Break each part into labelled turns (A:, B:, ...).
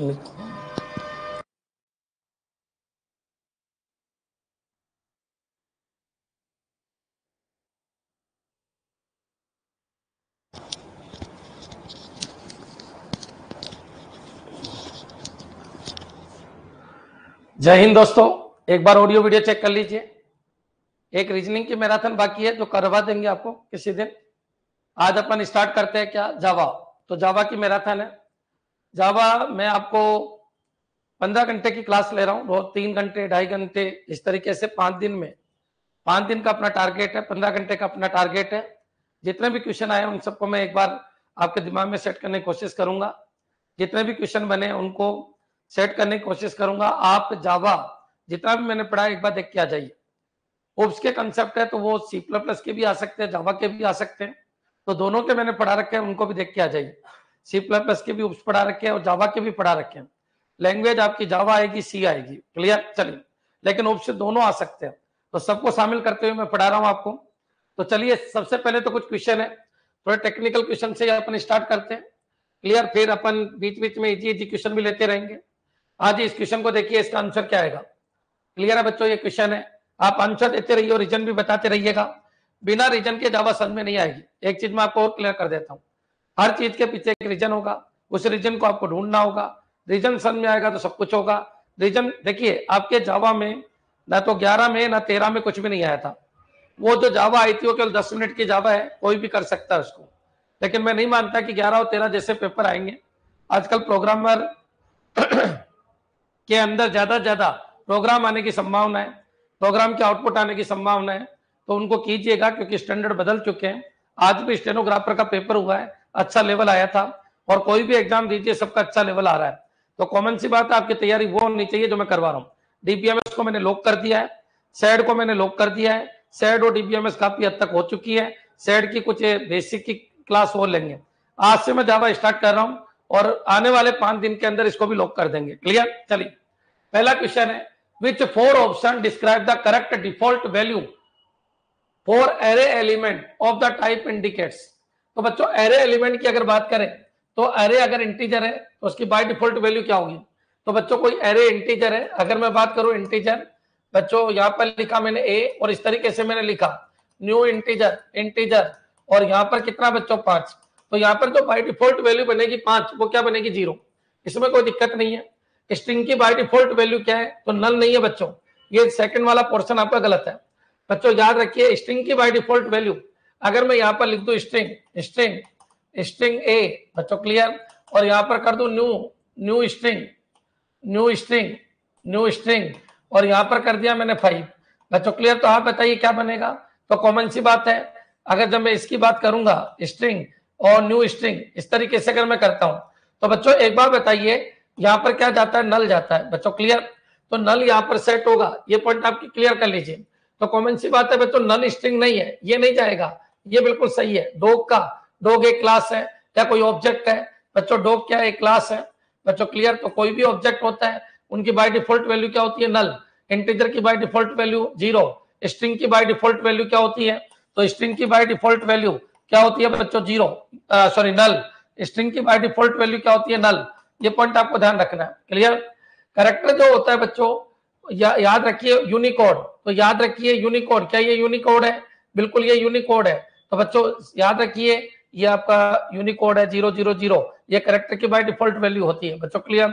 A: जय हिंद दोस्तों, एक बार ऑडियो वीडियो चेक कर लीजिए। एक रीजनिंग की मैराथन बाकी है जो करवा देंगे आपको किसी दिन। आज अपन स्टार्ट करते हैं क्या? जावा तो जावा की मैराथन है। जावा, मैं आपको पंद्रह घंटे की क्लास ले रहा हूँ, रोज तीन घंटे, ढाई घंटे, इस तरीके से पाँच दिन में। पाँच दिन का अपना टारगेट है, पंद्रह घंटे का अपना टारगेट है। जितने भी क्वेश्चन आए उन सबको मैं एक बार आपके दिमाग में सेट करने की कोशिश करूँगा। जितने भी क्वेश्चन बने, उनको सेट करने की कोशिश करूँगा। आप जावा, जितना भी मैंने पढ़ा, एक बार देख के आ जाइए। ओप्स के कंसेप्ट है तो वो सी प्लस के भी आ सकते हैं, जावा के भी आ सकते हैं। तो दोनों के मैंने पढ़ा रखे हैं, उनको भी देख के आ जाइए। सी प्लस प्लस के भी ओप्स पढ़ा रखे हैं और जावा के भी पढ़ा रखे हैं। लैंग्वेज आपकी जावा आएगी सी आएगी। क्लियर चलिए। लेकिन ओप्स दोनों आ सकते हैं। तो सबको शामिल करते हुए मैं पढ़ा रहा हूँ आपको। तो चलिए, सबसे पहले तो कुछ क्वेश्चन है। थोड़े टेक्निकल क्वेश्चन से अपन स्टार्ट करते हैं। क्लियर फिर अपन बीच बीच में इजी इजी क्वेश्चन भी लेते रहेंगे। आज इस क्वेश्चन को देखिए, इसका आंसर क्या आएगा। क्लियर है बच्चों? ये क्वेश्चन है। आप आंसर देते रहिए और रीजन भी बताते रहिएगा। बिना रीजन के जावा समझ में नहीं आएगी। एक चीज़ मैं आपको और क्लियर कर देता हूँ। हर चीज़ के पीछे एक रीजन होगा। उस रीजन को आपको ढूंढना होगा। रीजन समझ में आएगा तो सब कुछ होगा। रीजन देखिए, आपके जावा में ना तो ग्यारह में, ना तेरह में कुछ भी नहीं आया था। वो जो जावा आई थी, वो केवल दस मिनट की जावा है, कोई भी कर सकता है उसको। लेकिन मैं नहीं मानता कि ग्यारह और तेरह जैसे पेपर आएँगे। आजकल प्रोग्रामर के अंदर ज़्यादा ज़्यादा प्रोग्राम आने की संभावना है। प्रोग्राम के आउटपुट आने की संभावना है। तो उनको कीजिएगा, क्योंकि स्टैंडर्ड बदल चुके हैं। आज भी स्टेनोग्राफर का पेपर हुआ है। अच्छा लेवल आया था। और कोई भी एग्ज़ाम दीजिए, सबका अच्छा लेवल आ रहा है। तो कॉमन सी बात है, आपकी तैयारी वो होनी चाहिए जो मैं करवा रहा हूँ। डीबीएमएस को मैंने लॉक कर दिया है। सैड को मैंने लॉक कर दिया है। सैड और डीबीएमएस काफ़ी हद तक हो चुकी है। सैड की कुछ बेसिक की क्लास वो लेंगे। आज से मैं जावा स्टार्ट कर रहा हूँ और आने वाले पाँच दिन के अंदर इसको भी लॉक कर देंगे। क्लियर चलिए। पहला क्वेश्चन है which four option describe the correct default value for array element of the type indicates तो बच्चों एरे एलिमेंट की अगर बात करें तो एरे अगर इंटीजर है तो उसकी बाय डिफ़ॉल्ट वैल्यू क्या होगी? तो बच्चों, कोई एरे इंटीजर है, अगर मैं बात करूँ इंटीजर बच्चों, यहाँ पर लिखा मैंने ए और इस तरीके से मैंने लिखा न्यू इंटीजर इंटीजर और यहाँ पर कितना बच्चों? पाँच। तो यहाँ पर जो बाय डिफ़ॉल्ट वैल्यू बनेगी पाँच, वो क्या बनेगी? ज़ीरो। इसमें कोई दिक्कत नहीं है। स्ट्रिंग की बाय डिफ़ॉल्ट वैल्यू क्या है? तो नल नहीं है बच्चों। ये सेकंड वाला पोर्शन आपका गलत है। बच्चों, याद रखिए स्ट्रिंग की बाय डिफ़ॉल्ट वैल्यू अगर मैं यहाँ पर लिख दू स्ट्रिंग स्ट्रिंग स्ट्रिंग ए बच्चों क्लियर और यहाँ पर कर दू new new string new string new string और यहाँ पर कर दिया मैंने फाइव बच्चों क्लियर तो आप बताइए क्या बनेगा? तो कॉमन सी बात है। अगर जब मैं इसकी बात करूँगा स्ट्रिंग और न्यू स्ट्रिंग इस तरीके से अगर मैं करता हूँ तो बच्चों, एक बार बताइए, यहाँ पर क्या जाता है? नल जाता है। बच्चों क्लियर तो नल यहाँ पर सेट होगा। ये पॉइंट आपकी क्लियर कर लीजिए। तो कॉमन सी बात है, बच्चों नल स्ट्रिंग नहीं है। ये नहीं जाएगा। ये बिल्कुल सही है। डोग का डोग एक क्लास है क्या कोई ऑब्जेक्ट है बच्चों डोग क्या एक क्लास है बच्चों क्लियर तो कोई भी ऑब्जेक्ट होता है उनकी बाय डिफ़ॉल्ट वैल्यू क्या होती है? नल। इंटीजर की by default value zero. String की बाय डिफ़ॉल्ट वैल्यू क्या होती है? तो स्ट्रिंग की बाय डिफ़ॉल्ट वैल्यू क्या होती है बच्चों? ज़ीरो। Sorry null. स्ट्रिंग की बाय डिफ़ॉल्ट वैल्यू क्या होती है? नल। ये पॉइंट आपको ध्यान रखना है। क्लियर? करेक्टर जो होता है बच्चों या, याद रखिए यूनिकोड। तो याद रखिए यूनिकोड। क्या ये यूनिकोड है? बिल्कुल ये यूनिकोड है। तो बच्चों, याद रखिए, ये आपका यूनिकोड है ज़ीरो ज़ीरो ज़ीरो। ये करेक्टर की बाय डिफ़ॉल्ट वैल्यू होती है। बच्चों क्लियर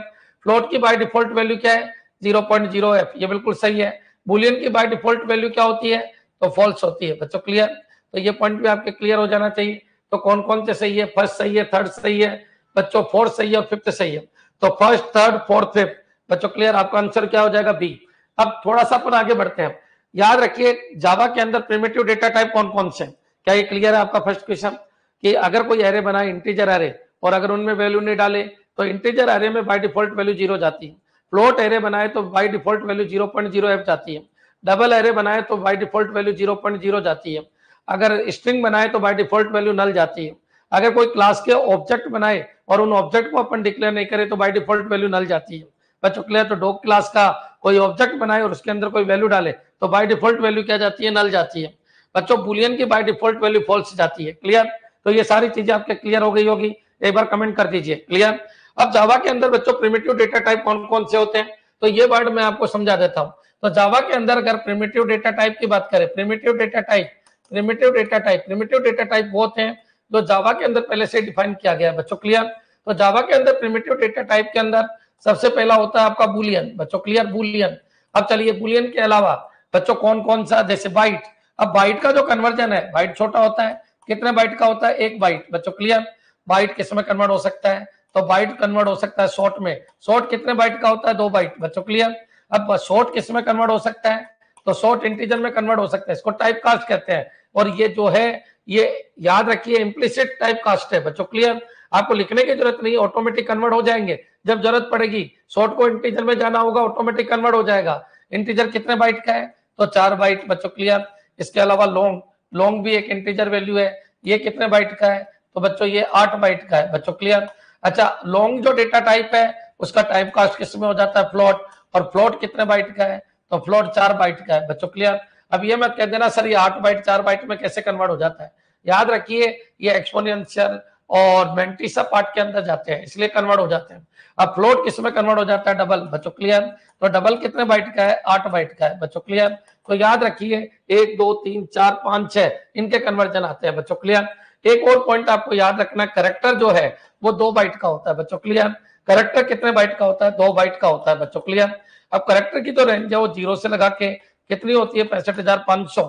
A: फ्लोट की बाय डिफ़ॉल्ट वैल्यू क्या है? ज़ीरो पॉइंट ज़ीरो एफ़ ये बिल्कुल सही है। बुलियन की बाय डिफ़ॉल्ट वैल्यू क्या होती है? तो फॉल्स होती है। बच्चों क्लियर तो ये पॉइंट भी आपके क्लियर हो जाना चाहिए। तो कौन कौन से सही है? फ़र्स्ट सही है थर्ड सही है? बच्चों फोर्थ सही है और फिफ्थ सही है। तो फ़र्स्ट थर्ड फोर्थ फिफ्थ बच्चों क्लियर आपका आंसर क्या हो जाएगा? बी अब थोड़ा सा अपन आगे बढ़ते हैं। याद रखिए जावा के अंदर प्रिमेटिव डेटा टाइप कौन कौन से क्या ये क्लियर है आपका फ़र्स्ट क्वेश्चन कि अगर कोई एरे बनाए इंटीजर एरे और अगर उनमें वैल्यू नहीं डाले तो इंटीजर एरे में बाय डिफ़ॉल्ट वैल्यू ज़ीरो जाती है। फ्लोट एरे बनाए तो by default value zero point zero f जाती है। डबल एरे बनाए तो by default value zero point zero जाती है। अगर स्ट्रिंग बनाए तो बाय डिफ़ॉल्ट वैल्यू नल जाती है। अगर कोई क्लास के ऑब्जेक्ट बनाए और उन ऑब्जेक्ट को अपन डिक्लेयर नहीं करे तो बाय डिफ़ॉल्ट वैल्यू नल जाती है। बच्चों क्लियर तो डॉग क्लास का कोई ऑब्जेक्ट बनाए और उसके अंदर कोई वैल्यू डाले तो बाय डिफ़ॉल्ट वैल्यू क्या जाती है? नल जाती है। बच्चों बुलियन की बाय डिफ़ॉल्ट वैल्यू फॉल्स जाती है। क्लियर तो ये सारी चीज़ें आपके क्लियर हो गई होगी। एक बार कमेंट कर दीजिए। क्लियर अब जावा के अंदर बच्चों प्रिमिटिव डेटा टाइप कौन कौन से होते हैं? तो ये वर्ड मैं आपको समझा देता हूँ। तो जावा के अंदर अगर प्रिमिटिव डेटा टाइप की बात करें primitive data type primitive data type primitive data type वो होते हैं, जो जावा के अंदर पहले से डिफाइन किया गया है। बच्चों क्लियर तो जावा के अंदर प्रिमिटिव डेटा टाइप के अंदर सबसे पहला होता है आपका बुलियन बच्चों क्लियर बुलियन अब चलिए बुलियन के अलावा बच्चों कौन कौन सा? जैसे बाइट अब बाइट का जो कन्वर्जन है बाइट छोटा होता है, कितने बाइट का होता है? एक बाइट बच्चों क्लियर बाइट किसमें कन्वर्ट हो सकता है? तो बाइट कन्वर्ट हो सकता है शॉर्ट में। शॉर्ट कितने बाइट का होता है? दो बाइट बच्चों क्लियर अब शॉर्ट किसमें कन्वर्ट हो सकता है? तो शॉर्ट इंटीजर में कन्वर्ट हो सकता है। इसको टाइप कास्ट कहते हैं। और ये जो है, ये याद रखिए इम्प्लिसिट टाइप कास्ट है। बच्चों क्लियर आपको लिखने की ज़रूरत नहीं ऑटोमेटिक कन्वर्ट हो जाएँगे। जब ज़रूरत पड़ेगी शॉर्ट को इंटीजर में जाना होगा ऑटोमेटिक कन्वर्ट हो जाएगा। इंटीजर कितने बाइट का है? तो चार बाइट बच्चों क्लियर इसके अलावा लॉन्ग लॉन्ग भी एक इंटीजर वैल्यू है। ये कितने बाइट का है? तो बच्चों, ये आठ बाइट का है। बच्चों क्लियर अच्छा लॉन्ग जो डेटा टाइप है, उसका टाइप कास्ट किसमें हो जाता है? फ्लोट और फ्लोट कितने बाइट का है? तो फ्लोट चार बाइट का है। बच्चों क्लियर अब ये मत कह देना, सर, ये आठ बाइट चार बाइट में कैसे कन्वर्ट हो जाता है? याद रखिए, ये एक्सपोनेंशियल और मेंटिसा पार्ट के अंदर जाते हैं, इसलिए कन्वर्ट हो जाते हैं। अब फ्लोट किसमें कन्वर्ट हो जाता है? डबल बच्चों क्लियर तो डबल कितने बाइट का है? आठ बाइट का है। बच्चों क्लियर तो याद रखिए, एक, दो, तीन, चार, पाँच, छह, इनके कन्वर्जन आते हैं बच्चों क्लियर एक और पॉइंट आपको याद रखना करेक्टर जो है, वो दो बाइट का होता है बच्चों क्लियर करेक्टर कितने बाइट का होता है? दो बाइट का होता है बच्चों क्लियर अब करेक्टर की तो रेंज है, वो ज़ीरो से लगा के कितनी होती है? पैंसठ हज़ार पाँच सौ।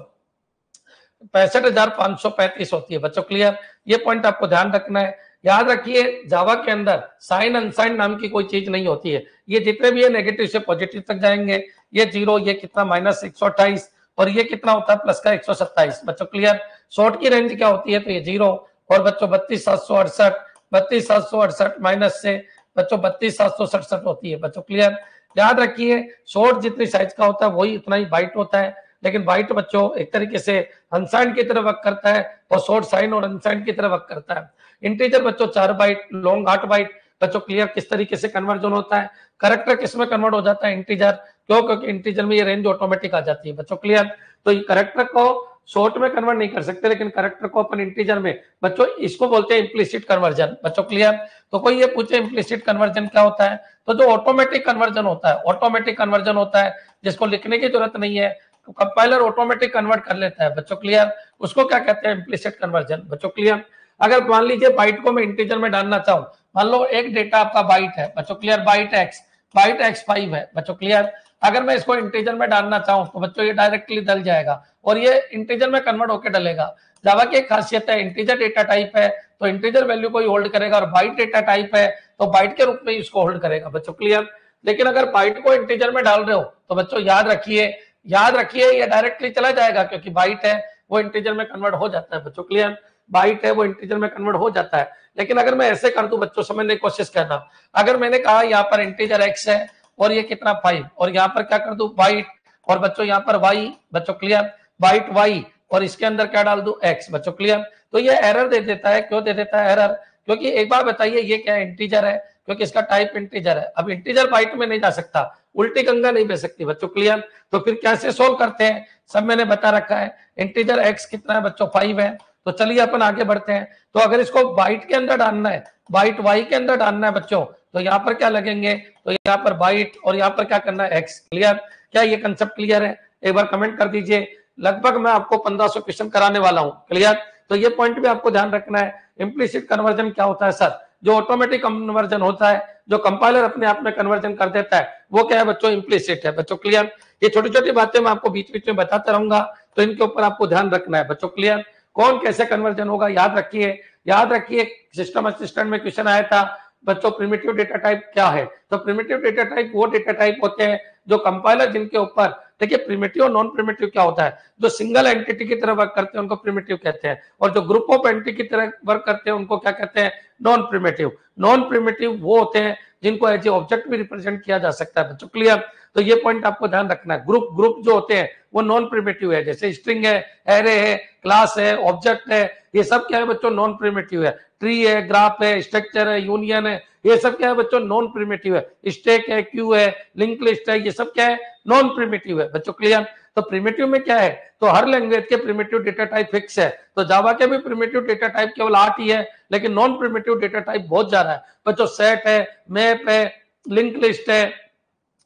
A: पैंसठ हज़ार पाँच सौ पैंतीस होती है बच्चों क्लियर ये पॉइंट आपको ध्यान रखना है। याद रखिए जावा के अंदर साइन, अनसाइन नाम की कोई चीज़ नहीं होती है। ये जितने भी है नेगेटिव से पॉजिटिव तक जाएँगे। ये ज़ीरो, ये कितना माइनस एक और ये कितना होता है प्लस का एक सौ सत्ताईस। बच्चों क्लियर शॉर्ट की रेंज क्या होती है? तो ये ज़ीरो। और बच्चों, बत्तीस सात सौ अड़सठ, बत्तीस सात सौ अड़सठ माइनस से बच्चों, बत्तीस सात सौ सड़सठ होती है। बच्चों क्लियर याद रखिए शॉर्ट जितनी साइज़ का होता है, वही उतना ही बाइट होता है। लेकिन बाइट बच्चों, एक तरीके से अनसाइन की तरह वर्क करता है और शॉर्ट साइन और अनसाइन की तरह वर्क करता है। इंटीजर बच्चों, चार बाइट लॉन्ग आठ बाइट बच्चों क्लियर किस तरीके से कन्वर्जन होता है? करेक्टर किसमें कन्वर्ट हो जाता है इंटीजर क्यों क्योंकि इंटीजर में ये रेंज ऑटोमेटिक आ जाती है। बच्चों क्लियर तो ये करेक्टर को शॉर्ट में कन्वर्ट नहीं कर सकते, लेकिन करेक्टर को अपन इंटीजर में, बच्चों, इसको बोलते हैं इम्प्लिसिट कन्वर्जन बच्चों क्लियर तो कोई ये पूछे इम्प्लिसिट कन्वर्जन क्या होता है? तो जो ऑटोमेटिक कन्वर्जन होता है ऑटोमेटिक कन्वर्जन होता है, जिसको लिखने की ज़रूरत नहीं है तो कंपाइलर ऑटोमेटिक कन्वर्ट कर लेता है। बच्चों क्लियर उसको क्या कहते हैं? इम्प्लिसिट कन्वर्जन बच्चों क्लियर अगर मान लीजिए बाइट को मैं इंटीजर में डालना चाहूँ, मान लो एक डेटा आपका बाइट है। बच्चों clear byte x byte x five है। बच्चों क्लियर अगर मैं इसको इंटीजर में डालना चाहूँ तो बच्चों, ये डायरेक्टली डल जाएगा और ये इंटीजर में कन्वर्ट होकर डलेगा। जावा की एक खासियत है इंटीजर डेटा टाइप है तो इंटीजर वैल्यू को ही होल्ड करेगा और बाइट डेटा टाइप है तो बाइट के रूप में इसको होल्ड करेगा। बच्चों क्लियर लेकिन अगर बाइट को इंटीजर में डाल रहे हो तो बच्चों, याद रखिए याद रखिए, ये डायरेक्टली चला जाएगा क्योंकि बाइट है, वो इंटीजर में कन्वर्ट हो जाता है। बच्चों क्लियर बाइट है, वो इंटीजर में कन्वर्ट हो जाता है। लेकिन अगर मैं ऐसे कर दू, बच्चों, समझने की कोशिश करना अगर मैंने कहा, यहाँ पर इंटीजर एक्स है और ये कितना फाइव और यहाँ पर क्या कर दू? वाइट और बच्चों, यहाँ पर वाई बच्चों क्लियर बाइट वाई और इसके अंदर क्या डाल दू? एक्स बच्चों क्लियर तो ये एरर दे देता है। क्यों दे देता है एरर क्योंकि एक बार बताइए, ये क्या इंटीजर है? क्योंकि इसका टाइप इंटीजर है। अब इंटीजर बाइट में नहीं जा सकता। उल्टी गंगा नहीं बह सकती। बच्चों क्लियर तो फिर कैसे सोल्व करते हैं? सब मैंने बता रखा है। इंटीजर एक्स कितना है? बच्चों फाइव है। तो चलिए अपन आगे बढ़ते हैं। तो अगर इसको बाइट के अंदर डालना है बाइट वाई के अंदर डालना है, बच्चों तो यहाँ पर क्या लगेंगे? तो यहाँ पर बाइट और यहाँ पर क्या करना है? एक्स क्लियर क्या ये कंसेप्ट क्लियर है? एक बार कमेंट कर दीजिए। लगभग मैं आपको पंद्रह सौ क्वेश्चन कराने वाला हूँ। क्लियर तो ये पॉइंट भी आपको ध्यान रखना है। इम्प्लीसिट कन्वर्जन क्या होता है सर जो ऑटोमेटिक कन्वर्जन होता है, जो कंपाइलर अपने आप में कन्वर्जन कर देता है, वो क्या है बच्चों? इम्प्लीसिट है। बच्चों क्लियर ये छोटी छोटी बातें मैं आपको बीच बीच में बताता रहूँगा तो इनके ऊपर आपको ध्यान रखना है। बच्चों क्लियर कौन कैसे कन्वर्जन होगा? याद रखिए। याद रखिए सिस्टम असिस्टेंट में क्वेश्चन आया था। बच्चों प्रिमिटिव डेटा टाइप क्या है? तो प्रिमिटिव डेटा टाइप वो डेटा टाइप होते हैं जो कंपाइलर जिनके ऊपर, देखिए प्रिमेटिव और नॉन प्रिमेटिव क्या होता है? जो सिंगल एंटिटी की तरह वर्क करते हैं, उनको प्रिमेटिव कहते हैं। और जो ग्रुप ऑफ़ एंटिटी की तरह वर्क करते हैं, उनको क्या कहते हैं? नॉन प्रिमेटिव नॉन प्रिमेटिव वो होते हैं जिनको एज ए ऑब्जेक्ट भी रिप्रेजेंट किया जा सकता है। बच्चों क्लियर तो ये पॉइंट आपको ध्यान रखना है। ग्रुप ग्रुप जो होते हैं, वो नॉन प्रिमेटिव है। जैसे स्ट्रिंग है एरे है क्लास है ऑब्जेक्ट है, ये सब क्या है बच्चों? नॉन प्रिमेटिव है। ट्री है ग्राफ है स्ट्रक्चर है यूनियन है, ये सब क्या है बच्चों? नॉन प्रिमेटिव है। स्टेक है क्यू है लिंक लिस्ट है, ये सब क्या है? नॉन प्रिमेटिव है। बच्चों क्लियर तो प्रिमेटिव में क्या है? तो हर लैंग्वेज के प्रिमेटिव डेटा टाइप फिक्स है। तो जावा के भी प्रिमेटिव डेटा टाइप केवल आठ ही है, लेकिन नॉन प्रिमेटिव डेटा टाइप बहुत ज़्यादा है। बच्चों सेट है मैप है लिंक लिस्ट है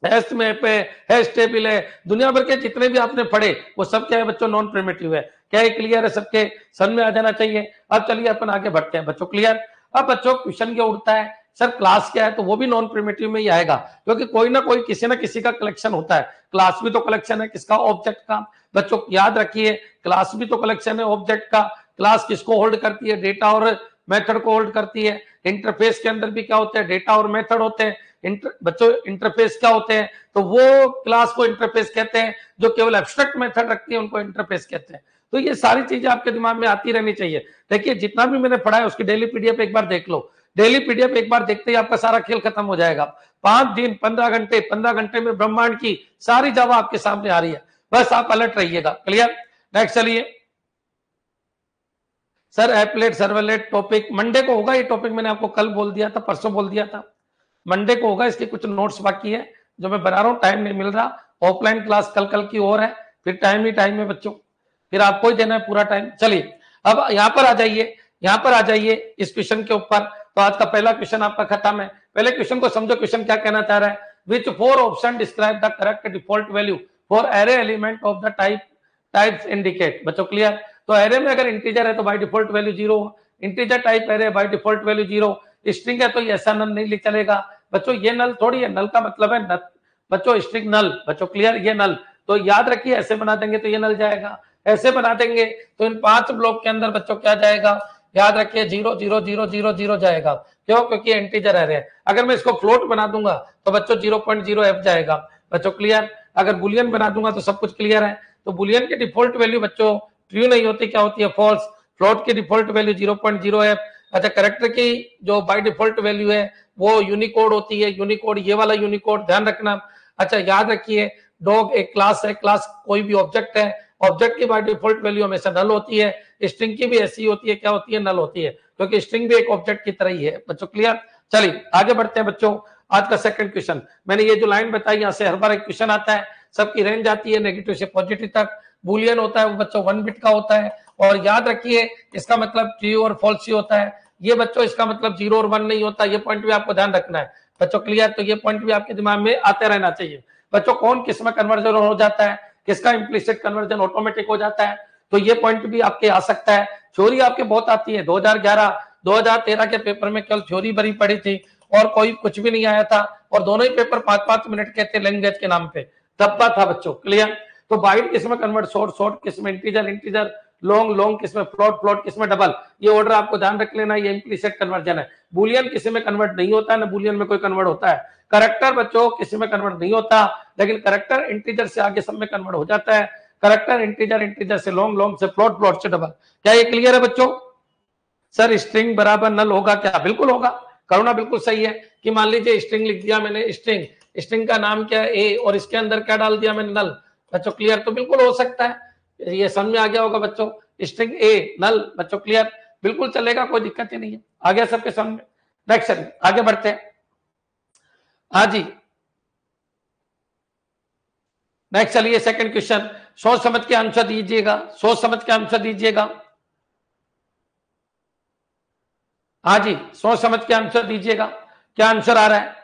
A: मैप है हैश टेबल है। दुनिया भर के जितने भी आपने पढ़े, वो सब क्या है बच्चों नॉन प्रिमेटिव है। क्या है क्लियर है सबके समझ में आ जाना चाहिए? अब चलिए अपन आगे बढ़ते हैं। बच्चों क्लियर अब बच्चों क्वेश्चन क्या उठता है? सर क्लास क्या है? तो वो भी नॉन प्रिमेटिव में ही आएगा, क्योंकि कोई ना कोई, किसी ना किसी का कलेक्शन होता है। क्लास भी तो कलेक्शन है, किसका? ऑब्जेक्ट का। बच्चों, याद रखिए क्लास भी तो कलेक्शन है ऑब्जेक्ट का। क्लास किसको होल्ड करती है? डेटा और मेथड को होल्ड करती है। इंटरफेस के अंदर भी क्या होते हैं? डेटा और मेथड होते हैं। इंटर, बच्चों इंटरफेस क्या होते हैं? तो वो क्लास को इंटरफेस कहते हैं जो केवल एब्स्ट्रैक्ट मेथड रखती है उनको इंटरफेस कहते हैं। तो ये सारी चीज़ें आपके दिमाग में आती रहनी चाहिए। देखिए जितना भी मैंने पढ़ा है उसकी डेली पीडीएफ एक बार देख लो। डेली पीडीएफ एक बार देखते ही आपका सारा खेल खत्म हो जाएगा। पाँच दिन पंद्रह घंटे पंद्रह घंटे में ब्रह्मांड की सारी जवाब आपके सामने आ रही है। बस आप अलर्ट रहिएगा। क्लियर नेक्स्ट चलिए। Sir applet servlet topic Monday को होगा ये टॉपिक मैंने आपको कल बोल दिया था परसों बोल दिया था। मंडे को होगा, इसके कुछ नोट्स बाकी है, जो मैं बना रहा हूँ टाइम नहीं मिल रहा। ऑफलाइन क्लास कल कल की और है, फिर टाइम ही टाइम है बच्चों। फिर आपको ही देना है पूरा टाइम चलिए, अब यहाँ पर आ जाइए, यहाँ पर आ जाइए इस क्वेश्चन के ऊपर। तो आज का पहला क्वेश्चन आपका खत्म है। पहले क्वेश्चन को समझो क्वेश्चन क्या कहना चाह रहा है। Which four option describe the correct default value for array element of the type types indicate बच्चों क्लियर तो एरे में अगर इंटीजर है तो by default value zero integer type array by default value zero string है तो ऐसा नल नहीं चलेगा। बच्चों, ये नल थोड़ी है, नल का मतलब है बच्चों, स्ट्रिंग नल, बच्चों, क्लियर, ये नल। तो याद रखिए, ऐसे बना देंगे तो ये नल जाएगा। ऐसे बना देंगे तो इन पाँच ब्लॉक के अंदर बच्चों क्या जाएगा? याद रखिए, zero zero zero zero zero जाएगा। क्यों? क्योंकि इंटीजर एरे है अगर मैं इसको फ्लोट बना दूँगा तो बच्चों ज़ीरो पॉइंट ज़ीरो एफ़ जाएगा। बच्चों, क्लियर? अगर बुलियन बना दूँगा तो सब कुछ क्लियर है। तो बुलियन की डिफ़ॉल्ट वैल्यू बच्चों ट्रू नहीं होती, क्या होती है? फॉल्स। फ्लोट की default value zero point zero f अच्छा करेक्टर की जो बाय डिफ़ॉल्ट वैल्यू है, वो यूनिकोड होती है यूनिकोड ये वाला यूनिकोड ध्यान रखना। अच्छा याद रखिए डॉग एक क्लास है क्लास कोई भी ऑब्जेक्ट है ऑब्जेक्ट की बाय डिफ़ॉल्ट वैल्यू हमेशा नल होती है स्ट्रिंग की भी ऐसी होती है, क्या होती है नल होती है, क्योंकि स्ट्रिंग भी एक ऑब्जेक्ट की तरह ही है। बच्चों क्लियर चलिए, आगे बढ़ते हैं बच्चों, आज का सेकंड क्वेश्चन मैंने ये जो लाइन बताई, यहाँ से हर बार एक क्वेश्चन आता है, सबकी रेंज आती है नेगेटिव से पॉजिटिव तक बुलियन होता है, वो बच्चों वन बिट का होता है, और याद रखिए, इसका मतलब ट्रू और फॉल्स ही होता है। ये बच्चों, इसका मतलब ज़ीरो और वन नहीं होता, ये पॉइंट भी आपको ध्यान रखना है। बच्चों क्लियर तो ये पॉइंट भी आपके दिमाग में आते रहना चाहिए। बच्चों, कौन किसमें कन्वर्जन हो जाता है, किसका इम्प्लिसिट कन्वर्जन ऑटोमेटिक हो जाता है तो ये पॉइंट भी आपके आ सकता है। थ्योरी आपके बहुत आती है। 2011 2013 के पेपर में केवल थ्योरी भरी पड़ी थी, और कोई कुछ भी नहीं आया था, और दोनों ही पेपर पाँच पाँच मिनट के थे लैंग्वेज के नाम पे। तब्बा था बच्चों क्लियर तो बाइट किसमें कन्वर्ट शॉर्ट शॉर्ट किसमें इंटीजर इंटीजर लॉन्ग लॉन्ग किसमें फ्लोट फ्लोट किसमें डबल ये ऑर्डर आपको ध्यान रख लेना, ये इम्प्लीसेट कन्वर्जन है। बुलियन किसी में कन्वर्ट नहीं होता, ना बुलियन में कोई कन्वर्ट होता है। करेक्टर बच्चों, किसी में कन्वर्ट नहीं होता, लेकिन करेक्टर इंटीजर से आगे सब में कन्वर्ट हो जाता है। करेक्टर इंटीजर इंटीजर से लॉन्ग लॉन्ग से प्लॉट प्लॉट से डबल क्या ये क्लियर है बच्चों? सर स्ट्रिंग बराबर नल होगा क्या? बिल्कुल होगा। करुणा, बिल्कुल सही है कि मान लीजिए स्ट्रिंग लिख दिया मैंने स्ट्रिंग स्ट्रिंग का नाम क्या है? ए और इसके अंदर क्या डाल दिया मैंने नल बच्चों क्लियर तो बिल्कुल हो सकता है। ये समझ में आ गया होगा बच्चों स्ट्रिंग ए नल बच्चों क्लियर बिल्कुल चलेगा, कोई दिक्कत ही नहीं है। आ गया सबके समझ में नेक्स्ट आगे बढ़ते हैं। हाँ जी। नेक्स्ट चलिए सेकंड क्वेश्चन सोच समझ के आंसर दीजिएगा, सोच समझ के आंसर दीजिएगा। हाँ जी, सोच समझ के आंसर दीजिएगा। क्या आंसर आ रहा है?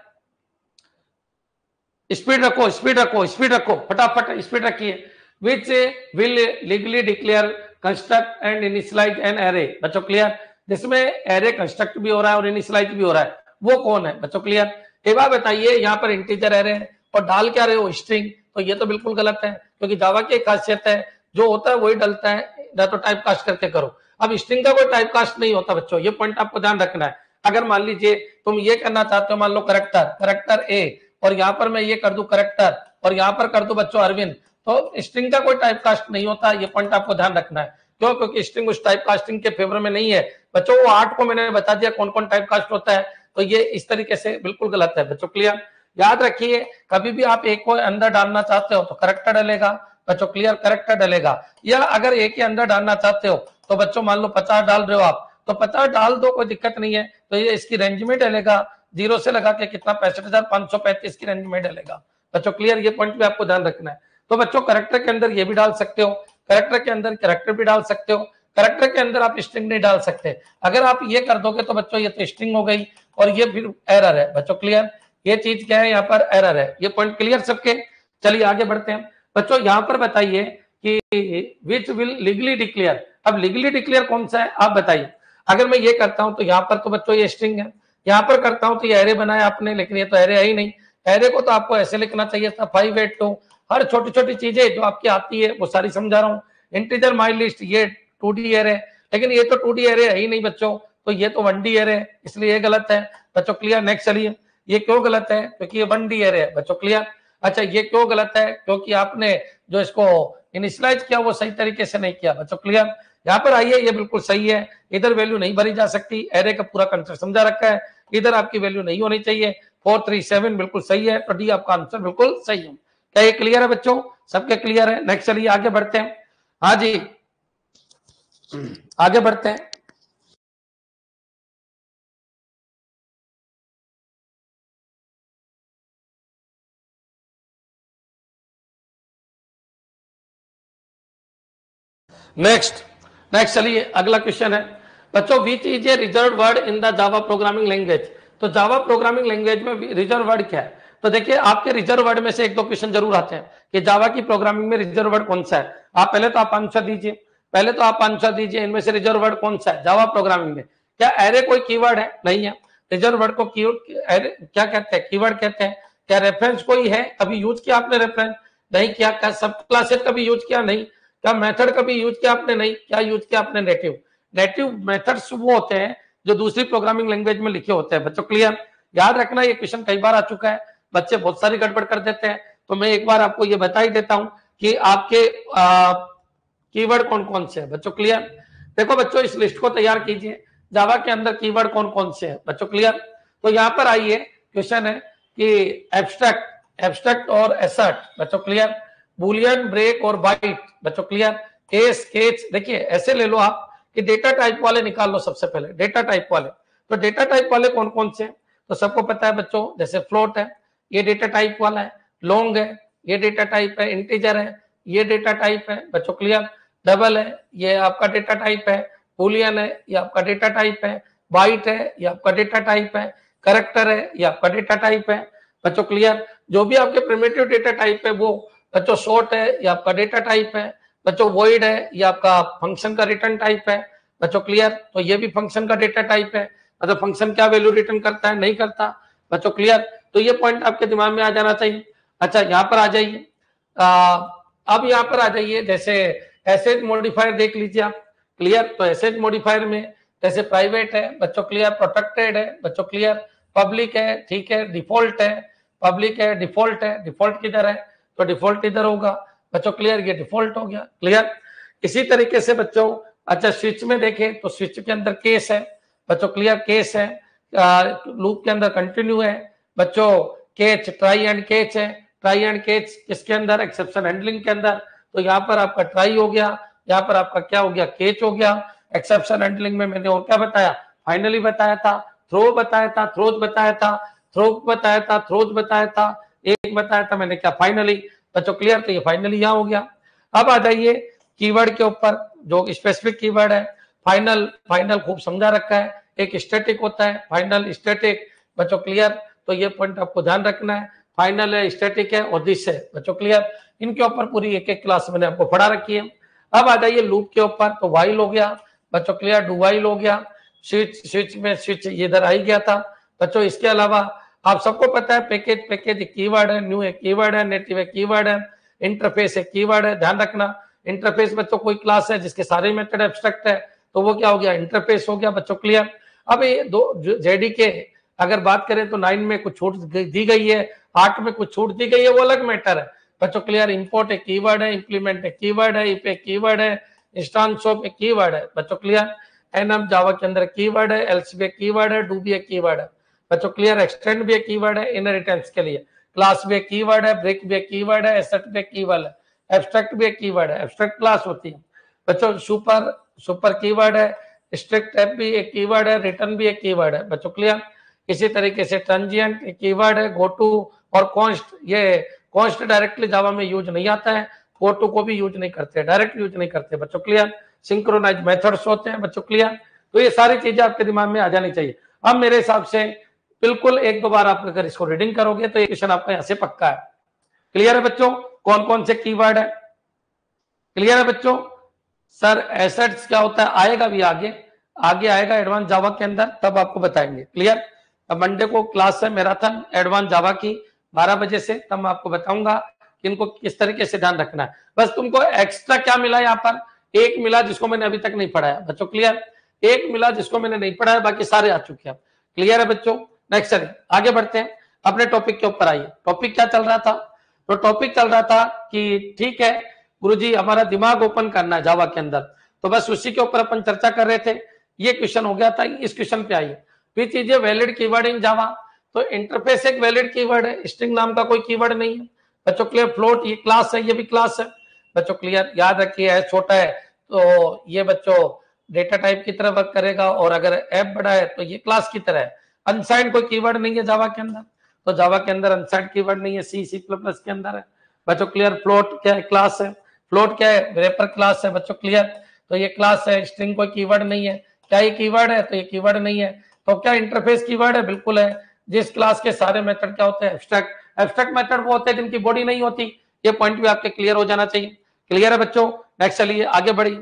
A: स्पीड रखो स्पीड रखो स्पीड रखो, फटाफट स्पीड रखिए। Which will legally declare construct and initialize an array बच्चों क्लियर जिसमें एरे कंस्ट्रक्ट भी हो रहा है और इनिशियलाइज भी हो रहा है। वो कौन है? बच्चों क्लियर एक बार बताइए, यहाँ पर इंटीजर एरे है और डाल क्या रहे हो? स्ट्रिंग तो ये तो बिल्कुल गलत है, क्योंकि जावा की खासियत है, जो होता है वही डलता है, ना तो टाइप कास्ट करके करो। अब स्ट्रिंग का कोई टाइप कास्ट नहीं होता बच्चों, ये पॉइंट आपको ध्यान रखना है। अगर मान लीजिए, तुम ये करना चाहते हो, मान लो करेक्टर करेक्टर ए और यहाँ पर मैं ये कर दू करेक्टर और यहाँ पर कर दू बच्चों अरविंद तो स्ट्रिंग का कोई टाइप कास्ट नहीं होता, ये पॉइंट आपको ध्यान रखना है। क्यों? क्योंकि स्ट्रिंग उस टाइप कास्टिंग के फेवर में नहीं है। बच्चों, वो आठ को मैंने बता दिया कौन कौन टाइप कास्ट होता है तो ये इस तरीके से बिल्कुल गलत है। बच्चों क्लियर याद रखिए, कभी भी आप एक को अंदर डालना चाहते हो तो करेक्टर डलेगा। बच्चों क्लियर करेक्टर डलेगा। या अगर एक ही अंदर डालना चाहते हो तो बच्चों, मान लो पचास डाल रहे हो आप तो पचास डाल दो, कोई दिक्कत नहीं है। तो ये इसकी रेंज में डलेगा। ज़ीरो से लगा के कितना? पैंसठ हज़ार पाँच सौ पैंतीस की रेंज में डलेगा। बच्चों क्लियर ये पॉइंट भी आपको ध्यान रखना है। तो बच्चों करेक्टर के अंदर ये भी डाल सकते हो करेक्टर के अंदर करेक्टर भी डाल सकते हो करेक्टर के अंदर आप स्ट्रिंग नहीं डाल सकते। अगर आप ये कर दोगे तो बच्चों, ये तो स्ट्रिंग हो गई और ये फिर एरर है। बच्चों क्लियर ये चीज़ क्या है? यहाँ पर एरर है। ये पॉइंट क्लियर सबके? चलिए आगे बढ़ते हैं। बच्चों, यहाँ पर बताइए कि विच विल लीगली डिक्लेयर अब लीगली डिक्लेयर कौन सा है? आप बताइए। अगर मैं ये करता हूँ तो यहाँ पर तो बच्चों, ये स्ट्रिंग है। यहाँ पर करता हूँ तो ये एरे बनाया आपने, लेकिन ये तो एरे है ही नहीं। एरे को तो आपको ऐसे लिखना चाहिए था फाइव एट टू हर छोटी छोटी चीज़ें जो आपकी आती है, वो सारी समझा रहा हूँ। इंटीजर माई लिस्ट ये टू डी एरे लेकिन ये तो टू डी एरे है ही नहीं बच्चों। तो ये तो वन डी एरे है, इसलिए ये गलत है। बच्चों क्लियर नेक्स्ट चलिए। ये क्यों गलत है? क्योंकि ये वन डी एरे है। बच्चों क्लियर अच्छा ये क्यों गलत है? क्योंकि आपने जो इसको इनिशलाइज किया, वो सही तरीके से नहीं किया। बच्चों क्लियर यहाँ पर आइए, ये बिल्कुल सही है। इधर वैल्यू नहीं भरी जा सकती। एरे का पूरा कंसेप्ट समझा रखा है। इधर आपकी वैल्यू नहीं होनी चाहिए। फोर थ्री सेवन बिल्कुल सही है। तो डी आपका आंसर बिल्कुल सही है। क्या ये क्लियर है बच्चों? सबके क्लियर है? नेक्स्ट चलिए, आगे बढ़ते हैं। हाँ जी। आगे बढ़ते हैं। नेक्स्ट नेक्स्ट चलिए, अगला क्वेश्चन है। बच्चों which is a reserved word in the Java programming language तो जावा प्रोग्रामिंग लैंग्वेज में रिज़र्व वर्ड क्या है? तो देखिए, आपके रिज़र्व वर्ड में से एक दो क्वेश्चन ज़रूर आते हैं कि जावा की प्रोग्रामिंग में रिज़र्व वर्ड कौन सा है? आप पहले तो आप आंसर दीजिए। पहले तो आप आंसर दीजिए, इनमें से रिज़र्व वर्ड कौन सा है? जावा प्रोग्रामिंग में। क्या एरे कोई कीवर्ड है? नहीं है। रिज़र्व वर्ड को क्या कहते हैं? कीवर्ड कहते हैं। क्या रेफरेंस कोई है? कभी यूज़ किया आपने रेफरेंस नहीं किया। क्या सब क्लासेस कभी यूज़ किया? नहीं। क्या मेथड कभी यूज़ किया आपने? नहीं। क्या यूज़ किया आपने? नेटिव नेटिव मेथड्स वो होते हैं जो दूसरी प्रोग्रामिंग लैंग्वेज में लिखे होते हैं। बच्चों क्लियर याद रखना, ये क्वेश्चन कई बार आ चुका है। बच्चे बहुत सारी गड़बड़ कर देते हैं। तो मैं एक बार आपको ये बता ही देता हूँ कि आपके कीवर्ड कौन कौन से है? बच्चों, क्लियर? देखो बच्चों, इस लिस्ट को तैयार कीजिए। जावा के अंदर कीवर्ड कौन कौन से है? बच्चों, क्लियर? तो यहाँ पर आइए, क्वेश्चन है कि एब्स्ट्रैक्ट एब्स्ट्रैक्ट और एसर्ट बच्चों, क्लियर? बुलियन ब्रेक और बाइट बच्चों, क्लियर? केस केच देखिए, ऐसे ले लो आप कि डेटा टाइप वाले निकाल लो सबसे पहले डेटा टाइप वाले। तो डेटा टाइप वाले कौन कौन से हैं? तो सबको पता है बच्चों, जैसे फ्लोट है ये डेटा टाइप वाला है लॉन्ग है ये डेटा टाइप है इंटीजर है ये डेटा टाइप है बच्चों क्लियर डबल है ये आपका डेटा टाइप है बुलियन है ये आपका डेटा टाइप है बाइट है ये आपका डेटा टाइप है करेक्टर है ये आपका डेटा टाइप है बच्चों क्लियर जो भी आपके प्रिमेटिव डेटा टाइप है वो बच्चों शॉर्ट है ये आपका डेटा टाइप है बच्चों वॉइड है ये आपका फ़ंक्शन का रिटर्न टाइप है बच्चों क्लियर तो ये भी फ़ंक्शन का डेटा टाइप है मतलब फ़ंक्शन क्या वैल्यू रिटर्न करता है नहीं करता बच्चों क्लियर तो ये पॉइंट आपके दिमाग में आ जाना चाहिए। अच्छा यहाँ पर आ जाइए। अब यहाँ पर आ जाइए। जैसे एसेज मॉडिफायर देख लीजिए आप। क्लियर तो एसेज मॉडिफायर में जैसे प्राइवेट है, बच्चों क्लियर प्रोटेक्टेड है, बच्चों क्लियर पब्लिक है, ठीक है? डिफ़ॉल्ट है पब्लिक है डिफ़ॉल्ट है डिफ़ॉल्ट किधर है? तो डिफ़ॉल्ट इधर होगा। बच्चों क्लियर ये डिफ़ॉल्ट हो गया। क्लियर इसी तरीके से बच्चों अच्छा स्विच में देखें तो स्विच के अंदर केस है। बच्चों क्लियर केस है। लूप के अंदर कंटिन्यू है। बच्चों केच ट्राई एंड केच है। ट्राई एंड केच किसके अंदर? एक्सेप्शन हैंडलिंग के अंदर। तो यहाँ पर आपका ट्राई हो गया। यहाँ पर आपका क्या हो गया? केच हो गया। एक्सेप्शन हैंडलिंग में मैंने और क्या बताया? फाइनली बताया था। थ्रो बताया था। थ्रोज बताया था। थ्रो बताया था। थ्रोज बताया था। एक बताया था मैंने क्या? फाइनली बच्चों क्लियर तो ये फाइनली यहाँ हो गया। अब आ जाइए कीवर्ड के ऊपर, जो स्पेसिफिक कीवर्ड है। फाइनल फाइनल खूब समझा रखा है। एक स्टेटिक होता है। फाइनल स्टेटिक बच्चों क्लियर तो ये पॉइंट आपको ध्यान रखना है। फाइनल है स्टेटिक है और दिस है। बच्चों क्लियर इनके ऊपर पूरी एक एक क्लास मैंने आपको पढ़ा रखी है। अब आ जाइए लूप के ऊपर तो वाइल हो गया। बच्चों क्लियर डू वाइल हो गया। स्विच स्विच में स्विच इधर आई गया था। बच्चों, इसके अलावा आप सबको पता है पैकेज पैकेज कीवर्ड है न्यू है कीवर्ड है नेटिव है कीवर्ड है इंटरफेस है कीवर्ड है। ध्यान रखना इंटरफेस बच्चों कोई क्लास है जिसके सारे मेथड एब्स्ट्रैक्ट है तो वो क्या हो गया? इंटरफेस हो गया। बच्चों क्लियर अब ये दो जेडी के अगर बात करें तो नाइन में कुछ छूट दी गई है आठ में कुछ छूट दी गई है वो अलग मैटर है बच्चों क्लियर इंपोर्ट एक कीवर्ड है इंप्लीमेंट एक कीवर्ड है इप एक कीवर्ड है इंस्टांस ऑफ़ एक कीवर्ड है बच्चों क्लियर एनएम जावा के अंदर कीवर्ड है एल्स भी एक कीवर्ड है डू भी एक कीवर्ड है बच्चों क्लियर एक्सटेंड भी एक कीवर्ड है इनहेरिटेंस के लिए क्लास भी एक कीवर्ड है ब्रेक भी एक कीवर्ड है एसेट भी एक कीवर्ड है एब्स्ट्रैक्ट भी एक कीवर्ड है एब्स्ट्रैक्ट क्लास होती है बच्चों सुपर सुपर कीवर्ड है स्ट्रिक्ट एप भी एक कीवर्ड है रिटर्न भी एक कीवर्ड है बच्चों क्लियर इसी तरीके से ट्रांजिएंट कीवर्ड है गो टू और कॉन्स्ट ये कॉन्स्ट डायरेक्टली जावा में यूज़ नहीं आता है गो टू को भी यूज़ नहीं करते डायरेक्ट यूज़ नहीं करते, बच्चों क्लियर सिंक्रोनाइज मेथड्स होते हैं, बच्चों क्लियर तो ये सारी चीज़ें आपके दिमाग में आ जानी चाहिए। अब मेरे हिसाब से बिल्कुल एक दो बार आप अगर इसको रीडिंग करोगे तो ये क्वेश्चन आपका यहाँ से पक्का है। क्लियर है बच्चों? कौन कौन से कीवर्ड है? क्लियर है बच्चों? सर एसेट्स क्या होता है? आएगा भी आगे। आगे आएगा एडवांस जावा के अंदर, तब आपको बताएँगे। क्लियर अब मंडे को क्लास है मैराथन एडवांस जावा की 12 बजे से, तब मैं आपको बताऊँगा कि इनको किस तरीके से ध्यान रखना है। बस तुमको एक्स्ट्रा क्या मिला यहाँ पर? एक मिला जिसको मैंने अभी तक नहीं पढ़ाया। बच्चों क्लियर एक मिला जिसको मैंने नहीं पढ़ाया, बाकी सारे आ चुके हैं क्लियर है बच्चों? नेक्स्ट चलिए, आगे बढ़ते हैं। अपने टॉपिक के ऊपर आइए। टॉपिक क्या चल रहा था? तो टॉपिक चल रहा था कि ठीक है, गुरुजी, हमारा दिमाग ओपन करना है जावा के अंदर। तो बस उसी के ऊपर अपन चर्चा कर रहे थे। ये क्वेश्चन हो गया था, इस क्वेश्चन पे आइए। फिर चीज़ें वैलिड कीवर्ड इन जावा तो इंटरफेस एक वैलिड कीवर्ड है स्ट्रिंग नाम का कोई कीवर्ड नहीं है। बच्चों क्लियर फ्लोट ये क्लास है, ये भी क्लास है। बच्चों क्लियर याद रखिए है छोटा है तो ये बच्चों डेटा टाइप की तरह वर्क करेगा, और अगर ऐप बड़ा है तो ये क्लास की तरह है। अनसाइंड कोई कीवर्ड नहीं है जावा के अंदर तो जावा के अंदर अनसाइंड कीवर्ड नहीं है सी सी प्लस प्लस के अंदर है। बच्चों क्लियर फ्लोट क्या है क्लास है। फ्लोट क्या है रेपर क्लास है, बच्चों क्लियर तो ये क्लास है स्ट्रिंग कोई कीवर्ड नहीं है। क्या ये कीवर्ड है तो ये कीवर्ड नहीं है। तो क्या इंटरफेस कीवर्ड है? बिल्कुल है। जिस क्लास के सारे मेथड क्या होते हैं? एब्स्ट्रैक्ट एब्स्ट्रैक्ट मेथड वो होते हैं जिनकी बॉडी नहीं होती। ये पॉइंट भी आपके क्लियर हो जाना चाहिए। क्लियर है बच्चों? नेक्स्ट चलिए, आगे बढ़िए।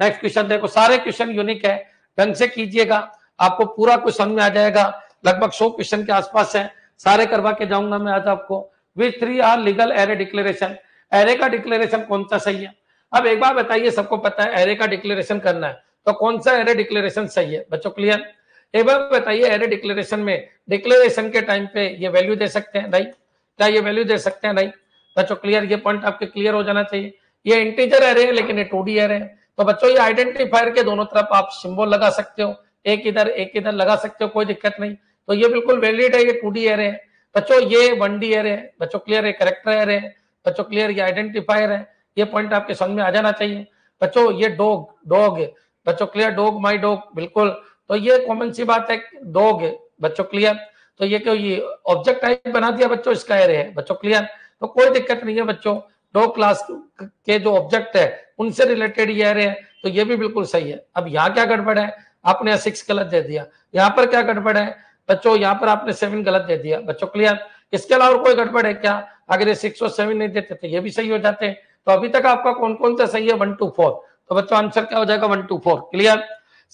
A: नेक्स्ट क्वेश्चन देखो। सारे क्वेश्चन यूनिक है। ढंग से कीजिएगा। आपको पूरा कुछ समझ में आ जाएगा। लगभग सौ क्वेश्चन के आसपास है। सारे करवा के जाऊँगा मैं आज आपको। With three are legal array declaration array का डिक्लेरेशन कौन सा सही है? अब एक बार बताइए, सबको पता है एरे का डिक्लेरेशन करना है। तो कौन सा एरे डिक्लेरेशन सही है? बच्चों क्लियर एक बार बताइए एरे डिक्लेरेशन में डिक्लेरेशन के टाइम पे ये वैल्यू दे सकते हैं नहीं क्या ये वैल्यू दे सकते हैं नहीं बच्चों क्लियर ये पॉइंट आपके क्लियर हो जाना चाहिए। ये इंटीजर एरे है, लेकिन ये टू डी एरे है। तो बच्चों, ये आइडेंटिफायर के दोनों तरफ़ आप सिंबल लगा सकते हो। एक इधर एक इधर लगा सकते हो, कोई दिक्कत नहीं। तो ये बिल्कुल वैलिड है, ये टू डी एरे है। बच्चों, ये वन डी एरे है। बच्चों क्लियर है करेक्टर एरे है। बच्चों क्लियर ये आइडेंटिफायर है। ये पॉइंट आपके समझ में आ जाना चाहिए। बच्चों, ये डॉग डॉग बच्चों क्लियर डॉग माई डॉग बिल्कुल तो ये कॉमन सी बात है डॉग बच्चों क्लियर तो ये क्यों ये ऑब्जेक्ट टाइप बना दिया बच्चों, इसका एरे है, बच्चों क्लियर तो कोई दिक्कत नहीं है बच्चों, दो क्लास के जो ऑब्जेक्ट है, उनसे रिलेटेड ये एरे है तो ये भी बिल्कुल सही है। अब यहाँ क्या गड़बड़ है? आपने सिक्स गलत दे दिया। यहाँ पर क्या गड़बड़ है? बच्चों, यहाँ पर आपने सेवन गलत दे दिया, बच्चों क्लियर इसके अलावा कोई गड़बड़ है क्या? अगर ये सिक्स और सेवन नहीं देते तो ये भी सही हो जाते। हैं तो अभी तक आपका कौन कौन सा सही है? वन टू फोर तो बच्चों आंसर क्या हो जाएगा? One two four clear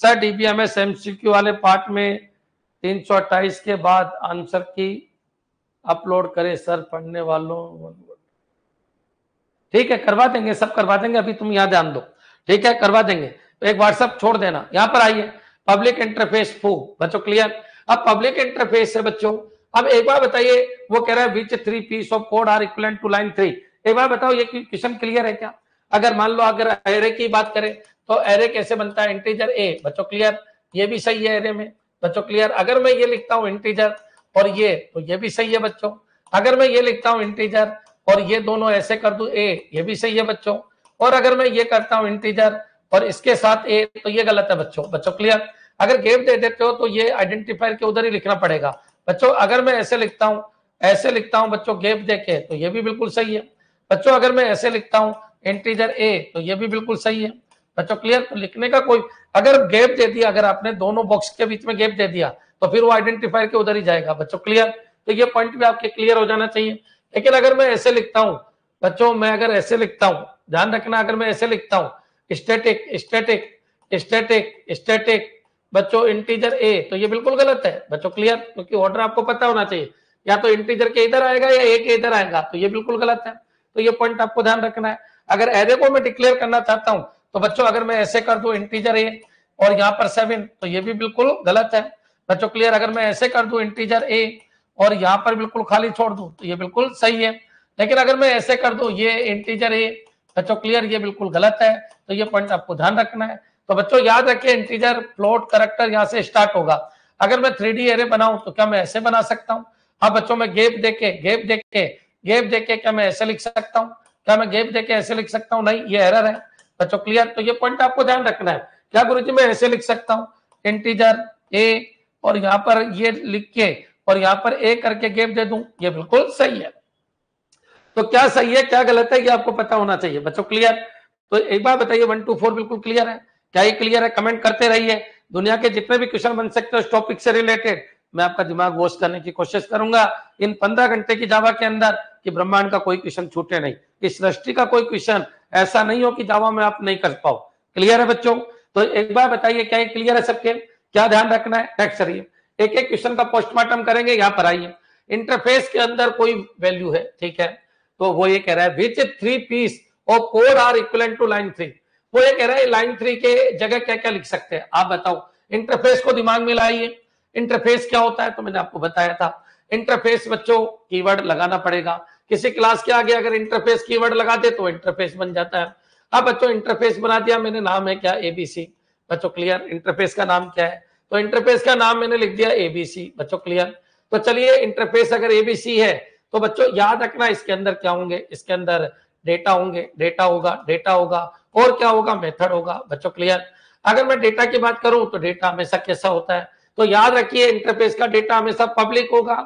A: sir DBMS MCQ वाले पार्ट में तीन सौ अट्ठाईस के बाद आंसर की अपलोड करे सर, पढ़ने वालों। ठीक है, करवा देंगे, सब करवा देंगे, अभी तुम यहाँ ध्यान दो। ठीक है, करवा देंगे। तो एक व्हाट्सएप छोड़ देना। यहाँ पर आइए। पब्लिक इंटरफेस फू बच्चों क्लियर अब पब्लिक इंटरफेस है बच्चों। अब एक बार बताइए, वो कह रहा है which three piece of code are equal to line three एक बार बताओ, ये क्वेश्चन क्लियर है क्या? अगर मान लो, अगर एरे की बात करें तो एरे कैसे बनता है? इंटीजर ए बच्चों क्लियर ये भी सही है एरे में। बच्चों क्लियर अगर मैं ये लिखता हूँ इंटीजर और ये तो ये भी सही है बच्चों। अगर मैं ये लिखता हूँ इंटीजर और ये दोनों ऐसे कर दू ए ये भी सही है बच्चों। और अगर मैं ये करता हूँ इंटीजर और इसके साथ ए तो ये गलत है बच्चों। बच्चों क्लियर अगर गेप दे देते हो तो ये आइडेंटिफायर के उधर ही लिखना पड़ेगा। बच्चों, अगर मैं ऐसे लिखता हूँ, ऐसे लिखता हूँ बच्चों गेप देके तो ये भी बिल्कुल सही है। बच्चों, अगर मैं ऐसे लिखता हूँ इंटीजर ए तो ये भी बिल्कुल सही है। बच्चों क्लियर तो लिखने का कोई अगर गैप दे दिया, अगर आपने दोनों बॉक्स के बीच में गैप दे दिया तो फिर वो आइडेंटिफायर के उधर ही जाएगा। बच्चों क्लियर तो ये पॉइंट भी आपके क्लियर हो जाना चाहिए। लेकिन अगर मैं ऐसे लिखता हूँ, बच्चों, मैं अगर ऐसे लिखता हूँ, ध्यान रखना, अगर मैं ऐसे लिखता हूँ स्टेटिक स्टेटिक स्टेटिक स्टेटिक बच्चों इंटीजर ए तो ये बिल्कुल गलत है। बच्चों क्लियर क्योंकि तो ऑर्डर आपको पता होना चाहिए। या तो इंटीजर के इधर आएगा या ए के इधर आएगा तो ये बिल्कुल गलत है। तो ये पॉइंट आपको ध्यान रखना है। अगर एरे को मैं डिक्लेयर करना चाहता हूँ तो बच्चों, अगर मैं ऐसे कर दू इंटीजर ए और यहाँ पर सेवन तो ये भी बिल्कुल गलत है। बच्चों क्लियर अगर मैं ऐसे कर दू इंटीजर ए और यहाँ पर बिल्कुल खाली छोड़ दू तो ये बिल्कुल सही है। लेकिन अगर मैं ऐसे कर दू, ये इंटीजर ए बच्चों क्लियर ये बिल्कुल गलत है। तो ये पॉइंट आपको ध्यान रखना है। तो बच्चों, याद रखिए इंटीजर फ्लोट करेक्टर यहाँ से स्टार्ट होगा। अगर मैं थ्री डी एरे बनाऊँ तो क्या मैं ऐसे बना सकता हूँ? अब बच्चों, में गेप देके गेप देख के गेप देख के क्या मैं ऐसे लिख सकता हूँ? क्या मैं गेप देके ऐसे लिख सकता हूँ? नहीं, ये एरर है। बच्चों क्लियर तो ये पॉइंट आपको ध्यान रखना है। क्या गुरु जी मैं ऐसे लिख सकता हूँ? इंटीजर ए और यहाँ पर ये लिख के और यहाँ पर ए करके गेप दे दू? ये बिल्कुल सही है। तो क्या सही है, क्या गलत है, ये आपको पता होना चाहिए। बच्चों क्लियर तो एक बार बताइए वन टू फोर बिल्कुल क्लियर है? क्या ये क्लियर है? कमेंट करते रहिए। दुनिया के जितने भी क्वेश्चन बन सकते हो इस टॉपिक से रिलेटेड मैं आपका दिमाग वॉश करने की कोशिश करूँगा। इन पंद्रह घंटे की जावा के अंदर कि ब्रह्मांड का कोई क्वेश्चन छूटे नहीं। इस सृष्टि का कोई क्वेश्चन ऐसा नहीं हो कि जावा में आप नहीं कर पाओ क्लियर है बच्चों? तो एक बार बताइए, क्या क्लियर है सबके? क्या ध्यान रखना है? नेक्स्ट करिए एक एक क्वेश्चन का पोस्टमार्टम करेंगे, यहाँ पर आइए। इंटरफेस के अंदर कोई वैल्यू है? ठीक है। तो वो ये कह रहा है विच थ्री पीस और code are equal to line three वो ये कह रहा है लाइन थ्री के जगह क्या क्या लिख सकते हैं? आप बताओ। इंटरफेस को दिमाग में लाइए। इंटरफेस क्या होता है? तो मैंने आपको बताया था। इंटरफेस बच्चों कीवर्ड लगाना पड़ेगा। किसी क्लास के आगे अगर इंटरफेस कीवर्ड लगा दे तो इंटरफेस बन जाता है। अब बच्चों इंटरफेस बना दिया, मैंने नाम है क्या? एबीसी बच्चों क्लियर इंटरफेस का नाम क्या है? तो इंटरफेस का नाम मैंने लिख दिया एबीसी बच्चों क्लियर तो चलिए इंटरफेस अगर एबीसी है तो बच्चों, याद रखना इसके अंदर क्या होंगे? इसके अंदर डेटा होंगे। डेटा होगा डेटा होगा, और क्या होगा? मेथड होगा। बच्चों क्लियर अगर मैं डेटा की बात करूँ तो डेटा हमेशा कैसा होता है? तो याद रखिए इंटरफेस का डेटा हमेशा पब्लिक होगा।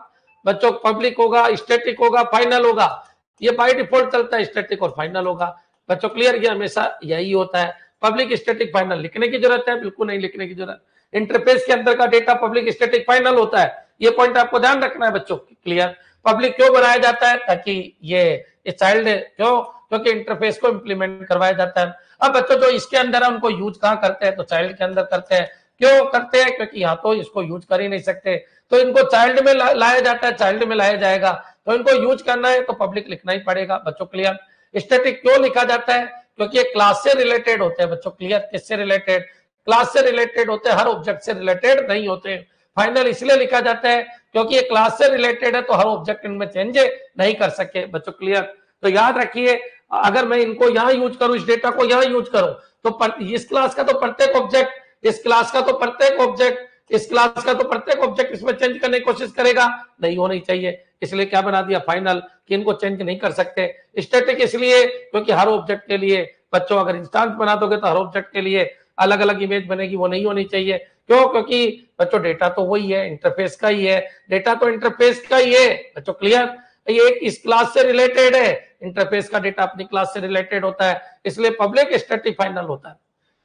A: बच्चों पब्लिक होगा स्टेटिक होगा फाइनल होगा। ये बाय डिफ़ॉल्ट चलता है स्टेटिक और फाइनल होगा। बच्चों क्लियर ये हमेशा यही होता है। पब्लिक स्टेटिक फाइनल लिखने की ज़रूरत है, बिल्कुल नहीं लिखने की ज़रूरत। इंटरफेस के अंदर का डेटा पब्लिक स्टेटिक फाइनल होता है। ये पॉइंट आपको ध्यान रखना है बच्चों क्लियर पब्लिक क्यों बनाया जाता है? ताकि ये चाइल्ड क्यों? क्योंकि इंटरफेस को इम्प्लीमेंट करवाया जाता है। अब बच्चों, जो इसके अंदर है, उनको यूज़ कहाँ करते हैं? तो चाइल्ड के अंदर करते हैं। क्यों करते हैं? क्योंकि यहाँ तो इसको यूज़ कर ही नहीं सकते। तो इनको चाइल्ड में ला, लाया जाता है चाइल्ड में लाया जाएगा। तो इनको यूज़ करना है तो पब्लिक लिखना ही पड़ेगा बच्चों क्लियर स्टेटिक क्यों लिखा जाता है? क्योंकि ये क्लास से रिलेटेड होते हैं बच्चों क्लियर किससे रिलेटेड क्लास से रिलेटेड होते हैं हर ऑब्जेक्ट से रिलेटेड नहीं होते। फाइनल इसलिए लिखा जाता है क्योंकि ये क्लास से रिलेटेड है तो हर ऑब्जेक्ट इनमें चेंज नहीं कर सके बच्चों क्लियर तो याद रखिए अगर मैं इनको यहाँ यूज़ करूँ इस डेटा को यहाँ यूज़ करूँ तो इस क्लास का तो प्रत्येक ऑब्जेक्ट इस क्लास का तो प्रत्येक ऑब्जेक्ट इस क्लास का तो प्रत्येक ऑब्जेक्ट इसमें चेंज करने की कोशिश करेगा। नहीं होनी चाहिए। इसलिए क्या बना दिया? फाइनल कि इनको चेंज नहीं कर सकते। स्टेटिक इसलिए, क्योंकि हर ऑब्जेक्ट के लिए, बच्चों अगर इंस्टांस बना दोगे तो हर ऑब्जेक्ट के लिए अलग अलग इमेज बनेगी, वो नहीं होनी चाहिए। क्यों? क्योंकि बच्चों डेटा तो वही है इंटरफेस का ही है। डेटा तो इंटरफेस का ही है। बच्चों क्लियर ये इस क्लास से रिलेटेड है। इंटरफेस का डेटा अपनी क्लास से रिलेटेड होता है। इसलिए पब्लिक स्टेटिक फाइनल होता है।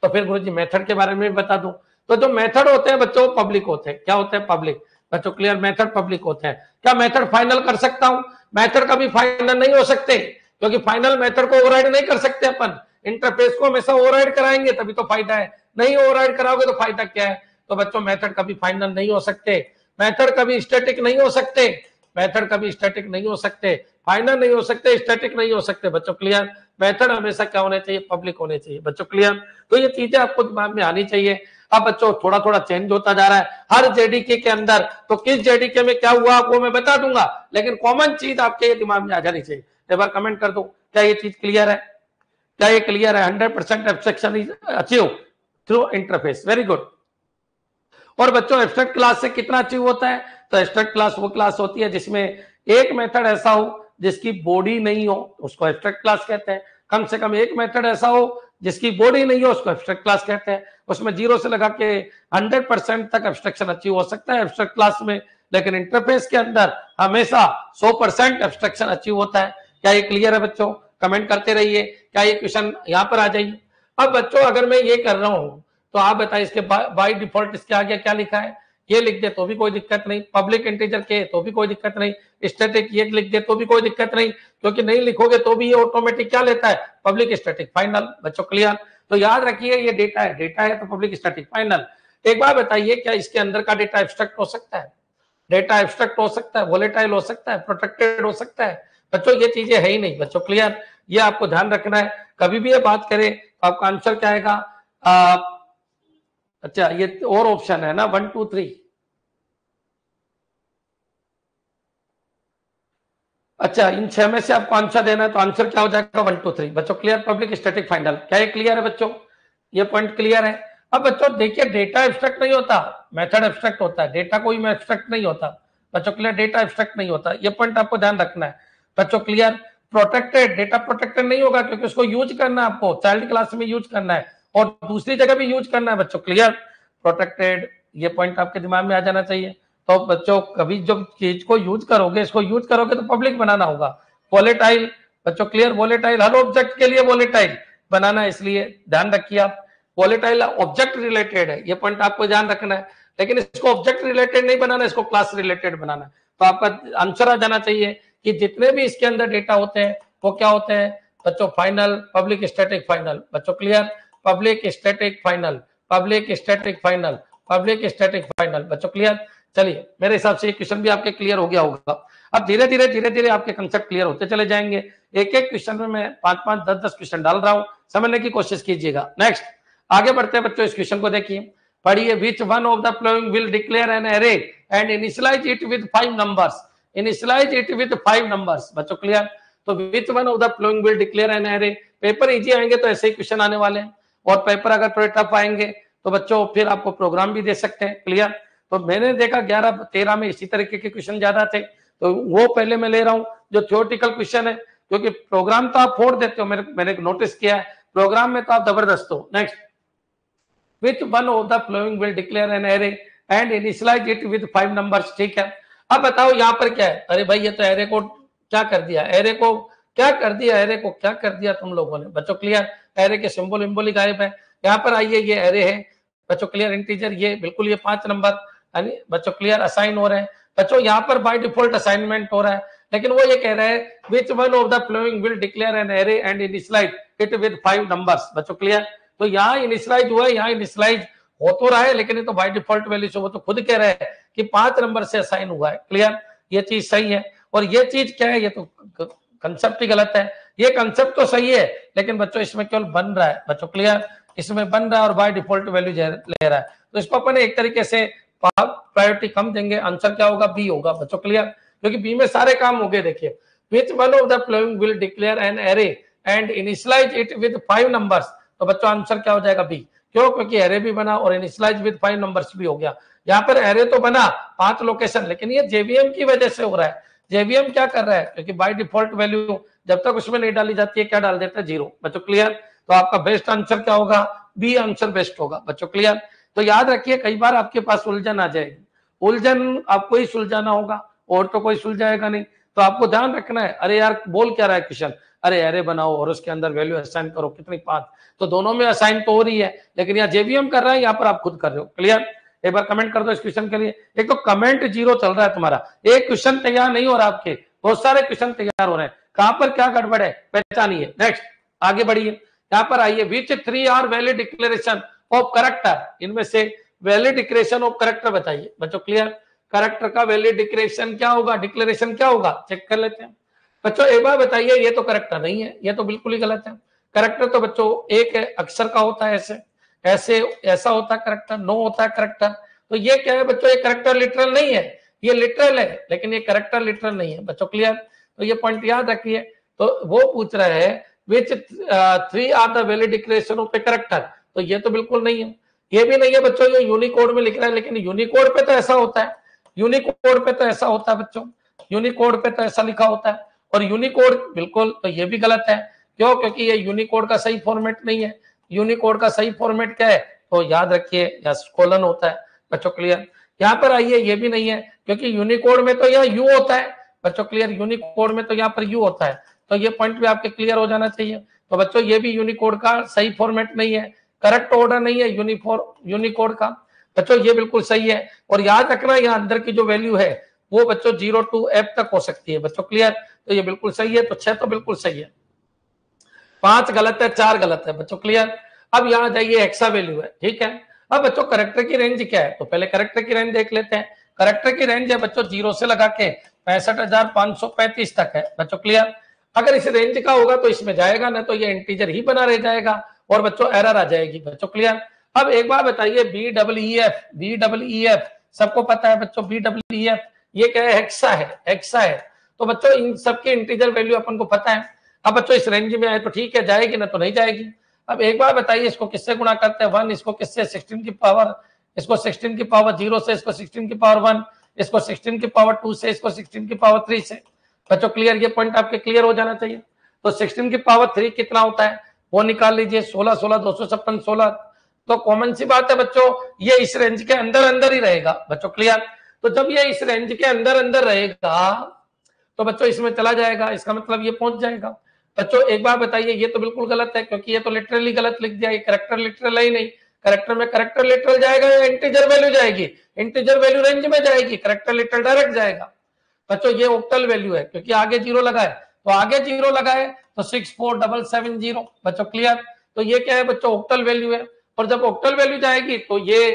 A: तो फिर गुरु जी मेथड के बारे में भी बता दूँ। तो जो मेथड होते हैं बच्चों पब्लिक होते हैं। क्या होते हैं पब्लिक बच्चों क्लियर मेथड पब्लिक होते हैं। क्या मेथड फाइनल कर सकता हूँ? मेथड कभी फाइनल नहीं हो सकते, क्योंकि फाइनल मेथड को ओवरराइड नहीं कर सकते अपन। इंटरफेस को हमेशा ओवरराइड कराएँगे, तभी तो फ़ायदा है। नहीं ओवरराइड कराओगे तो फ़ायदा क्या है? तो बच्चों मेथड कभी फाइनल नहीं हो सकते। मेथड कभी स्टेटिक नहीं हो सकते। मेथड कभी स्टैटिक नहीं हो सकते। फाइनल नहीं हो सकते स्टैटिक नहीं हो सकते। बच्चों क्लियर मेथड हमेशा क्या होने चाहिए? पब्लिक होने चाहिए। बच्चों क्लियर तो ये चीज़ें आपको दिमाग में आनी चाहिए। अब बच्चों थोड़ा थोड़ा चेंज होता जा रहा है। हर जेडीके के अंदर तो किस जेडीके में क्या हुआ वो मैं बता दूँगा। लेकिन कॉमन चीज़ आपके दिमाग में आ जानी चाहिए। एक बार कमेंट कर दो, क्या ये चीज़ क्लियर है? क्या ये क्लियर है? Hundred percent abstraction achieve through interface very good और बच्चों एब्स्ट्रैक्ट क्लास से कितना अचीव होता है? तो एब्स्ट्रैक्ट क्लास वो क्लास होती है जिसमें एक मेथड ऐसा हो जिसकी बॉडी नहीं हो, उसको एब्स्ट्रैक्ट क्लास कहते हैं। कम से कम एक मेथड ऐसा हो जिसकी बॉडी नहीं हो, उसको एब्स्ट्रैक्ट क्लास कहते हैं। उसमें ज़ीरो से लगा के हंड्रेड परसेंट तक एब्स्ट्रक्शन अचीव हो सकता है एब्स्ट्रैक्ट क्लास में, लेकिन इंटरफेस के अंदर हमेशा सौ परसेंट एब्स्ट्रक्शन अचीव होता है। क्या ये क्लियर है बच्चों? कमेंट करते रहिए। क्या ये क्वेश्चन यहाँ पर आ जाइए? अब बच्चों, अगर मैं ये कर रहा हूँ तो आप बताइए, इसके बाय डिफ़ॉल्ट इसके आगे क्या लिखा है? ये लिख दे तो भी कोई दिक्कत नहीं। पब्लिक इंटीजर के तो भी कोई दिक्कत नहीं। स्टैटिक ये लिख दे तो भी कोई दिक्कत नहीं। क्योंकि नहीं लिखोगे तो भी ये ऑटोमेटिक क्या लेता है? पब्लिक स्टैटिक फाइनल बच्चों क्लियर तो याद रखिए, ये डेटा है। डेटा है तो पब्लिक स्टैटिक फाइनल एक बार बताइए, क्या इसके अंदर का डेटा एब्स्ट्रक्ट हो सकता है? डेटा एब्स्ट्रक्ट हो सकता है वोलेटाइल हो सकता है प्रोटेक्टेड हो सकता है। बच्चों, ये चीज़ें है ही नहीं, बच्चों क्लियर ये आपको ध्यान रखना है। कभी भी ये बात करें तो आपका आंसर क्या आएगा? अच्छा ये और ऑप्शन है ना वन टू थ्री अच्छा इन छह में से आपको आंसर देना है तो आंसर क्या हो जाएगा? वन टू थ्री बच्चों क्लियर पब्लिक स्टेटिक फाइनल क्या ये क्लियर है बच्चों? ये पॉइंट क्लियर है। अब बच्चों, देखिए डेटा एब्स्ट्रक्ट नहीं होता। मेथड एब्स्ट्रक्ट होता है। डेटा कोई एब्स्ट्रक्ट नहीं होता। बच्चों क्लियर डेटा एब्स्ट्रक्ट नहीं होता। ये पॉइंट आपको ध्यान रखना है। बच्चों क्लियर प्रोटेक्टेड डेटा प्रोटेक्टेड नहीं होगा, क्योंकि उसको यूज़ करना है आपको। चाइल्ड क्लास में यूज़ करना है। और दूसरी जगह भी यूज़ करना है बच्चों क्लियर प्रोटेक्टेड ये पॉइंट आपके दिमाग में आ जाना चाहिए। तो बच्चों, कभी जब चीज़ को यूज़ करोगे, इसको यूज़ करोगे तो पब्लिक बनाना होगा। वोलेटाइल बच्चों क्लियर वोलेटाइल हर ऑब्जेक्ट के लिए वोलेटाइल बनाना इसलिए ध्यान रखिए आप। वोलेटाइल ऑब्जेक्ट रिलेटेड है, ये पॉइंट आपको ध्यान रखना है। लेकिन इसको ऑब्जेक्ट रिलेटेड नहीं बनाना, इसको क्लास रिलेटेड बनाना तो आपका आंसर आ जाना चाहिए कि जितने भी इसके अंदर डेटा होते हैं, वो क्या होते हैं? बच्चों फाइनल पब्लिक स्टैटिक फाइनल बच्चों clear public static final public static final public static final बच्चों क्लियर चलिए, मेरे हिसाब से क्वेश्चन भी आपके क्लियर हो गया होगा। अब धीरे धीरे धीरे धीरे आपके कंसेप्ट क्लियर होते चले जाएँगे। एक एक क्वेश्चन में मैं पाँच पाँच, दस दस क्वेश्चन डाल रहा हूँ। समझने की कोशिश कीजिएगा। नेक्स्ट आगे बढ़ते हैं बच्चों इस क्वेश्चन को देखिए। पढ़िए which one of the following will declare an array and initialize it with five numbers initialize it with five numbers बच्चों क्लियर तो which one of the following will declare an array paper easy आएँगे तो ऐसे ही question आने वाले हैं। और paper अगर थोड़े टफ आएँगे तो बच्चों फिर आपको प्रोग्राम भी दे सकते हैं। क्लियर तो मैंने देखा ग्यारह, तेरह में इसी तरीके के क्वेश्चन ज़्यादा थे। तो वो पहले मैं ले रहा हूँ, जो थियोटिकल क्वेश्चन है क्योंकि प्रोग्राम तो आप फोड़ देते हो, मेरे, मैंने नोटिस किया है। प्रोग्राम में तो आप ज़बरदस्त हो। Next with one of the following will declare an array and initialize it with five numbers ठीक है? अब बताओ यहाँ पर क्या है? अरे भाई, ये तो एरे को क्या कर दिया? एरे को क्या कर दिया? एरे को क्या कर दिया तुम लोगों ने? बच्चों क्लियर एरे के सिंबल विम्बल गायब है। यहाँ पर आइए, ये एरे है। बच्चों क्लियर इंटीजर ये, बिल्कुल ये पाँच नंबर बच्चों क्लियर असाइन हो रहे हैं। बच्चों, यहाँ पर बाय डिफ़ॉल्ट असाइनमेंट हो रहा है। लेकिन वो ये कह रहा है which one of the following will declare an array and initialize it with five numbers बच्चों क्लियर तो यहाँ इनिशियलाइज हुआ है, यहाँ इनिशियलाइज हो तो रहा है, लेकिन ये तो बाय डिफ़ॉल्ट वैल्यू से वो तो खुद कह रहे हैं कि पाँच नंबर से असाइन हुआ है। क्लियर ये चीज़ सही है। और ये चीज़ क्या है? ये तो कंसेप्ट ही गलत है। ये कंसेप्ट तो सही है, लेकिन बच्चों, इसमें केवल बन रहा है। बच्चों क्लियर इसमें बन रहा है और बाय डिफ़ॉल्ट वैल्यू ले रहा है। तो इसको अपन एक तरीके से प्रायोरिटी कम देंगे आंसर क्या होगा? बी होगा, बच्चों क्लियर क्योंकि बी में सारे काम हो गए, देखिए। Which one of the following will declare an array and initialize it with five numbers तो बच्चों आंसर क्या हो जाएगा बी क्यों? क्योंकि एरे भी बना और इनिशियलाइज विद फाइव नंबर्स भी हो गया। यहाँ पर एरे तो बना, पाँच लोकेशन लेकिन ये जेवीएम की वजह से हो रहा है। जेवीएम क्या कर रहा है? क्योंकि बाय डिफ़ॉल्ट वैल्यू जब तक उसमें नहीं डाली जाती है, क्या डाल देता है? ज़ीरो बच्चों क्लियर तो आपका बेस्ट आंसर क्या होगा? बी आंसर बेस्ट होगा। बच्चों क्लियर तो याद रखिए, कई बार आपके पास उलझन आ जाएगी। उलझन आपको ही सुलझाना होगा, और तो कोई सुलझाएगा नहीं। तो आपको ध्यान रखना है, अरे यार, बोल क्या रहा है क्वेश्चन अरे अरे बनाओ, और उसके अंदर वैल्यू असाइन करो, कितनी पाँच। तो दोनों में असाइन तो हो रही है, लेकिन यहाँ जेवीएम कर रहा है, यहाँ पर आप खुद कर रहे हो। क्लियर एक बार कमेंट कर दो इस क्वेश्चन के लिए। एक तो कमेंट ज़ीरो चल रहा है तुम्हारा। एक क्वेश्चन तैयार नहीं हो रहा आपके। बहुत सारे क्वेश्चन तैयार हो रहे हैं। कहाँ पर क्या गड़बड़ है, पहचानिए। नेक्स्ट आगे बढ़िए। यहाँ पर आइए। Which three are valid declaration of character इनमें से वैलिड डिक्लेरेशन ऑफ़ करेक्टर बताइए। बच्चों क्लियर करेक्टर का वैलिड डिक्लेरेशन क्या होगा? डिक्लेरेशन क्या होगा? चेक कर लेते हैं। बच्चों, एक बार बताइए, ये तो करेक्टर नहीं है, ये तो बिल्कुल ही गलत है। करेक्टर तो बच्चों, एक अक्षर का होता है ऐसे। ऐसे, ऐसा होता है करेक्टर नो होता है करेक्टर तो ये क्या है बच्चों, ये करेक्टर लिटरल नहीं है। ये लिटरल है, लेकिन ये करेक्टर लिटरल नहीं है। बच्चों क्लियर तो ये पॉइंट याद रखिए। तो वो पूछ रहा है which three are the valid declaration of a character तो ये तो बिल्कुल नहीं है। ये भी नहीं है बच्चों, ये यूनिकोड में लिख रहा है, लेकिन यूनिकोड पे तो ऐसा होता है। यूनिकोड पे तो ऐसा होता है बच्चों। यूनिकोड पे तो ऐसा लिखा होता है। और यूनिकोड बिल्कुल तो ये भी गलत है। क्यों? क्योंकि ये यूनिकोड का सही फॉर्मेट नहीं है। यूनिकोड का सही फॉर्मेट क्या है? तो याद रखिए या कोलन होता है। बच्चों क्लियर यहाँ पर आइए, ये भी नहीं है। क्योंकि यूनिकोड में तो यहाँ यू होता है। बच्चों क्लियर यूनिकोड में तो यहाँ पर यू होता है। तो ये पॉइंट भी आपके क्लियर हो जाना चाहिए। तो बच्चों, ये भी यूनिकोड का सही फॉर्मेट नहीं है। करेक्ट ऑर्डर नहीं है यूनिफॉर यूनिकोड का। बच्चों, ये बिल्कुल सही है। और याद रखना, यहाँ अंदर की जो वैल्यू है, वो बच्चों ज़ीरो टू एफ़ तक हो सकती है। बच्चों क्लियर तो ये बिल्कुल सही है। तो छह तो बिल्कुल सही है। पाँच गलत है, चार गलत है। बच्चों क्लियर अब यहाँ जाइए एक्सा वैल्यू है। ठीक है? अब बच्चों करेक्टर की रेंज क्या है? तो पहले करेक्टर की रेंज देख लेते हैं। करेक्टर की रेंज है बच्चों ज़ीरो से लगा के पैंसठ हज़ार पाँच सौ पैंतीस तक है। बच्चों क्लियर अगर इस रेंज का होगा तो इसमें जाएगा, ना तो ये इंटीजर ही बना रह जाएगा। और बच्चों एरर आ जाएगी। बच्चों क्लियर अब एक बार बताइए B W E F B W E F सबको पता है बच्चों बी डब्ल्यू ई एफ़ ये क्या है? हेक्सा है हेक्सा है। तो बच्चों, इन सबके इंटीजर वैल्यू अपन को पता है। अब बच्चों, इस रेंज में आए तो ठीक है, जाएगी, ना तो नहीं जाएगी। अब एक बार बताइए, इसको किससे गुणा करते हैं? वन इसको किससे? सिक्सटीन की पावर इसको सिक्सटीन की पावर ज़ीरो से, इसको सिक्सटीन की पावर वन इसको सिक्सटीन की पावर टू से, इसको सिक्सटीन की पावर थ्री से। बच्चों क्लियर ये पॉइंट आपके क्लियर हो जाना चाहिए। तो सिक्सटीन की पावर थ्री कितना होता है? वो निकाल लीजिए, सोलह सोलह, दो सौ छप्पन, सोलह। तो कॉमन सी बात है बच्चों, ये इस रेंज के अंदर अंदर ही रहेगा। बच्चों क्लियर तो जब ये इस रेंज के अंदर अंदर रहेगा तो बच्चों, इसमें चला जाएगा। इसका मतलब ये पहुँच जाएगा। बच्चों, एक बार बताइए, ये तो बिल्कुल गलत है, क्योंकि ये तो लिटरली गलत लिख दिया, ये करेक्टर लिटरल है ही नहीं। करेक्टर में करेक्टर लिटरल जाएगा या इंटीजर वैल्यू जाएगी? इंटीजर वैल्यू रेंज में जाएगी करेक्टर लिटरल डायरेक्ट जाएगा। बच्चों, ये ओक्टल वैल्यू है, क्योंकि आगे ज़ीरो लगाए। तो आगे ज़ीरो लगाए तो six four double seven zero बच्चों क्लियर तो ये क्या है बच्चों ऑक्टल वैल्यू है। और जब ऑक्टल वैल्यू जाएगी तो ये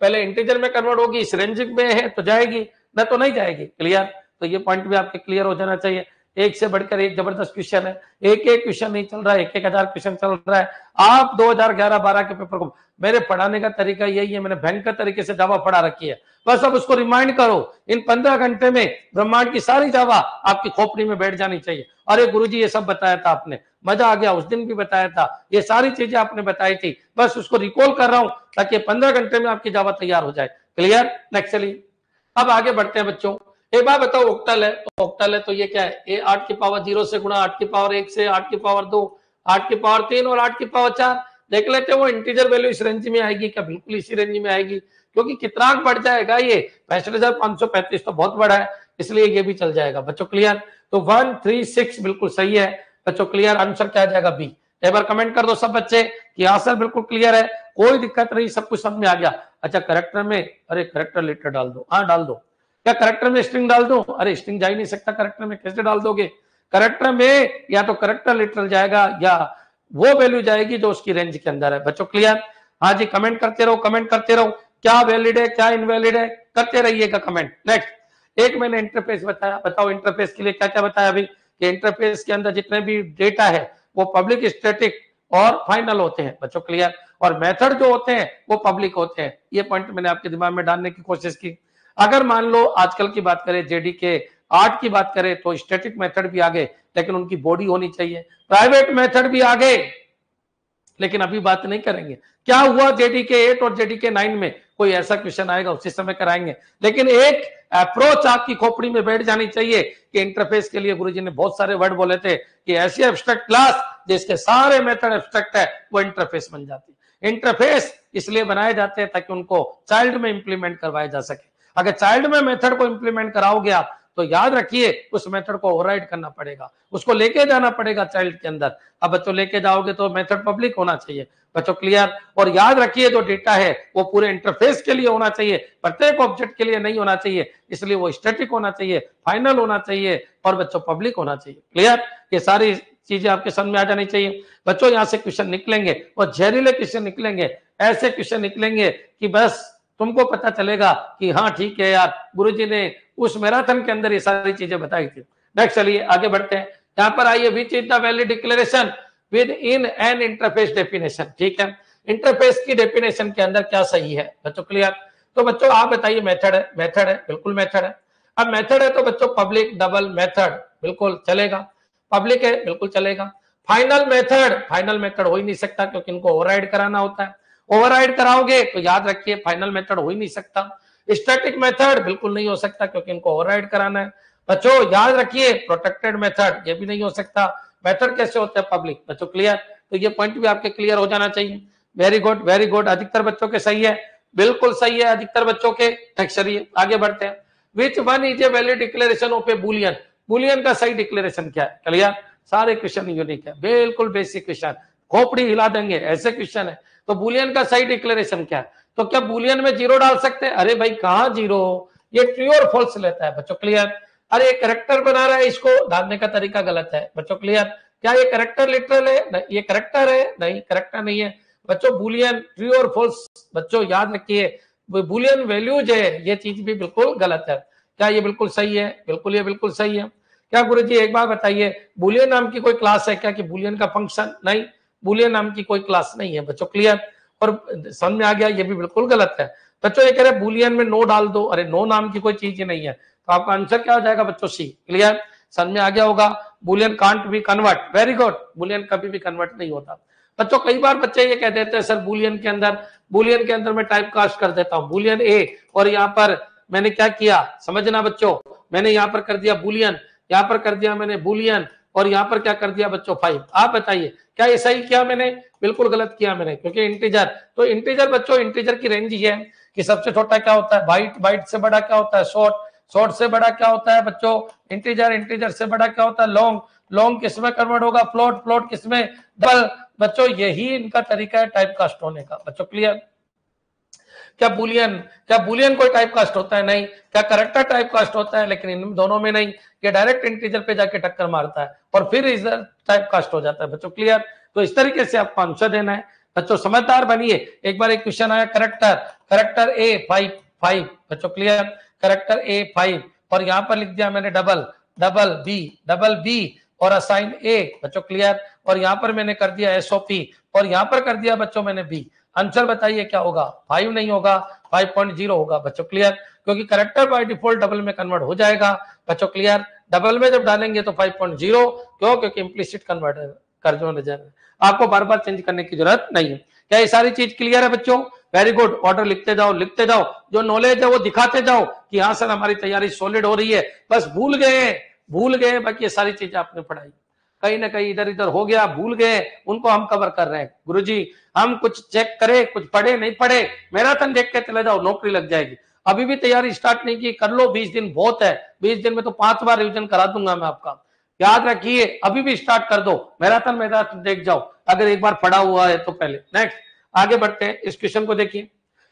A: पहले इंटीजर में कन्वर्ट होगी इस रेंज में है तो जाएगी, न तो नहीं जाएगी क्लियर तो ये पॉइंट भी आपके क्लियर हो जाना चाहिए। एक से बढ़कर एक ज़बरदस्त क्वेश्चन है। एक एक क्वेश्चन नहीं चल रहा है एक एक हज़ार क्वेश्चन चल रहा है। आप 2011-12 के पेपर को मेरे पढ़ाने का तरीका यही है, मैंने भयंकर तरीके से जावा पढ़ा रखी है। बस अब उसको रिमाइंड करो, इन पंद्रह घंटे में ब्रह्मांड की सारी जावा आपकी खोपड़ी में बैठ जानी चाहिए। अरे गुरु ये सब बताया था आपने। मज़ा आ गया, उस दिन भी बताया था। ये सारी चीज़ें आपने बताई थी। बस उसको रिकॉल कर रहा हूँ, ताकि पंद्रह घंटे में आपकी जावा तैयार हो जाए। क्लियर नेक्स्ट चलिए। अब आगे बढ़ते हैं बच्चों। एक बार बताओ ऑक्टल है? ऑक्टल है तो ये क्या है? ए आठ की पावर ज़ीरो से गुणा आठ की पावर एक से आठ की पावर दो, आठ की पावर तीन और आठ की पावर चार। देख लेते हैं वो इंटीजर वैल्यू इस रेंज में आएगी क्या? बिल्कुल इसी रेंज में आएगी, क्योंकि कितना बढ़ जाएगा ये? पैंसठ हज़ार पाँच सौ पैंतीस तो बहुत बड़ा है, इसलिए ये भी चल जाएगा। बच्चों क्लियर तो वन थ्री सिक्स बिल्कुल सही है। बच्चों क्लियर आंसर क्या जाएगा? बी एक बार कमेंट कर दो सब बच्चे कि आंसर बिल्कुल क्लियर है। कोई दिक्कत नहीं, सब कुछ समझ में आ गया। अच्छा करेक्टर में, अरे करेक्टर लेटर डाल दो। हाँ डाल दो। क्या करेक्टर में स्ट्रिंग डाल दो? अरे, स्ट्रिंग जा ही नहीं सकता, करेक्टर में कैसे डाल दोगे? करेक्टर में या तो करेक्टर लिटरल जाएगा या वो वैल्यू जाएगी जो उसकी रेंज के अंदर है। बच्चों क्लियर हाँ जी कमेंट करते रहो कमेंट करते रहो। क्या वैलिड है, क्या इनवैलिड है? करते रहिएगा कमेंट नेक्स्ट एक मैंने इंटरफेस बताया। बताओ इंटरफेस के लिए क्या क्या बताया अभी? कि इंटरफेस के अंदर जितने भी डेटा है, वो पब्लिक स्टेटिक और फाइनल होते हैं। बच्चों क्लियर और मेथड जो होते हैं, वो पब्लिक होते हैं। ये पॉइंट मैंने आपके दिमाग में डालने की कोशिश की। अगर मान लो आजकल की बात करें, जेडी के आर्ट की बात करें तो स्टेटिक मेथड भी आगे, लेकिन उनकी बॉडी होनी चाहिए। प्राइवेट मेथड भी आगे, लेकिन अभी बात नहीं करेंगे। क्या हुआ जेडी के एट और जेडी के नाइन में? कोई ऐसा क्वेश्चन आएगा, उसी समय कराएँगे। लेकिन एक अप्रोच आपकी खोपड़ी में बैठ जानी चाहिए कि इंटरफेस के लिए गुरुजी ने बहुत सारे वर्ड बोले थे कि ऐसी एब्स्ट्रैक्ट क्लास जिसके सारे मेथड एब्स्ट्रैक्ट है, वो इंटरफेस बन जाती है। इंटरफेस इसलिए बनाए जाते हैं ताकि उनको चाइल्ड में इंप्लीमेंट करवाया जा सके। अगर चाइल्ड में मेथड को इंप्लीमेंट कराओगे आप तो याद रखिए, उस मेथड को ओवरराइड करना पड़ेगा। उसको लेके जाना पड़ेगा चाइल्ड के अंदर। अब बच्चों, लेके जाओगे तो मेथड पब्लिक होना चाहिए। बच्चों क्लियर और याद रखिए, जो डेटा है, वो पूरे इंटरफेस के लिए होना चाहिए। प्रत्येक ऑब्जेक्ट के लिए नहीं होना चाहिए। इसलिए वो स्टेटिक होना चाहिए फाइनल होना चाहिए और बच्चों पब्लिक होना चाहिए। क्लियर ये सारी चीज़ें आपके समझ में आ जानी चाहिए। बच्चों, यहाँ से क्वेश्चन निकलेंगे और जहरीले क्वेश्चन निकलेंगे। ऐसे क्वेश्चन निकलेंगे कि बस तुमको पता चलेगा कि हाँ ठीक है यार गुरु जी ने उस मैराथन के अंदर ये सारी चीज़ें बताई थी। नेक्स्ट चलिए, आगे बढ़ते हैं। यहाँ पर आइए which is the valid declaration within an interface definition ठीक है? इंटरफेस की डेफिनेशन के अंदर क्या सही है? बच्चों क्लियर तो बच्चों, आप बताइए मेथड है? मेथड है? बिल्कुल मेथड है। अब मेथड है तो बच्चों पब्लिक डबल मेथड बिल्कुल चलेगा। पब्लिक है, बिल्कुल चलेगा। फाइनल मेथड फाइनल मेथड हो ही नहीं सकता क्योंकि इनको ओवरराइड कराना होता है। ओवरराइड कराओगे तो याद रखिए, फाइनल मेथड हो ही नहीं सकता। स्टैटिक मेथड बिल्कुल नहीं हो सकता क्योंकि इनको ओवरराइड कराना है। बच्चों, याद रखिए, प्रोटेक्टेड मेथड, ये भी नहीं हो सकता। मेथड कैसे होते हैं पब्लिक? बच्चों, क्लियर? तो ये पॉइंट भी आपके क्लियर हो जाना चाहिए। वेरी गुड वेरी गुड अधिकतर बच्चों के सही है। बिल्कुल सही है, अधिकतर बच्चों के। चलिए, आगे बढ़ते हैं। Which one is a valid declaration of a boolean boolean का सही डिक्लेरेशन क्या है? क्लियर सारे क्वेश्चन यूनिक है। बिल्कुल बेसिक क्वेश्चन खोपड़ी हिला देंगे, ऐसे क्वेश्चन है। तो बुलियन का सही डिक्लेरेशन क्या है? तो क्या बुलियन में ज़ीरो डाल सकते हैं? अरे भाई, कहा ज़ीरो? ये ट्रू और फॉल्स लेता है, बच्चों, क्लियर? अरे करेक्टर बना रहा है इसको, डालने का तरीका गलत है, बच्चों, क्लियर? क्या ये करेक्टर लिटरल है? नहीं, ये करेक्टर है? नहीं, करेक्टर नहीं है। बच्चों, बुलियन ट्रू और फॉल्स, बच्चों, याद रखिए बुलियन वैल्यूज़ है, ये चीज़ भी बिल्कुल गलत है। क्या ये बिल्कुल सही है? बिल्कुल, ये बिल्कुल सही है। क्या गुरु जी एक बार बताइए, बुलियन नाम की कोई क्लास है क्या कि बुलियन का फ़ंक्शन? नहीं बुलियन नाम की कोई क्लास नहीं है, बच्चों क्लियर और समझ में आ गया, ये भी बिल्कुल गलत है। बच्चों, ये कह रहे बुलियन में नो डाल दो। अरे, नो नाम की कोई चीज़ ही नहीं है। तो आपका आंसर क्या हो जाएगा बच्चों सी? क्लियर समझ में आ गया होगा। बुलियन कांट भी कन्वर्ट वेरी गुड बुलियन कभी भी कन्वर्ट नहीं होता। बच्चों, कई बार बच्चे ये कह देते हैं, सर, बुलियन के अंदर, बुलियन के अंदर मैं टाइप कास्ट कर देता हूँ। बुलियन ए और यहाँ पर मैंने क्या किया? समझना बच्चों, मैंने यहाँ पर कर दिया बुलियन, यहाँ पर कर दिया मैंने बुलियन और यहाँ पर क्या कर दिया बच्चों फाइव आप बताइए क्या ये सही किया मैंने? बिल्कुल गलत किया मैंने, क्योंकि इंटीजर तो इंटीजर बच्चों इंटीजर की रेंज ये है कि सबसे छोटा क्या होता है? बाइट बाइट से बड़ा क्या होता है? शॉर्ट शॉर्ट से बड़ा क्या होता है बच्चों? इंटीजर इंटीजर से बड़ा क्या होता है? लॉन्ग लॉन्ग किसमें कन्वर्ट होगा? फ्लोट फ्लोट किसमें डबल बच्चों, यही इनका तरीका है टाइप कास्ट होने का। बच्चों क्लियर क्या बुलियन क्या बुलियन कोई टाइप कास्ट होता है? नहीं। क्या करेक्टर टाइप कास्ट होता है? लेकिन इन दोनों में नहीं। ये डायरेक्ट इंटीजर पे जाके टक्कर मारता है और फिर टाइप कास्ट हो जाता है। बच्चों क्लियर तो इस तरीके से आपको आंसर देना है। बच्चों, समझदार बनिए। एक बार एक क्वेश्चन आया character character a five five बच्चों क्लियर करेक्टर ए फाइव और यहाँ पर लिख दिया मैंने double double B double B और असाइन ए बच्चों क्लियर और यहाँ पर मैंने कर दिया एसओपी और यहाँ पर कर दिया बच्चों मैंने बी आंसर बताइए क्या होगा? फाइव नहीं होगा फाइव पॉइंट ज़ीरो होगा, बच्चों क्लियर क्योंकि करेक्टर बाय डिफ़ॉल्ट डबल में कन्वर्ट हो जाएगा, बच्चों क्लियर डबल में जब डालेंगे तो फाइव पॉइंट ज़ीरो क्यों? क्योंकि इम्प्लिसिट कन्वर्ट कर जो आपको बार बार चेंज करने की ज़रूरत नहीं है। क्या ये सारी चीज़ क्लियर है बच्चों? वेरी गुड ऑर्डर लिखते जाओ लिखते जाओ। जो नॉलेज है वो दिखाते जाओ कि हाँ सर, हमारी तैयारी सॉलिड हो रही है। बस भूल गए भूल गए, बाकी ये सारी चीज़ें आपने पढ़ाई। कहीं ना कहीं इधर इधर हो गया, भूल गए, उनको हम कवर कर रहे हैं। गुरु जी हम कुछ चेक करें, कुछ पढ़े, नहीं पढ़े मैराथन देख के चले जाओ, नौकरी लग जाएगी। अभी भी तैयारी स्टार्ट नहीं की, कर लो, बीस दिन बहुत है। बीस दिन में तो पाँच बार रिविजन करा दूँगा मैं आपका। याद रखिए, अभी भी स्टार्ट कर दो मैराथन मैराथन देख जाओ। अगर एक बार पढ़ा हुआ है तो पहले। नेक्स्ट आगे बढ़ते हैं, इस क्वेश्चन को देखिए।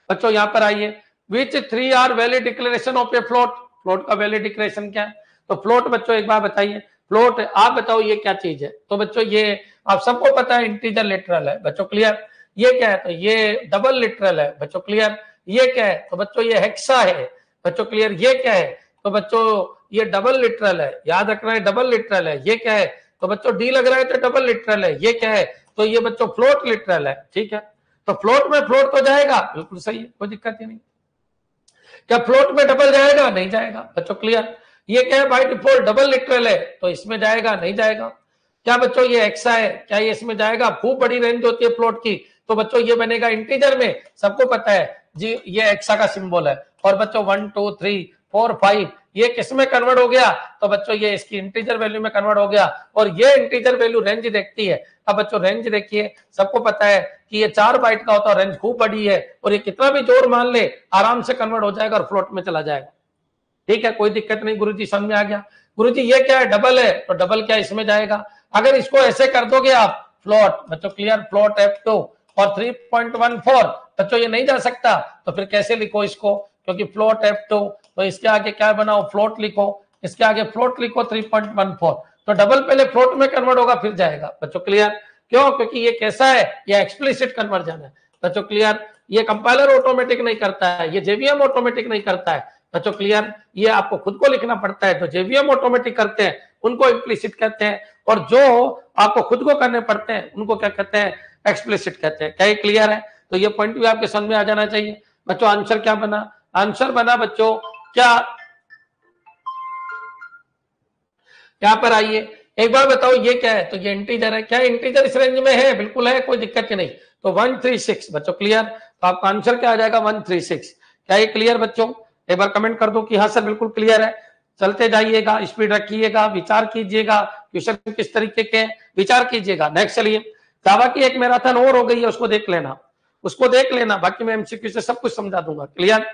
A: बच्चों, यहाँ पर आइए। Which three are valid declaration of a float float का वैलिड डिक्लेरेशन क्या है? तो फ्लोट बच्चों, एक बार बताइए। फ्लोट है। आप बताओ ये क्या चीज़ है? तो बच्चों ये आप सबको पता है इंटीजर लिटरल है। बच्चों क्लियर ये क्या है? तो ये डबल लिटरल है। बच्चों क्लियर ये क्या है? तो बच्चों ये हेक्सा है। बच्चों क्लियर ये क्या है? तो बच्चों ये डबल लिटरल है। याद रखना है डबल लिटरल है। ये क्या है? तो बच्चों डी लग रहा है तो डबल लिटरल है। ये क्या है? तो ये बच्चों फ्लोट लिटरल है। ठीक है? तो फ्लोट में फ्लोट तो जाएगा? बिल्कुल सही है, कोई दिक्कत ही नहीं। क्या फ्लोट में डबल जाएगा? नहीं जाएगा। बच्चों क्लियर ये क्या है बाई डिफ़ॉल्ट डबल लिटरल है तो इसमें जाएगा, नहीं जाएगा। क्या बच्चों, ये एक्सा है, क्या ये इसमें जाएगा? खूब बड़ी रेंज होती है फ्लोट की। तो बच्चों, ये बनेगा इंटीजर में। सबको पता है, जी, ये एक्सा का सिंबल है। और बच्चों one two three four five ये किसमें कन्वर्ट हो गया? तो बच्चों, ये इसकी इंटीजर वैल्यू में कन्वर्ट हो गया। और ये इंटीजर वैल्यू रेंज देखती है। अब बच्चों रेंज देखिए। सबको पता है कि ये चार बाइट का होता है रेंज खूब बड़ी है। और ये कितना भी ज़ोर मान ले, आराम से कन्वर्ट हो जाएगा और फ्लोट में चला जाएगा। ठीक है, कोई दिक्कत नहीं गुरु जी समझ में आ गया। गुरु जी ये क्या है? डबल है तो डबल क्या इसमें जाएगा? अगर इसको ऐसे कर दोगे आप फ्लॉट बच्चों क्लियर फ्लॉट एफ़ टू और 3.14 बच्चों, ये नहीं जा सकता तो फिर कैसे लिखो इसको? क्योंकि फ्लोट एफ़ टू तो इसके आगे क्या बनाओ? फ्लोट लिखो। इसके आगे फ्लोट लिखो 3.14 तो डबल पहले फ्लोट में कन्वर्ट होगा, फिर जाएगा। बच्चों क्लियर क्यों? क्योंकि ये कैसा है? ये एक्सप्लिसिट कन्वर्जन है। बच्चों क्लियर ये कंपाइलर ऑटोमेटिक नहीं करता है, ये जेवीएम ऑटोमेटिक नहीं करता है। बच्चों क्लियर ये आपको खुद को लिखना पड़ता है तो जेवीएम ऑटोमेटिक करते हैं, उनको इम्प्लिसिट कहते हैं, और जो आपको खुद को करने पड़ते हैं, उनको क्या कहते हैं एक्सप्लिसिट कहते हैं। क्या ये क्लियर है? तो ये पॉइंट भी आपके समझ में आ जाना चाहिए। बच्चों आंसर क्या बना? आंसर बना बच्चों, क्या? यहाँ पर आइए। एक बार बताओ, ये क्या है? तो ये इंटीजर है। क्या इंटीजर इस रेंज में है? बिल्कुल है, कोई दिक्कत ही नहीं। तो वन थ्री सिक्स बच्चों क्लियर तो आपका आंसर क्या आ जाएगा? वन थ्री सिक्स क्या ये क्लियर बच्चों? एक बार कमेंट कर दो कि हाँ सर, बिल्कुल क्लियर है। चलते जाइएगा स्पीड रखिएगा, विचार कीजिएगा क्वेश्चन किस तरीके के विचार कीजिएगा। नेक्स्ट चलिए। जावा की एक मैराथन और हो गई है, उसको देख लेना। उसको देख लेना। बाकी मैं एमसीक्यू से सब कुछ समझा दूँगा। क्लियर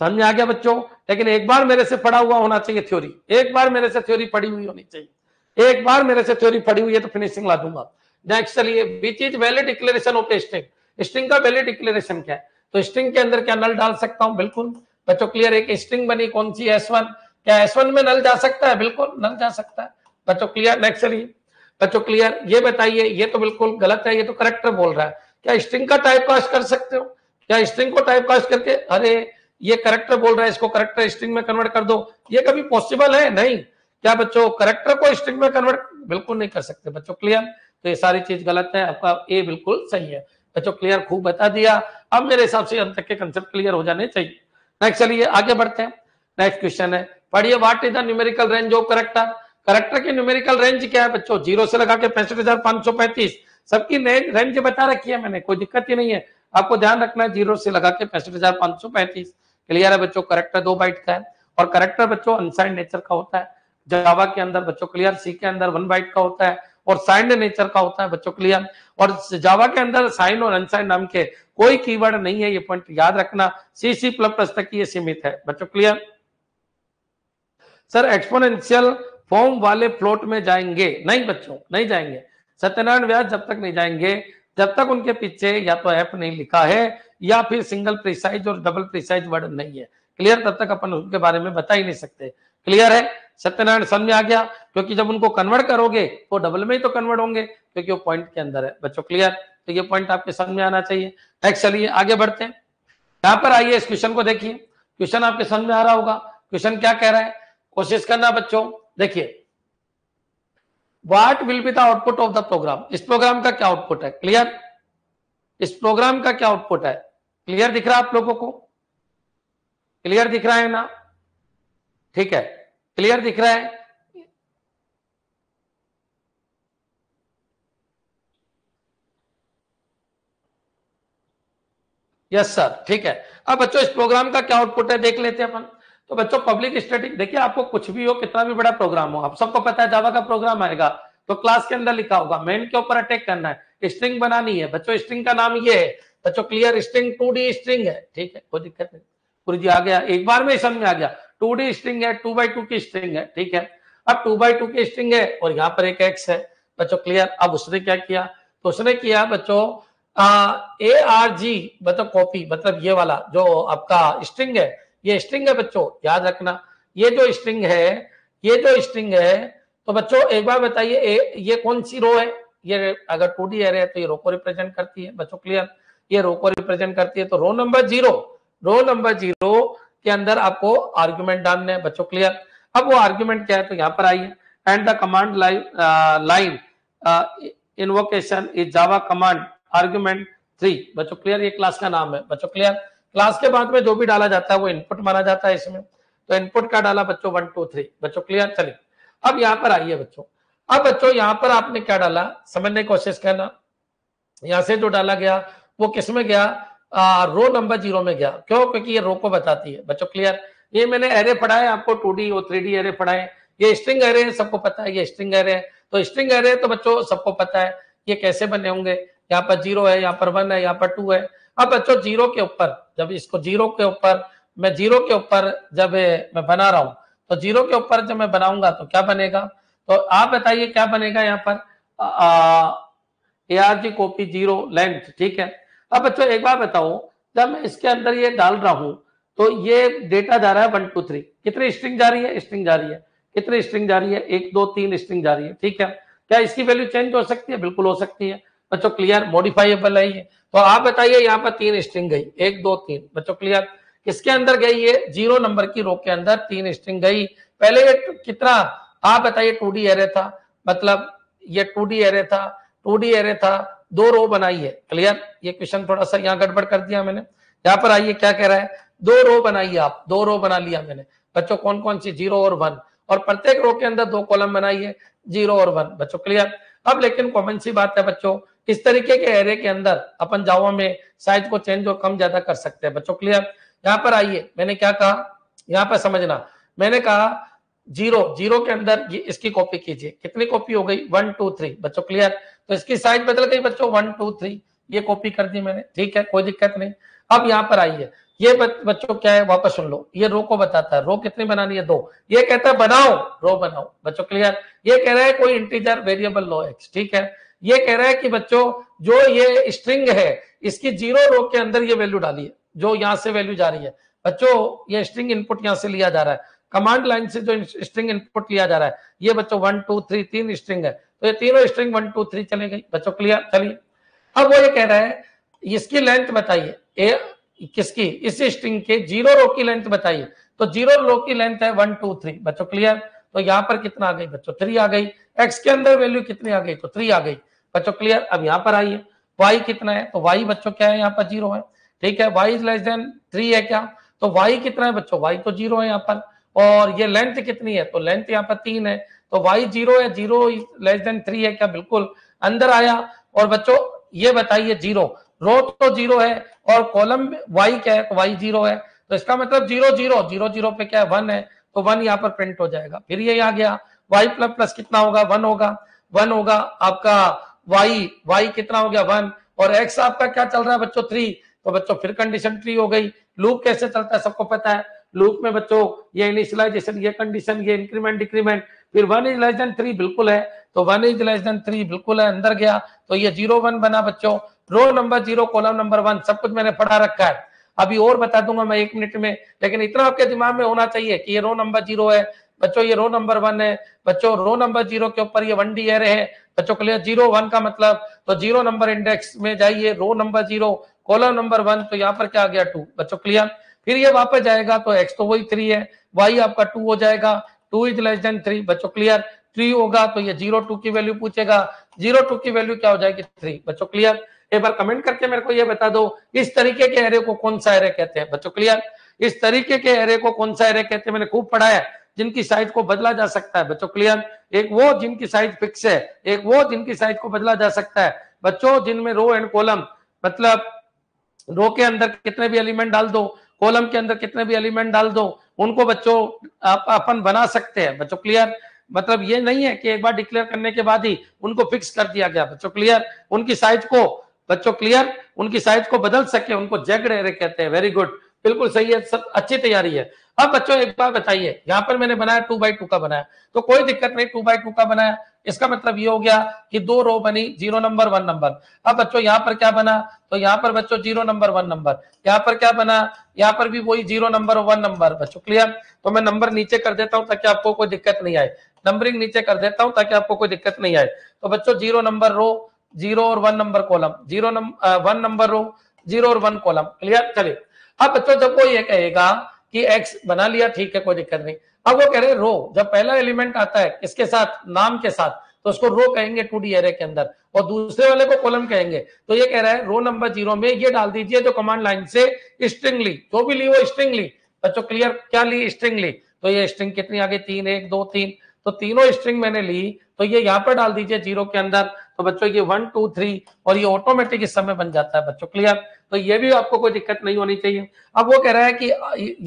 A: समझ में आ गया बच्चों? लेकिन एक बार मेरे से पढ़ा हुआ होना चाहिए थ्योरी एक बार मेरे से थ्योरी पढ़ी हुई होनी चाहिए। एक बार मेरे से थ्योरी पढ़ी हुई है तो फिनिशिंग ला दूँगा। नेक्स्ट चलिए। Which is valid declaration of string string का वैलिड डिक्लेरेशन क्या है? तो स्ट्रिंग के अंदर क्या नल डाल सकता हूँ? बिल्कुल। बच्चों क्लियर एक स्ट्रिंग बनी, कौन सी एस वन क्या एस वन में नल जा सकता है? बिल्कुल, नल जा सकता है। बच्चों क्लियर नेक्स्ट चलिए बच्चों क्लियर ये बताइए, ये तो बिल्कुल गलत है, ये तो करेक्टर बोल रहा है। क्या स्ट्रिंग का टाइप कास्ट कर सकते हो? क्या स्ट्रिंग को टाइप कास्ट करके, अरे, ये करेक्टर बोल रहा है, इसको करेक्टर स्ट्रिंग में कन्वर्ट कर दो। ये कभी पॉसिबल है? नहीं। क्या बच्चों करेक्टर को स्ट्रिंग में कन्वर्ट बिल्कुल नहीं कर सकते। बच्चों क्लियर तो ये सारी चीज़ गलत है, आपका ए बिल्कुल सही है। बच्चों क्लियर खूब बता दिया। अब मेरे हिसाब से अंत तक के कंसेप्ट क्लियर हो जाने चाहिए। नेक्स्ट चलिए, आगे बढ़ते हैं। नेक्स्ट क्वेश्चन है। पढ़िए what is the numerical range of character character की न्यूमेरिकल रेंज क्या है बच्चों? ज़ीरो से लगा के पैंसठ हज़ार पाँच सौ पैंतीस। सबकी रेंज बता रखी है मैंने, कोई दिक्कत ही नहीं है। आपको ध्यान रखना है ज़ीरो से लगा के पैंसठ हज़ार पाँच सौ पैंतीस। क्लियर है बच्चों? करेक्टर दो बाइट का है। और करेक्टर बच्चों अनसाइंड नेचर का होता है। जावा के अंदर बच्चों क्लियर सी के अंदर वन बाइट का होता है। और साइंड नेचर का होता है बच्चों क्लियर और जावा के अंदर साइन और अनसाइन नाम के कोई कीवर्ड नहीं है, ये पॉइंट याद रखना। सी सी प्लस प्लस तक ये सीमित है। बच्चों क्लियर सर एक्सपोनेंशियल फॉर्म वाले फ्लोट में जाएँगे। नहीं बच्चों, नहीं जाएँगे। सत्यनारायण व्यास जब तक नहीं जाएँगे, जब तक उनके पीछे या तो ऐप नहीं लिखा है, या फिर सिंगल प्रिसाइज और डबल प्रिसाइज वर्ड नहीं है। क्लियर तब तक अपन उनके बारे में बता ही नहीं सकते। क्लियर है? सत्यनारायण सन में आ गया, क्योंकि जब उनको कन्वर्ट करोगे तो डबल में ही तो कन्वर्ट होंगे, क्योंकि वो पॉइंट के अंदर है। बच्चों क्लियर तो ये पॉइंट आपके समझ में आना चाहिए। नेक्स्ट चलिए, आगे बढ़ते हैं। यहाँ पर आइए इस क्वेश्चन को देखिए। क्वेश्चन आपके समझ में आ रहा होगा। क्वेश्चन क्या कह रहा है? कोशिश करना बच्चों। देखिए। What will be the output of the program इस प्रोग्राम का क्या आउटपुट है? क्लियर इस प्रोग्राम का क्या आउटपुट है? क्लियर दिख रहा है आप लोगों को? क्लियर दिख रहा है ना? ठीक है। क्लियर दिख रहा है? यस सर ठीक है. अब बच्चों, इस प्रोग्राम का क्या आउटपुट है, देख लेते हैं अपन. तो बच्चों पब्लिक स्टैटिक देखिए, आपको कुछ भी हो, कितना भी बड़ा प्रोग्राम हो, आप सबको पता है जावा का प्रोग्राम आएगा. तो क्लास के अंदर लिखा होगा मेन के ऊपर अटैक करना है. स्ट्रिंग बनानी है. बच्चों स्ट्रिंग का नाम ये है. बच्चों क्लियर स्ट्रिंग टू स्ट्रिंग है. ठीक है, कोई दिक्कत नहीं. पूरी जी आ गया. एक बार में समझ में आ गया. टू डी स्ट्रिंग है, टू बाई टू की स्ट्रिंग है, ठीक है? अब टू बाई टू की स्ट्रिंग है और यहाँ पर एक एक्स है। बच्चों क्लियर अब उसने क्या किया? तो उसने किया, बच्चों ए आर जी मतलब कॉपी मतलब ये वाला जो आपका स्ट्रिंग है, ये स्ट्रिंग है बच्चों, याद रखना। ये जो स्ट्रिंग है, ये जो स्ट्रिंग है तो बच्चों, एक बार बताइए ये कौन सी रो है? ये अगर टू डी एरे है तो ये रो को रिप्रेजेंट करती है, बच्चों क्लियर ये रो को रिप्रेजेंट करती है तो row number zero row number zero के अंदर आपको आर्ग्यूमेंट डालने हैं, बच्चों क्लियर अब वो आर्ग्यूमेंट क्या है तो यहाँ पर आइए। And the command line invocation is Java command argument three बच्चों क्लियर ये क्लास का नाम है। बच्चों क्लियर क्लास के बाद में जो भी डाला जाता है वो इनपुट माना जाता है इसमें। तो इनपुट का डाला बच्चों वन टू थ्री बच्चों क्लियर चलिए। अब यहाँ पर आइए बच्चों। अब बच्चों यहाँ पर आपने क्या डाला? समझने की कोशिश करना। यहाँ से जो डाला गया, वो किसमें गया? आ, रो नंबर ज़ीरो में गया। क्यों? क्योंकि ये रो को बताती है। बच्चों क्लियर ये मैंने एरे पढ़ाए आपको टू डी और थ्री डी एरे पढ़ाए। ये स्ट्रिंग एरे है सबको पता है ये स्ट्रिंग एरे है। तो स्ट्रिंग एरे तो बच्चों सबको पता है ये कैसे बने होंगे? यहाँ पर ज़ीरो है यहाँ पर वन है यहाँ पर टू है। अब बच्चों ज़ीरो के ऊपर जब इसको ज़ीरो के ऊपर मैं ज़ीरो के ऊपर जब मैं बना रहा हूँ तो ज़ीरो के ऊपर जब मैं बनाऊँगा तो क्या बनेगा? तो आप बताइए क्या बनेगा यहाँ पर? A R G copy zero length ठीक है? अब बच्चों, एक बार बताओ जब मैं इसके अंदर ये डाल रहा हूँ तो ये डेटा जा रहा है वन, टू, थ्री। कितनी स्ट्रिंग जा रही है? स्ट्रिंग जा रही है। कितनी स्ट्रिंग जा रही है? एक, दो, तीन स्ट्रिंग जा रही है। ठीक है? क्या इसकी वैल्यू चेंज हो सकती है? बिल्कुल हो सकती है। बच्चों, क्लियर? मॉडिफाइबल है। ये तो आप बताइए, यहाँ पर तीन स्ट्रिंग गई। एक, दो, तीन। बच्चों, क्लियर? किसके अंदर गई ये? ज़ीरो नंबर की रो के अंदर तीन स्ट्रिंग गई। पहले ये कितना आप बताइए, टू एरे था। मतलब ये टू एरे था, टू एरे था दो रो बनाई है। क्लियर ये क्वेश्चन थोड़ा सा यहाँ गड़बड़ कर दिया मैंने। यहाँ पर आइए क्या कह रहा है? दो रो बनाइए आप। दो रो बना लिया मैंने। बच्चों कौन कौन सी? ज़ीरो और वन और प्रत्येक रो के अंदर दो कॉलम बनाइए ज़ीरो और वन बच्चों क्लियर अब लेकिन कॉमन सी बात है बच्चों इस तरीके के एरे के अंदर अपन जावा में साइज़ को चेंज और कम ज़्यादा कर सकते हैं? बच्चों क्लियर यहाँ पर आइए। मैंने क्या कहा? यहाँ पर समझना। मैंने कहा ज़ीरो ज़ीरो के अंदर इसकी कॉपी कीजिए। कितनी कॉपी हो गई? वन टू थ्री बच्चों क्लियर तो इसकी साइज़ बदल गई बच्चों वन टू थ्री ये कॉपी कर दी मैंने। ठीक है, कोई दिक्कत नहीं। अब यहाँ पर आइए। ये बच्चों, क्या है? वापस सुन लो। ये रो को बताता है। रो कितनी बनानी है? दो। ये कहता है, बनाओ रो बनाओ। बच्चों क्लियर ये कह रहा है, कोई इंटीजर वेरिएबल लो एक्स ठीक है? ये कह रहा है कि बच्चों, जो ये स्ट्रिंग है, इसकी ज़ीरो रो के अंदर ये वैल्यू डालिए जो यहाँ से वैल्यू जा रही है। बच्चों, ये स्ट्रिंग इनपुट यहाँ से लिया जा रहा है। कमांड लाइन से जो स्ट्रिंग इनपुट लिया जा रहा है, ये बच्चों वन टू थ्री तीन स्ट्रिंग है। तो ये तीनों स्ट्रिंग वन टू थ्री चले गई। बच्चों क्लियर चलिए। अब वो ये कह रहा है, इसकी लेंथ बताइए। ए किसकी? इस स्ट्रिंग के ज़ीरो रो की लेंथ बताइए। तो ज़ीरो रो की लेंथ है वन टू थ्री बच्चों क्लियर तो यहाँ पर कितना आ गई? बच्चों थ्री आ गई। एक्स के अंदर वैल्यू कितनी आ गई? तो थ्री आ गई। बच्चों क्लियर अब यहाँ पर आइए। वाई कितना है? तो वाई बच्चों क्या है? यहाँ पर ज़ीरो है। ठीक है? वाई लेस देन थ्री है क्या? तो वाई कितना है बच्चों? वाई तो ज़ीरो है यहाँ पर। और ये लेंथ कितनी है? तो लेंथ यहाँ पर तीन है। तो वाई ज़ीरो है ज़ीरो लेस देन थ्री है क्या? बिल्कुल अंदर आया। और बच्चों, ये बताइए ज़ीरो। रो तो ज़ीरो है और कॉलम वाई क्या है? तो वाई ज़ीरो है। तो इसका मतलब ज़ीरो ज़ीरो ज़ीरो ज़ीरो पे क्या है? वन है। तो वन यहाँ पर प्रिंट हो जाएगा। फिर ये आ गया। वाई प्लस प्लस कितना होगा? वन होगा। वन होगा आपका वाई वाई कितना हो गया? वन। और एक्स आपका क्या चल रहा है बच्चों? थ्री तो बच्चों, फिर कंडीशन थ्री हो गई। लूप कैसे चलता है? सबको पता है। लूप में बच्चों, ये इनिशियलाइजेशन ये कंडीशन ये इंक्रीमेंट डिक्रीमेंट फिर one is less than three बिल्कुल है तो one is less than three बिल्कुल है, अंदर गया तो ये ज़ीरो वन बना बच्चों। Row number zero column number one सब कुछ मैंने पढ़ा रखा है। अभी और बता दूँगा मैं एक मिनट में, लेकिन इतना आपके दिमाग में होना चाहिए कि ये रो नंबर ज़ीरो है। बच्चों, ये रो नंबर वन है। बच्चों रो नंबर ज़ीरो के ऊपर ये वन डी एरे है। बच्चों क्लियर ज़ीरो वन का मतलब तो ज़ीरो नंबर इंडेक्स में जाइए row number zero column number one तो यहाँ पर क्या आ गया? टू बच्चों क्लियर फिर ये वापस जाएगा तो एक्स तो वही थ्री है। वाई आपका टू हो जाएगा। Two is less than three, बच्चों क्लियर? थ्री होगा तो ये ज़ीरो टू की वैल्यू पूछेगा। ज़ीरो टू की वैल्यू क्या हो जाएगी? थ्री। बच्चों क्लियर? एक बार कमेंट करके मेरे को ये बता दो, इस तरीके के एरे को कौन सा एरे कहते हैं? बच्चों क्लियर? इस तरीके के एरे को कौन सा एरे कहते हैं? मैंने खूब पढ़ा है, जिनकी साइज़ को बदला जा सकता है। बच्चों क्लियर? एक वो जिनकी साइज़ फिक्स है, एक वो जिनकी साइज़ को बदला जा सकता है। बच्चों, जिनमें रो एंड कॉलम मतलब रो के अंदर कितने भी एलिमेंट डाल दो कॉलम के अंदर कितने भी एलिमेंट डाल दो, उनको बच्चों आप, अपन बना सकते हैं। बच्चों क्लियर मतलब ये नहीं है कि एक बार डिक्लेयर करने के बाद ही उनको फिक्स कर दिया गया। बच्चों क्लियर उनकी साइज़ को, बच्चों क्लियर उनकी साइज़ को बदल सके, उनको जैगड एरे कहते हैं। वेरी गुड बिल्कुल सही है, सब अच्छी तैयारी है। अब बच्चों, एक बार बताइए, यहाँ पर मैंने बनाया टू बाई टू का बनाया तो कोई दिक्कत नहीं टू बाई टू का बनाया, इसका मतलब ये हो गया कि दो रो बनी ज़ीरो नंबर वन नंबर अब बच्चों, यहाँ पर क्या बना? तो यहाँ पर बच्चों ज़ीरो नंबर वन नंबर यहाँ पर क्या बना? यहाँ पर भी वही ज़ीरो नंबर वन नंबर बच्चों क्लियर तो मैं नंबर नीचे कर देता हूँ ताकि आपको कोई दिक्कत नहीं आए। नंबरिंग नीचे कर देता हूँ ताकि आपको कोई दिक्कत नहीं आए। तो बच्चों ज़ीरो नंबर रो ज़ीरो और one number column zero one number row zero और वन कॉलम क्लियर चलिए। अब बच्चों, जब वो ये कहेगा कि एक्स बना लिया, ठीक है, कोई दिक्कत नहीं। अब वो कह रहे हैं रो, जब पहला एलिमेंट आता है, इसके साथ, नाम के साथ तो उसको रो कहेंगे टू डी एरे के अंदर। और दूसरे वाले को कॉलम कहेंगे। तो ये कह रहा है रो नंबर ज़ीरो में ये डाल दीजिए जो कमांड लाइन से स्ट्रिंग ली। जो भी ली, वो स्ट्रिंग ली। बच्चों क्लियर क्या ली? स्ट्रिंग ली। तो ये स्ट्रिंग कितनी आ गई? तीन, एक, दो, तीन। तो तीनों स्ट्रिंग मैंने ली। तो ये यहाँ पर डाल दीजिए ज़ीरो के अंदर। तो बच्चों, ये वन टू थ्री और ये ऑटोमेटिक इस समय बन जाता है। बच्चों क्लियर तो ये भी आपको कोई दिक्कत नहीं होनी चाहिए। अब वो कह रहा है कि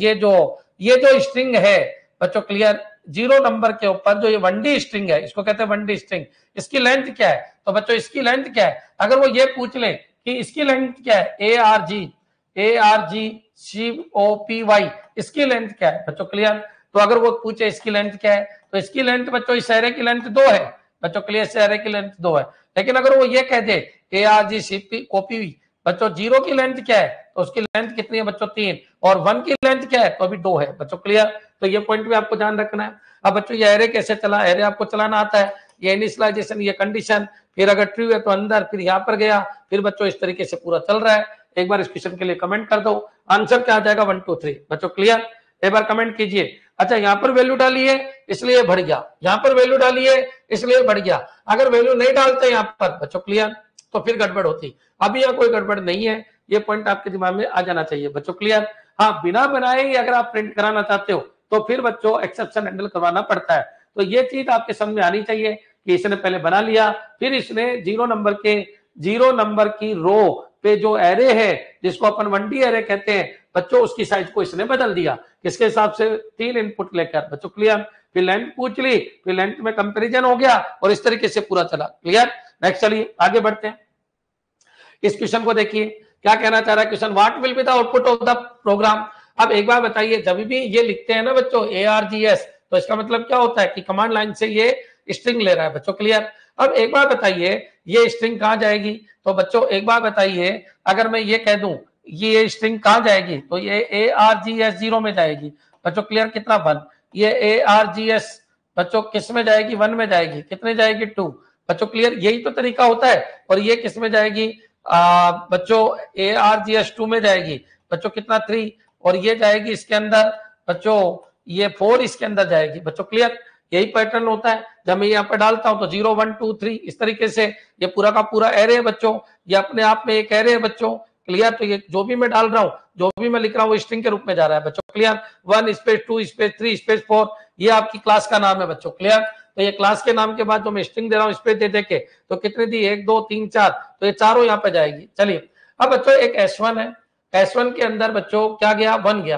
A: ये जो ये जो स्ट्रिंग है, बच्चों क्लियर ज़ीरो नंबर के ऊपर जो ये वनडी स्ट्रिंग है, इसको कहते हैं वनडी स्ट्रिंग इसकी लेंथ क्या है? तो बच्चों, इसकी लेंथ क्या है? अगर वो ये पूछ ले कि इसकी लेंथ क्या है? A R G A R G C O P Y इसकी लेंथ क्या है? बच्चों क्लियर तो अगर वो पूछे इसकी लेंथ क्या है तो इसकी लेंथ बच्चों, इस एरे की लेंथ दो है। बच्चों क्लियर से एरे की लेंथ दो है। लेकिन अगर वो ये कह दे A R G C P copy बच्चों, ज़ीरो की लेंथ क्या है? तो उसकी लेंथ कितनी है बच्चों? तीन। और वन की लेंथ क्या है? तो अभी दो है। बच्चों क्लियर तो ये पॉइंट भी आपको ध्यान रखना है। अब बच्चों, ये एरे कैसे चला? एरे आपको चलाना आता है। ये इनिशलाइजेशन ये कंडीशन फिर अगर ट्रू है तो अंदर, फिर यहाँ पर गया, फिर बच्चों, इस तरीके से पूरा चल रहा है। एक बार इस क्वेश्चन के लिए कमेंट कर दो। आंसर क्या आ जाएगा? वन टू थ्री बच्चों क्लियर एक बार कमेंट कीजिए। अच्छा यहाँ पर वैल्यू डाली है, इसलिए बढ़ गया। यहाँ पर वैल्यू डाली है, इसलिए बढ़ गया। अगर वैल्यू नहीं डालते यहाँ पर, बच्चों क्लियर तो फिर गड़बड़ होती। अभी यहाँ कोई गड़बड़ नहीं है। ये पॉइंट आपके दिमाग में आ जाना चाहिए। बच्चों क्लियर हाँ बिना बनाए ही अगर आप प्रिंट कराना चाहते हो तो फिर बच्चों एक्सेप्शन हैंडल करवाना पड़ता है। तो ये चीज़ आपके समझ में आनी चाहिए कि इसने पहले बना लिया, फिर इसने ज़ीरो नंबर के ज़ीरो नंबर की रो पे जो एरे है, जिसको अपन वनडी एरे कहते हैं, बच्चों, उसकी साइज़ को इसने बदल दिया। किसके हिसाब से? तीन इनपुट लेकर। बच्चों क्लियर फिर लेंथ पूछ ली, फिर लेंथ में कंपेरिजन हो गया और इस तरीके से पूरा चला। क्लियर नेक्स्ट चलिए, आगे बढ़ते हैं। इस क्वेश्चन को देखिए। क्या कहना चाह रहा है question? What will be the output of the program अब एक बार बताइए, जब भी ये लिखते हैं ना बच्चों ए आर जी एस तो इसका मतलब क्या होता है कि कमांड लाइन से ये स्ट्रिंग ले रहा है बच्चों क्लियर अब एक बार बताइए, ये स्ट्रिंग कहाँ जाएगी? तो बच्चों, एक बार बताइए, अगर मैं ये कह दूँ, ये स्ट्रिंग कहाँ जाएगी? तो ये A R G S zero में जाएगी। बच्चों क्लियर कितना? वन। ये ए आर जी एस बच्चों, किसमें जाएगी? वन में जाएगी। कितने जाएगी? टू। बच्चों क्लियर यही तो तरीका होता है। और ये किसमें जाएगी? बच्चों A R G S two में जाएगी। बच्चों, कितना थ्री और ये जाएगी इसके अंदर। बच्चों, ये फोर इसके अंदर जाएगी। बच्चों क्लियर यही पैटर्न होता है। जब मैं यहाँ पे डालता हूँ तो ज़ीरो वन टू थ्री इस तरीके से ये पूरा का पूरा एरे है बच्चों। ये अपने आप में एक एरे है बच्चों। क्लियर तो ये जो भी मैं डाल रहा हूँ, जो भी मैं लिख रहा हूँ, वो स्ट्रिंग के रूप में जा रहा है बच्चों। Clear one space two space three space four ये आपकी क्लास का नाम है बच्चों। क्लियर तो ये क्लास के नाम के बाद जो मैं स्ट्रिंग दे रहा हूँ स्पेस दे दे के तो कितनी दी? एक, दो, तीन, चार तो ये चारों यहाँ पे जाएगी। चलिए, अब बच्चों, एक एस वन है। एस वन के अंदर बच्चों, क्या गया? वन गया।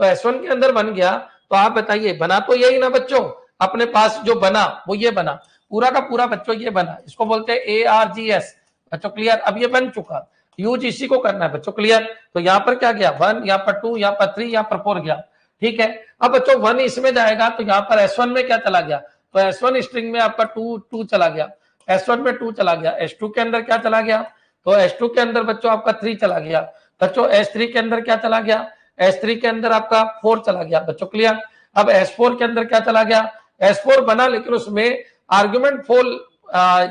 A: तो एस वन के अंदर बन गया तो आप बताइए, बना तो यही ना बच्चों? अपने पास जो बना, वो ये बना। पूरा का पूरा बच्चों ये बना। इसको बोलते हैं ए आर जी एस बच्चों क्लियर अब ये बन चुका। यूज़ इसी को करना है बच्चों क्लियर तो यहाँ पर क्या गया? वन, यहाँ पर टू यहाँ पर थ्री यहाँ पर फोर गया। ठीक है? अब बच्चों वन इसमें जाएगा तो यहाँ पर एस वन में क्या चला गया? तो एस वन स्ट्रिंग में आपका टू टू चला गया। एस वन में टू चला गया। एस टू के अंदर क्या चला गया? तो एस टू के अंदर बच्चों, आपका थ्री चला गया। बच्चों एस थ्री के अंदर क्या चला गया? एस थ्री के अंदर आपका फोर चला गया। बच्चों क्लियर अब एस फोर के अंदर क्या चला गया? एस फोर बना, लेकिन उसमें आर्ग्यूमेंट फोल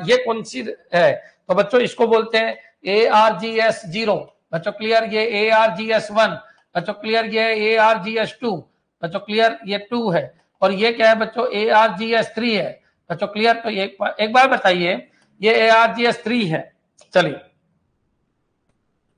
A: ये कौन सी है? तो बच्चों, इसको बोलते हैं A R G S zero बच्चों क्लियर ये A R G S one बच्चों क्लियर ये A R G S two बच्चों क्लियर ये टू है। और ये क्या है बच्चों? A R G S three है। बच्चों क्लियर तो बार, एक बार बताइए, ये A R G S three है। चलिए।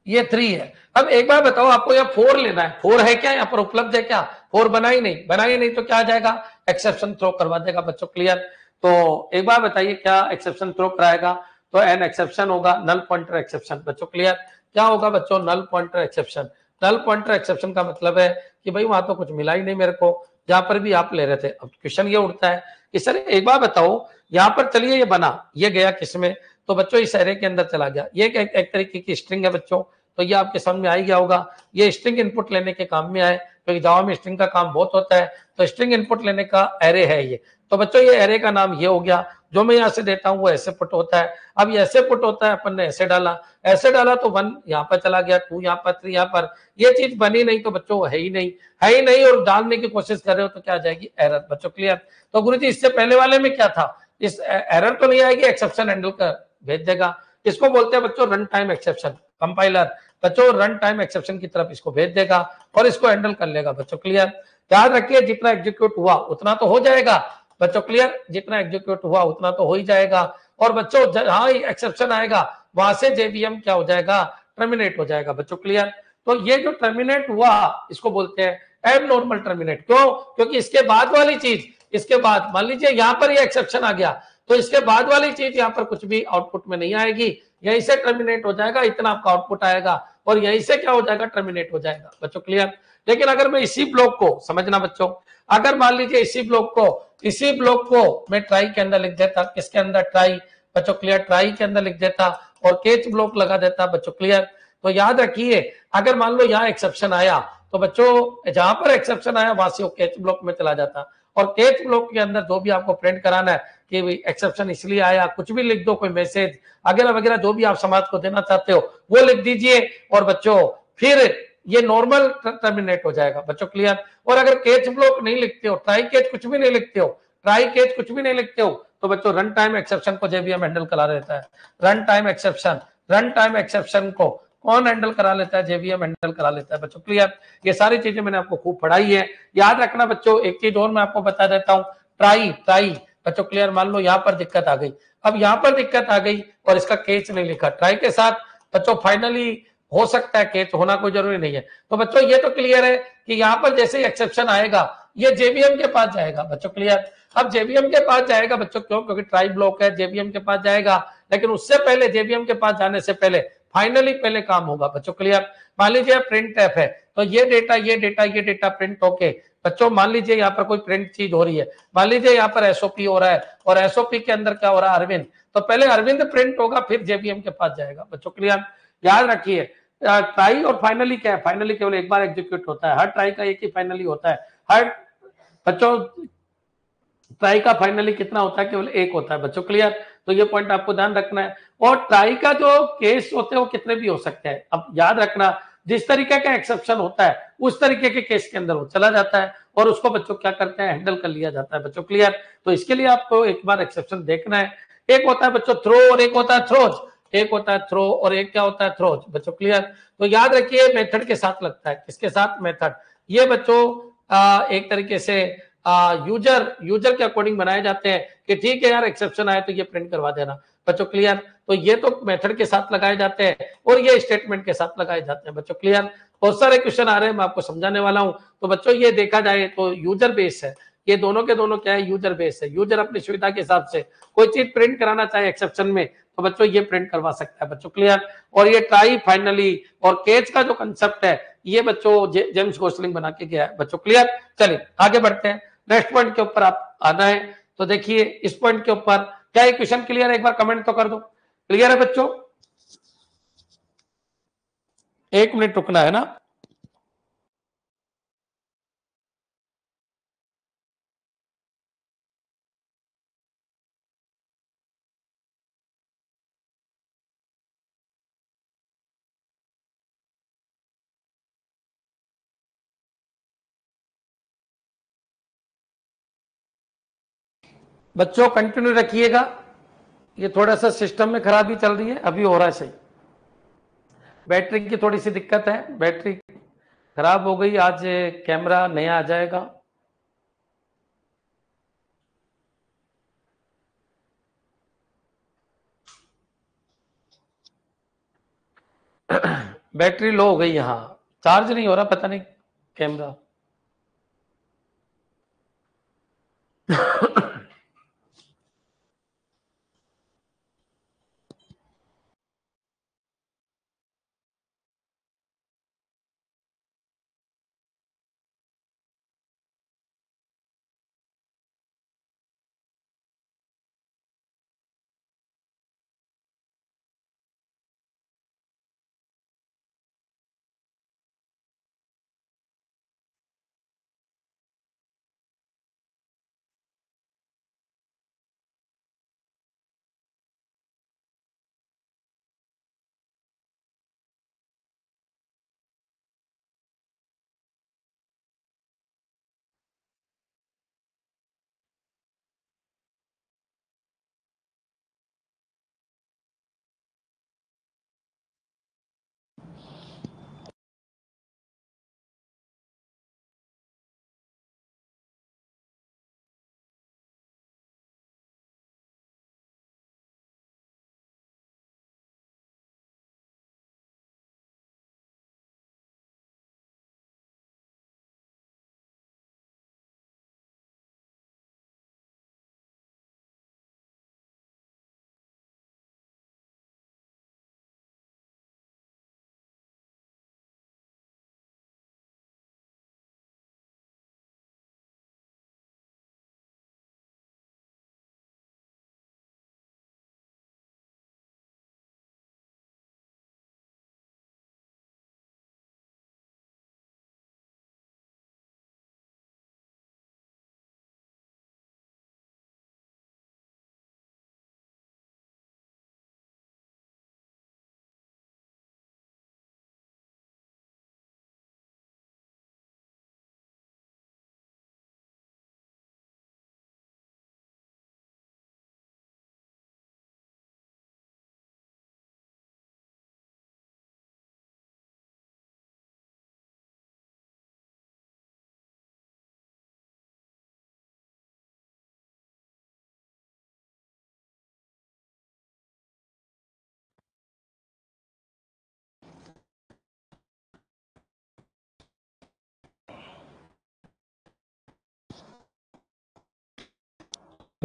A: ये थ्री है। अब एक बार बताओ, आपको यहाँ फोर लेना है। फोर है क्या? यहाँ पर उपलब्ध है क्या? फोर बना ही नहीं। बना ही नहीं तो क्या आ जाएगा? एक्सेप्शन थ्रो करवा देगा बच्चों क्लियर तो एक बार बताइए, क्या एक्सेप्शन थ्रो कराएगा? तो एन एक्सेप्शन होगा नल पॉइंटर एक्सेप्शन बच्चों क्लियर क्या होगा बच्चों? Null pointer exception null pointer exception का मतलब है कि भाई वहाँ तो कुछ मिला ही नहीं मेरे को। जहाँ पर भी आप ले रहे थे। अब क्वेश्चन ये उठता है कि सर एक बार बताओ यहाँ पर चलिए ये बना ये गया किसमें? तो बच्चों इस एरे के अंदर चला गया। ये एक, एक तरीके की स्ट्रिंग है बच्चों। तो ये आपके समझ में आ गया होगा। ये स्ट्रिंग इनपुट लेने के काम में आए, क्योंकि जावा में स्ट्रिंग का काम बहुत होता है तो स्ट्रिंग इनपुट लेने का एरे है ये। तो बच्चों, ये एरे का नाम ये हो गया। जो मैं यहाँ से देता हूँ, वो ऐसे पुट होता है। अब ये ऐसे पुट होता है, अपन ने ऐसे डाला। ऐसे डाला तो वन यहाँ पर चला गया टू यहाँ पर थ्री यहाँ पर। ये चीज़ बनी नहीं तो बच्चों है ही नहीं। है ही नहीं और डालने की कोशिश कर रहे हो तो क्या आ जाएगी? एरर बच्चों क्लियर तो गुरु जी, इससे पहले वाले में क्या था? इस एरर तो नहीं आएगी एक्सेप्शन हैंडल कर भेज देगा। इसको बोलते हैं बच्चों रन टाइम एक्सेप्शन कंपाइलर बच्चों रन टाइम एक्सेप्शन की तरफ़ इसको भेज देगा और इसको हैंडल कर लेगा। बच्चों क्लियर याद रखिए, जितना एग्जीक्यूट हुआ, उतना तो हो जाएगा। बच्चों क्लियर जितना एग्जीक्यूट हुआ, उतना तो हो ही जाएगा। और बच्चों, जहाँ एक्सेप्शन आएगा, वहाँ से जेबीएम क्या हो जाएगा? टर्मिनेट हो जाएगा। बच्चों क्लियर तो ये जो टर्मिनेट हुआ, इसको बोलते हैं एब नॉर्मल टर्मिनेट क्यों? क्योंकि इसके बाद वाली चीज़, इसके बाद, मान लीजिए, यहाँ पर ये एक्सेप्शन आ गया तो इसके बाद वाली चीज़ यहाँ पर कुछ भी आउटपुट में नहीं आएगी। यहीं से टर्मिनेट हो जाएगा, इतना आपका आउटपुट आएगा। और यहीं से क्या हो जाएगा टर्मिनेट हो जाएगा। बच्चों क्लियर लेकिन अगर मैं इसी ब्लॉक को, समझना बच्चों, अगर मान लीजिए इसी ब्लॉक को, इसी ब्लॉक को मैं ट्राई के अंदर लिख देता, किसके अंदर ट्राई बच्चों क्लियर ट्राई के अंदर लिख देता और केच ब्लॉक लगा देता, बच्चों क्लियर तो याद रखिए, अगर मान लो यहाँ एक्सेप्शन आया तो बच्चों, जहाँ पर एक्सेप्शन आया, वहाँ से वो केच ब्लॉक में चला जाता। और केच ब्लॉक के अंदर जो भी आपको प्रिंट कराना है कि एक्सेप्शन इसलिए आया, कुछ भी लिख दो, कोई मैसेज वगैरह वगैरह, जो भी आप समाज को देना चाहते हो, वो लिख दीजिए। और बच्चों, फिर ये नॉर्मल टर्मिनेट हो जाएगा। बच्चों क्लियर और अगर केच ब्लॉक नहीं लिखते हो ट्राई केच कुछ भी नहीं लिखते हो ट्राई केच कुछ भी नहीं लिखते हो तो बच्चों रन टाइम एक्सेप्शन को जेबीएम हैंडल करा देता है। Run time exception run time exception को कौन हैंडल करा लेता है? जेबीएम हैंडल करा लेता है। बच्चों क्लियर ये सारी चीज़ें मैंने आपको खूब पढ़ाई है। याद रखना बच्चों, एक चीज़ और मैं आपको बता देता हूँ। ट्राई ट्राई बच्चों क्लियर मान लो, यहाँ पर दिक्कत आ गई। अब यहाँ पर दिक्कत आ गई और इसका केच नहीं लिखा। ट्राई के साथ, बच्चों फाइनली हो सकता है केच होना कोई ज़रूरी नहीं है। तो बच्चों, ये तो क्लियर है कि यहाँ पर जैसे ही एक्सेप्शन आएगा, ये जेबीएम के पास जाएगा। बच्चों क्लियर अब जेबीएम के पास जाएगा बच्चों, क्यों? क्योंकि ट्राई ब्लॉक है जेबीएम के पास जाएगा। लेकिन उससे पहले जेबीएम के पास जाने से पहले फाइनली पहले काम होगा। बच्चों क्लियर मान लीजिए प्रिंट एप है। तो ये डेटा ये डेटा ये डेटा प्रिंट होके बच्चों, मान लीजिए यहाँ पर कोई प्रिंट चीज़ हो रही है। मान लीजिए यहाँ पर एसओपी हो रहा है और एसओपी के अंदर क्या हो रहा है? अरविंद तो पहले अरविंद प्रिंट होगा, फिर जेबीएम के पास जाएगा। बच्चों क्लियर याद रखिए ट्राई और फाइनली क्या है? फाइनली केवल एक बार एग्जीक्यूट होता है। हर ट्राई का एक ही फाइनली होता है। हर, बच्चों ट्राई का फाइनली कितना होता है? केवल एक होता है। बच्चों क्लियर तो ये पॉइंट आपको ध्यान रखना है। और ट्राई का जो केस होते हैं, वो कितने भी हो सकते हैं। अब याद रखना जिस तरीके का एक्सेप्शन होता है, उस तरीके के केस के अंदर वो चला जाता है और उसको बच्चों क्या करते हैं हैंडल कर लिया जाता है बच्चों क्लियर तो इसके लिए आपको एक बार एक्सेप्शन देखना है। एक होता है बच्चों थ्रो और एक होता है थ्रोज एक होता है थ्रो और एक क्या होता है थ्रोज बच्चों क्लियर तो याद रखिए मेथड के साथ लगता है। किसके साथ? मेथड ये बच्चों एक तरीके से यूज़र यूज़र के अकॉर्डिंग बनाए जाते हैं कि ठीक है यार एक्सेप्शन आए तो ये प्रिंट करवा देना। बच्चों क्लियर तो ये तो मेथड के साथ लगाए जाते हैं और ये स्टेटमेंट के साथ लगाए जाते हैं बच्चों क्लियर बहुत सारे क्वेश्चन आ रहे हैं मैं आपको समझाने वाला हूँ। तो बच्चों ये देखा जाए तो यूज़र बेस है। ये दोनों के दोनों क्या है? यूज़र बेस है। यूज़र अपनी सुविधा के हिसाब से कोई चीज़ प्रिंट कराना चाहे एक्सेप्शन में तो बच्चों ये प्रिंट करवा सकता है बच्चों क्लियर और ये ट्राई फाइनली और केज का जो कंसेप्ट है ये बच्चों जे, जेम्स गोस्लिंग बना के गया है बच्चों क्लियर चलिए आगे बढ़ते हैं। नेक्स्ट पॉइंट के ऊपर आप आना है। तो देखिए इस पॉइंट के ऊपर क्या ये क्वेश्चन क्लियर है? एक बार कमेंट तो कर दो। क्लियर है बच्चों? एक मिनट रुकना है ना? बच्चों कंटिन्यू रखिएगा। ये थोड़ा सा सिस्टम में खराबी चल रही है, अभी हो रहा है सही। बैटरी की थोड़ी सी दिक्कत है, बैटरी खराब हो गई, आज कैमरा नया आ जाएगा। बैटरी लो हो गई यहाँ। चार्ज नहीं हो रहा, पता नहीं कैमरा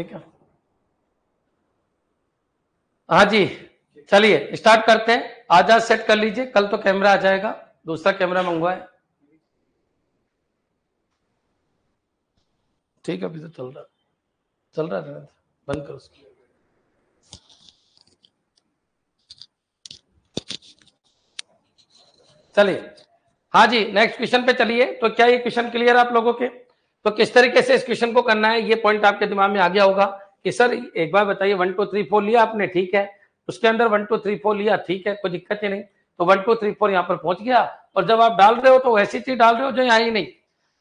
A: ठीक है? हाँ जी, चलिए स्टार्ट करते हैं। आज आज सेट कर लीजिए। कल तो कैमरा आ जाएगा। दूसरा कैमरा मंगवाए। ठीक है, अभी तो चल रहा चल रहा है बंद कर उसकी। चलिए। हाँ जी नेक्स्ट क्वेश्चन पे चलिए। तो क्या ये क्वेश्चन क्लियर आप लोगों के? तो किस तरीके से इस क्वेश्चन को करना है? ये पॉइंट आपके दिमाग में आ गया होगा कि सर, एक बार बताइए वन टू थ्री फोर लिया आपने, ठीक है। उसके अंदर वन टू थ्री फोर लिया, ठीक है, कोई दिक्कत ही नहीं। तो वन टू थ्री फोर यहाँ पर पहुँच गया और जब आप डाल रहे हो तो ऐसी चीज़ डाल रहे हो जो यहाँ ही नहीं।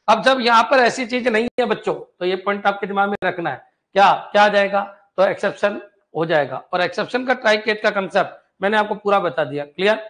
A: अब जब यहाँ पर ऐसी चीज़ नहीं है बच्चों तो ये पॉइंट आपके दिमाग में रखना है। क्या क्या आ जाएगा? तो एक्सेप्शन हो जाएगा। और एक्सेप्शन का ट्राई केट का कंसेप्ट मैंने आपको पूरा बता दिया। Clear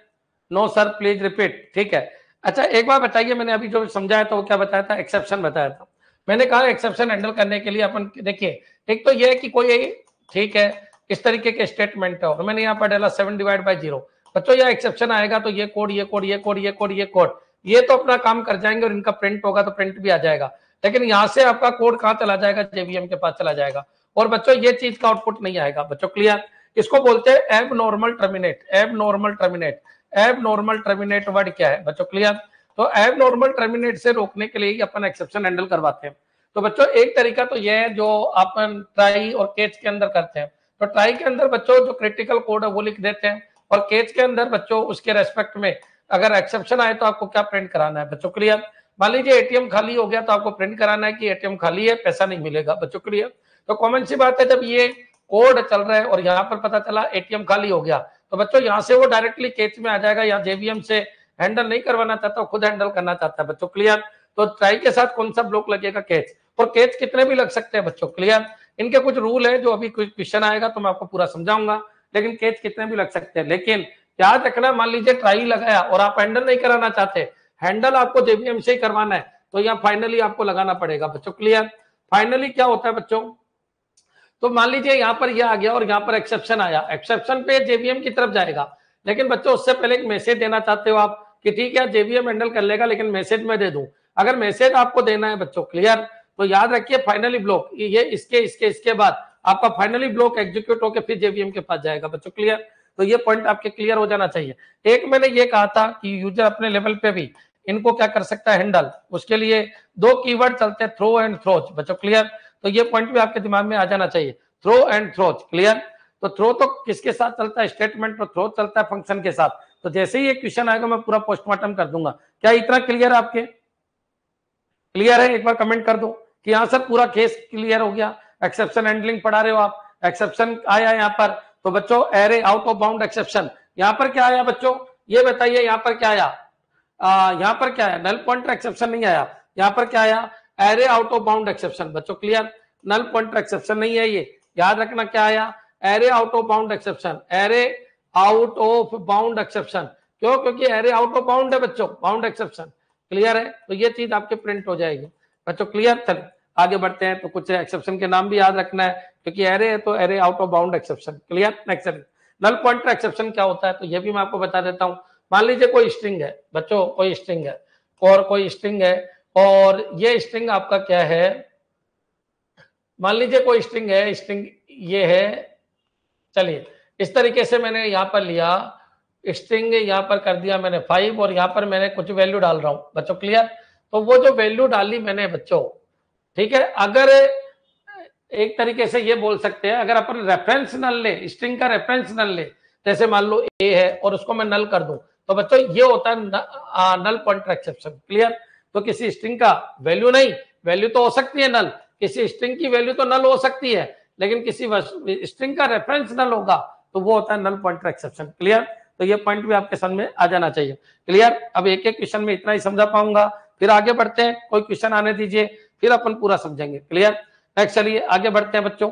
A: no sir please repeat ठीक है। अच्छा एक बार बताइए, मैंने अभी जो समझाया था वो क्या बताया था? एक्सेप्शन बताया था। मैंने कहा एक्सेप्शन हैंडल करने के लिए अपन देखिए, एक तो यह है कि कोई ठीक है, इस तरीके के स्टेटमेंट है और मैंने यहाँ पर डाला सेवन डिवाइड बाई ज़ीरो बच्चों, यह एक्सेप्शन आएगा तो ये कोड ये कोड ये कोड ये कोड ये कोड ये तो अपना काम कर जाएँगे और इनका प्रिंट होगा तो प्रिंट भी आ जाएगा। लेकिन यहाँ से आपका कोड कहाँ चला जाएगा? जेवीएम के पास चला जाएगा। और बच्चों, ये चीज़ का आउटपुट नहीं आएगा। बच्चों क्लियर इसको बोलते हैं abnormal terminate abnormal terminate abnormal terminate word क्या है? बच्चों क्लियर तो एब नॉर्मल टर्मिनेट से रोकने के लिए अपन एक्सेप्शन हैंडल करवाते हैं। तो बच्चों, एक तरीका तो यह है जो अपन ट्राई और केच के अंदर करते हैं। तो ट्राई के अंदर बच्चों, जो क्रिटिकल कोड है वो लिख देते हैं और केच के अंदर बच्चों, उसके रेस्पेक्ट में अगर एक्सेप्शन आए तो आपको क्या प्रिंट कराना है? बच्चों क्लियर मान लीजिए एटीएम खाली हो गया तो आपको प्रिंट कराना है कि एटीएम खाली है, पैसा नहीं मिलेगा। बच्चों क्लियर तो कॉमन सी बात है, जब ये कोड चल रहा है और यहाँ पर पता चला एटीएम खाली हो गया तो बच्चों, यहाँ से वो डायरेक्टली केच में आ जाएगा या जेवीएम से हैंडल नहीं करवाना चाहता खुद हैंडल करना चाहता है बच्चों। क्लियर? तो ट्राई के साथ कौन सा ब्लॉक लगेगा? कैच। और कैच कितने भी लग सकते हैं बच्चों, क्लियर? इनके कुछ रूल है, जो अभी कुछ क्वेश्चन आएगा तो मैं आपको पूरा समझाऊँगा, लेकिन कैच कितने भी लग सकते हैं। लेकिन याद रखना, मान लीजिए ट्राई लगाया और आप हैंडल नहीं कराना चाहते, हैंडल आपको जेबीएम से ही करवाना है तो यहाँ फाइनली आपको लगाना पड़ेगा बच्चों, क्लियर? फाइनली क्या होता है बच्चों? तो मान लीजिए यहाँ पर यह आ गया और यहाँ पर एक्सेप्शन आया। एक्सेप्शन पे जेबीएम की तरफ़ जाएगा। लेकिन बच्चों, उससे पहले एक मैसेज देना चाहते हो आप कि ठीक है जेबीएम हैंडल कर लेगा, लेकिन मैसेज में दे दूँ। अगर मैसेज आपको देना है, बच्चों क्लियर तो याद रखिए फाइनली ब्लॉक ये इसके इसके इसके बाद आपका फाइनली ब्लॉक एग्जीक्यूट होकर फिर जेबीएम के पास जाएगा। बच्चों क्लियर तो ये पॉइंट आपके क्लियर हो जाना चाहिए। एक मैंने ये कहा था कि यूज़र अपने लेवल पे भी इनको क्या कर सकता है हैंडल उसके लिए दो कीवर्ड चलते हैं थ्रो एंड थ्रोच बच्चों क्लियर तो ये पॉइंट भी आपके दिमाग में आ जाना चाहिए। थ्रो एंड थ्रोच क्लियर तो थ्रो तो किसके साथ चलता है? स्टेटमेंट तो थ्रो चलता है फ़ंक्शन के साथ। तो जैसे ही ये क्वेश्चन आएगा, मैं पूरा पोस्टमार्टम कर दूँगा। क्या इतना क्लियर है आपके? क्लियर है? एक बार कमेंट कर दो कि हाँ सर, पूरा केस क्लियर हो गया। एक्सेप्शन हैंडलिंग पढ़ा रहे हो आप। एक्सेप्शन आया यहाँ पर। तो बच्चों array out of bound exception यहाँ पर क्या आया बच्चों? ये बताइए, यहाँ पर क्या आया? यहाँ पर क्या आया? नल पॉइंटर एक्सेप्शन नहीं आया। यहाँ पर क्या आया? Array out of bound exception बच्चों क्लियर नल पॉइंटर एक्सेप्शन नहीं है ये। याद रखना क्या आया? Array out of bound exception array out of bound exception क्यों? क्योंकि एरे आउट ऑफ़ बाउंड है बच्चों बाउंड एक्सेप्शन क्लियर है? तो ये चीज़ आपके प्रिंट हो जाएगी। बच्चों क्लियर चलिए आगे बढ़ते हैं तो कुछ एक्सेप्शन के नाम भी याद रखना है, क्योंकि एरे है तो array out of bound exception clear next null pointer exception क्या होता है? तो ये भी मैं आपको बता देता हूँ। मान लीजिए कोई स्ट्रिंग है, बच्चों, कोई स्ट्रिंग है, और कोई स्ट्रिंग है, और ये स्ट्रिंग आपका क्या है? मान लीजिए कोई स्ट्रिंग है स्ट्रिंग ये है चलिए, इस तरीके से मैंने यहाँ पर लिया स्ट्रिंग यहाँ पर कर दिया मैंने फाइव और यहाँ पर मैंने कुछ वैल्यू डाल रहा हूँ। बच्चों क्लियर तो वो जो वैल्यू डाली मैंने बच्चों, ठीक है? अगर एक तरीके से ये बोल सकते हैं, अगर अपन रेफरेंस नल ले स्ट्रिंग का रेफरेंस नल ले, जैसे मान लो ए है और उसको मैं नल कर दूँ तो बच्चों, ये होता है नल पॉइंटर एक्सेप्शन क्लियर तो किसी स्ट्रिंग का वैल्यू नहीं वैल्यू तो हो सकती है नल किसी स्ट्रिंग की वैल्यू तो नल हो सकती है। लेकिन किसी स्ट्रिंग का रेफरेंस नल होगा तो वो होता है नल पॉइंटर एक्सेप्शन क्लियर तो ये पॉइंट भी आपके समझ में आ जाना चाहिए. क्लियर अब एक एक क्वेश्चन में इतना ही समझा पाऊँगा. फिर आगे बढ़ते हैं. कोई क्वेश्चन आने दीजिए, फिर अपन पूरा समझेंगे. क्लियर नेक्स्ट चलिए, आगे बढ़ते हैं बच्चों.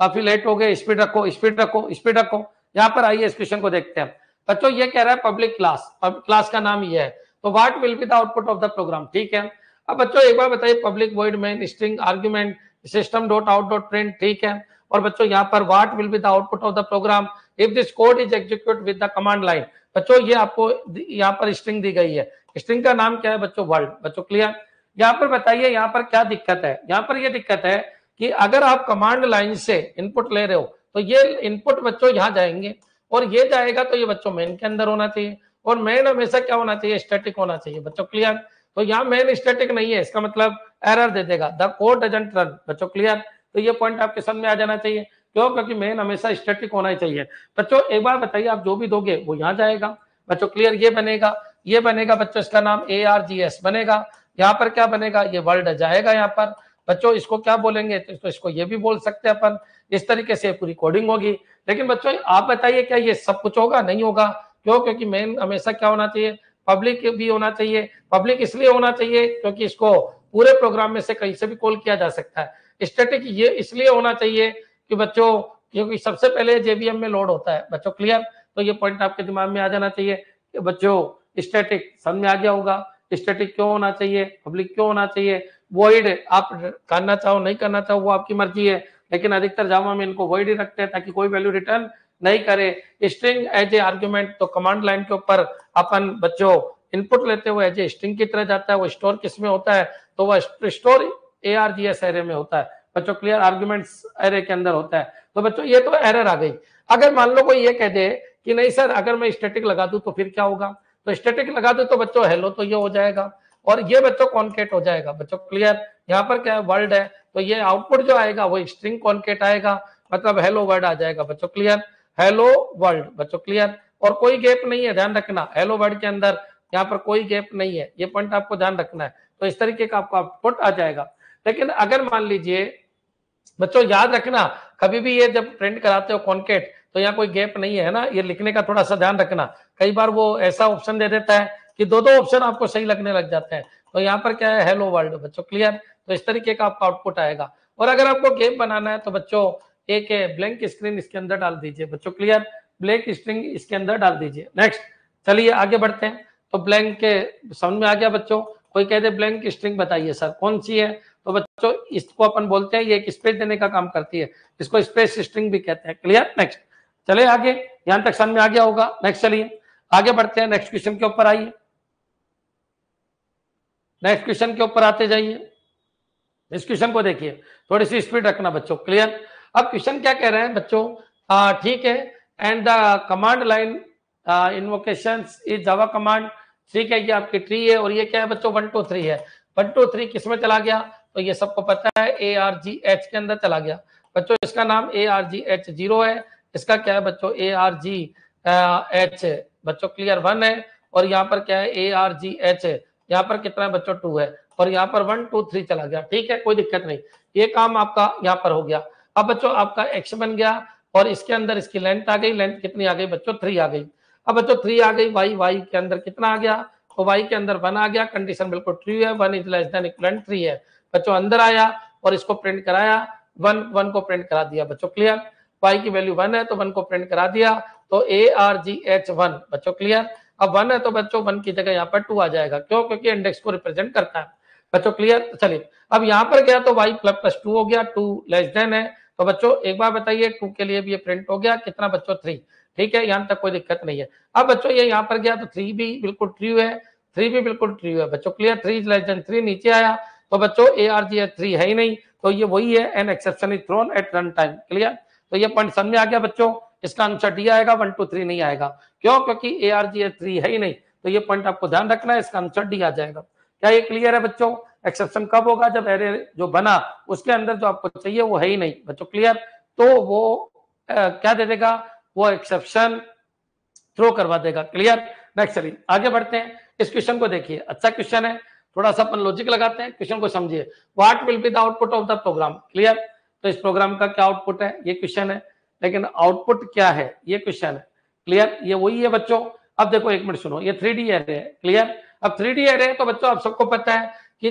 A: काफ़ी लेट हो गए. स्पीड रखो स्पीड रखो स्पीड रखो. यहाँ पर आइए, इस क्वेश्चन को देखते हैं. बच्चों, ये कह रहा है पब्लिक क्लास पब्लिक क्लास का नाम ये है. तो what will be the output of the program ठीक है? अब बच्चों, एक बार बताइए पब्लिक वर्ड में string argument system dot out dot print ठीक है? और बच्चों, यहाँ पर what will be the output of the program if this code is execute with the command line बच्चों, ये आपको यहाँ पर स्ट्रिंग दी गई है। स्ट्रिंग का नाम क्या है बच्चों? वर्ल्ड बच्चों क्लियर यहाँ पर बताइए, यहाँ पर क्या दिक्कत है? यहाँ पर ये दिक्कत है कि अगर आप कमांड लाइन से इनपुट ले रहे हो तो ये इनपुट बच्चों यहाँ जाएँगे। और ये जाएगा तो ये बच्चों मेन के अंदर होना चाहिए। और मेन हमेशा क्या होना चाहिए? स्टैटिक होना चाहिए। बच्चों क्लियर तो यहाँ मेन स्टैटिक नहीं है। इसका मतलब एरर दे देगा। The code doesn't run. बच्चों, क्लियर? तो ये पॉइंट आपके समझ में आ जाना चाहिए। क्यों? क्योंकि मेन हमेशा स्टैटिक होना ही चाहिए। बच्चों, एक बार बताइए आप जो भी दोगे, वो यहाँ जाएगा। बच्चों क्लियर ये बनेगा। ये बनेगा बच्चों, इसका नाम ए आर जी एस बनेगा। यहाँ पर क्या बनेगा? ये वर्ल्ड जाएगा यहाँ पर। बच्चों, इसको क्या बोलेंगे? तो इसको ये भी बोल सकते हैं अपन। इस तरीके से पूरी कोडिंग होगी। लेकिन बच्चों, आप बताइए क्या ये सब कुछ होगा? नहीं होगा। क्यों? क्योंकि मेन हमेशा क्या होना चाहिए? पब्लिक भी होना चाहिए। पब्लिक इसलिए होना चाहिए क्योंकि इसको पूरे प्रोग्राम में से कहीं से भी कॉल किया जा सकता है। स्टेटिक ये इसलिए होना चाहिए कि बच्चों, क्योंकि सबसे पहले जेबीएम में लोड होता है। बच्चों क्लियर तो ये पॉइंट आपके दिमाग में आ जाना चाहिए कि बच्चों स्टेटिक समझ में आ गया होगा। स्टेटिक क्यों होना चाहिए? पब्लिक क्यों होना चाहिए? वॉइड आप करना चाहो, नहीं करना चाहो, वो आपकी मर्ज़ी है। लेकिन अधिकतर जावा में इनको वॉइड ही रखते हैं ताकि कोई वैल्यू रिटर्न नहीं करे। स्ट्रिंग एज ए आर्ग्यूमेंट तो कमांड लाइन के ऊपर अपन बच्चों इनपुट लेते हुए एज ए स्ट्रिंग की तरह जाता है। वो स्टोर किसमें होता है? तो वह जी एस एरे में होता है। बच्चों क्लियर आर्ग्यूमेंट्स एरे के अंदर होता है। तो बच्चों, ये तो एरर आ गई। अगर मान लो कोई ये कह दे कि नहीं सर, अगर मैं स्टेटिक लगा दूँ तो फिर क्या होगा? तो स्टेटिक लगा दो तो बच्चों हेलो तो ये हो जाएगा। और ये बच्चों कॉन्केट हो जाएगा। बच्चों क्लियर यहाँ पर क्या है? वर्ल्ड है। तो ये आउटपुट जो आएगा वो स्ट्रिंग कॉन्केट आएगा। मतलब हेलो वर्ड आ जाएगा। बच्चों क्लियर हेलो वर्ल्ड बच्चों क्लियर और कोई गैप नहीं है। ध्यान रखना हेलो वर्ड के अंदर यहाँ पर कोई गैप नहीं है। ये पॉइंट आपको ध्यान रखना है। तो इस तरीके का आपको आउटपुट आ जाएगा। लेकिन अगर मान लीजिए, बच्चों, याद रखना, कभी भी ये जब प्रिंट कराते हो कॉन्केट तो यहाँ कोई गैप नहीं है ना? ये लिखने का थोड़ा सा ध्यान रखना। कई बार वो ऐसा ऑप्शन दे देता है कि दो दो ऑप्शन आपको सही लगने लग जाते हैं। तो यहाँ पर क्या है? हेलो वर्ल्ड बच्चों क्लियर तो इस तरीके का आपका आउटपुट आएगा। और अगर आपको गेम बनाना है तो बच्चों, एक ब्लैंक स्क्रीन इसके अंदर डाल दीजिए। बच्चों क्लियर ब्लैंक स्ट्रिंग इसके अंदर डाल दीजिए। नेक्स्ट चलिए आगे बढ़ते हैं। तो ब्लैंक के समझ में आ गया बच्चों। कोई कहते ब्लैंक स्ट्रिंग बताइए सर, कौन सी है? तो बच्चों, इसको अपन बोलते हैं, ये एक स्पेस देने का काम करती है इसको स्पेस स्ट्रिंग भी कहते हैं। क्लियर नेक्स्ट चले आगे, यहाँ तक समझ में आ गया होगा। नेक्स्ट चलिए, आगे बढ़ते हैं। नेक्स्ट क्वेश्चन के ऊपर आइए। नेक्स्ट क्वेश्चन के ऊपर आते जाइए। इस क्वेश्चन को देखिए। थोड़ी सी स्पीड रखना बच्चों। क्लियर अब क्वेश्चन क्या कह रहे हैं बच्चों? ठीक है। And the command line invocation is Java command ठीक है ये आपकी ट्री है और ये क्या है बच्चों? वन, टू, थ्री है। वन, टू, थ्री किसमें चला गया? तो ये सबको पता है ए आर जी एच के अंदर चला गया। बच्चों, इसका नाम A R G H zero है। इसका क्या है बच्चों? ए आर जी एच बच्चों क्लियर वन है और यहाँ पर क्या है? ए आर जी एच यहाँ पर कितना है बच्चों? टू है। और यहाँ पर वन, टू, थ्री चला गया। ठीक है, कोई दिक्कत नहीं। ये काम आपका यहाँ पर हो गया। अब बच्चों, आपका एक्स बन गया और इसके अंदर इसकी लेंथ आ गई। लेंथ कितनी आ गई बच्चों? थ्री आ गई। अब बच्चों थ्री आ गई वाई वाई के अंदर कितना आ गया? तो वाई के अंदर वन आ गया कंडीशन बिल्कुल ट्रू है one is less than equivalent three है। बच्चों, अंदर आया और इसको प्रिंट कराया वन वन को प्रिंट करा दिया। बच्चों क्लियर वाई की वैल्यू वन है तो वन को प्रिंट करा दिया। तो A R G H one बच्चों क्लियर अब वन है तो बच्चों वन की जगह यहाँ पर टू आ जाएगा। क्यों? क्योंकि इंडेक्स को रिप्रेजेंट करता है। बच्चों क्लियर चलिए, अब यहाँ पर गया तो वाई प्लस प्लस टू हो गया टू लेस देन है। तो बच्चों, एक बार बताइए टू के लिए भी ये प्रिंट हो गया। कितना बच्चों? थ्री ठीक है यहाँ तक कोई दिक्कत नहीं है। अब बच्चों ये यहाँ पर गया तो थ्री भी बिल्कुल ट्रू है। थ्री भी बिल्कुल ट्रू है। बच्चों क्लियर थ्री देन थ्री नीचे आया। तो बच्चों ए आर जी थ्री है ही नहीं। तो ये वही है an exception is thrown at run time clear तो ये पॉइंट समझ में आ गया बच्चों? इसका आंसर डी आएगा वन टू थ्री नहीं आएगा। क्यों? क्योंकि ए आर जी थ्री है ही नहीं। तो ये पॉइंट आपको ध्यान रखना है इसका आंसर डी आ जाएगा। क्या ये क्लियर है बच्चों? एक्सेप्शन कब होगा? जब एरे जो बना उसके अंदर जो आपको चाहिए वो है ही नहीं। बच्चों क्लियर तो वो आ, क्या दे देगा? वो एक्सेप्शन थ्रो करवा देगा। क्लियर नेक्स्ट चलिए आगे बढ़ते हैं। इस क्वेश्चन को देखिए। अच्छा क्वेश्चन है। थोड़ा सा अपन लॉजिक लगाते हैं। क्वेश्चन को समझिए। What will be the output of the program clear तो इस प्रोग्राम का क्या आउटपुट है? ये क्वेश्चन है। लेकिन आउटपुट क्या है? ये क्वेश्चन है। क्लियर ये वही है बच्चों। अब देखो, एक मिनट सुनो। ये थ्री डी एरे है। क्लियर अब थ्री डी एरे है तो बच्चों, आप सबको पता है कि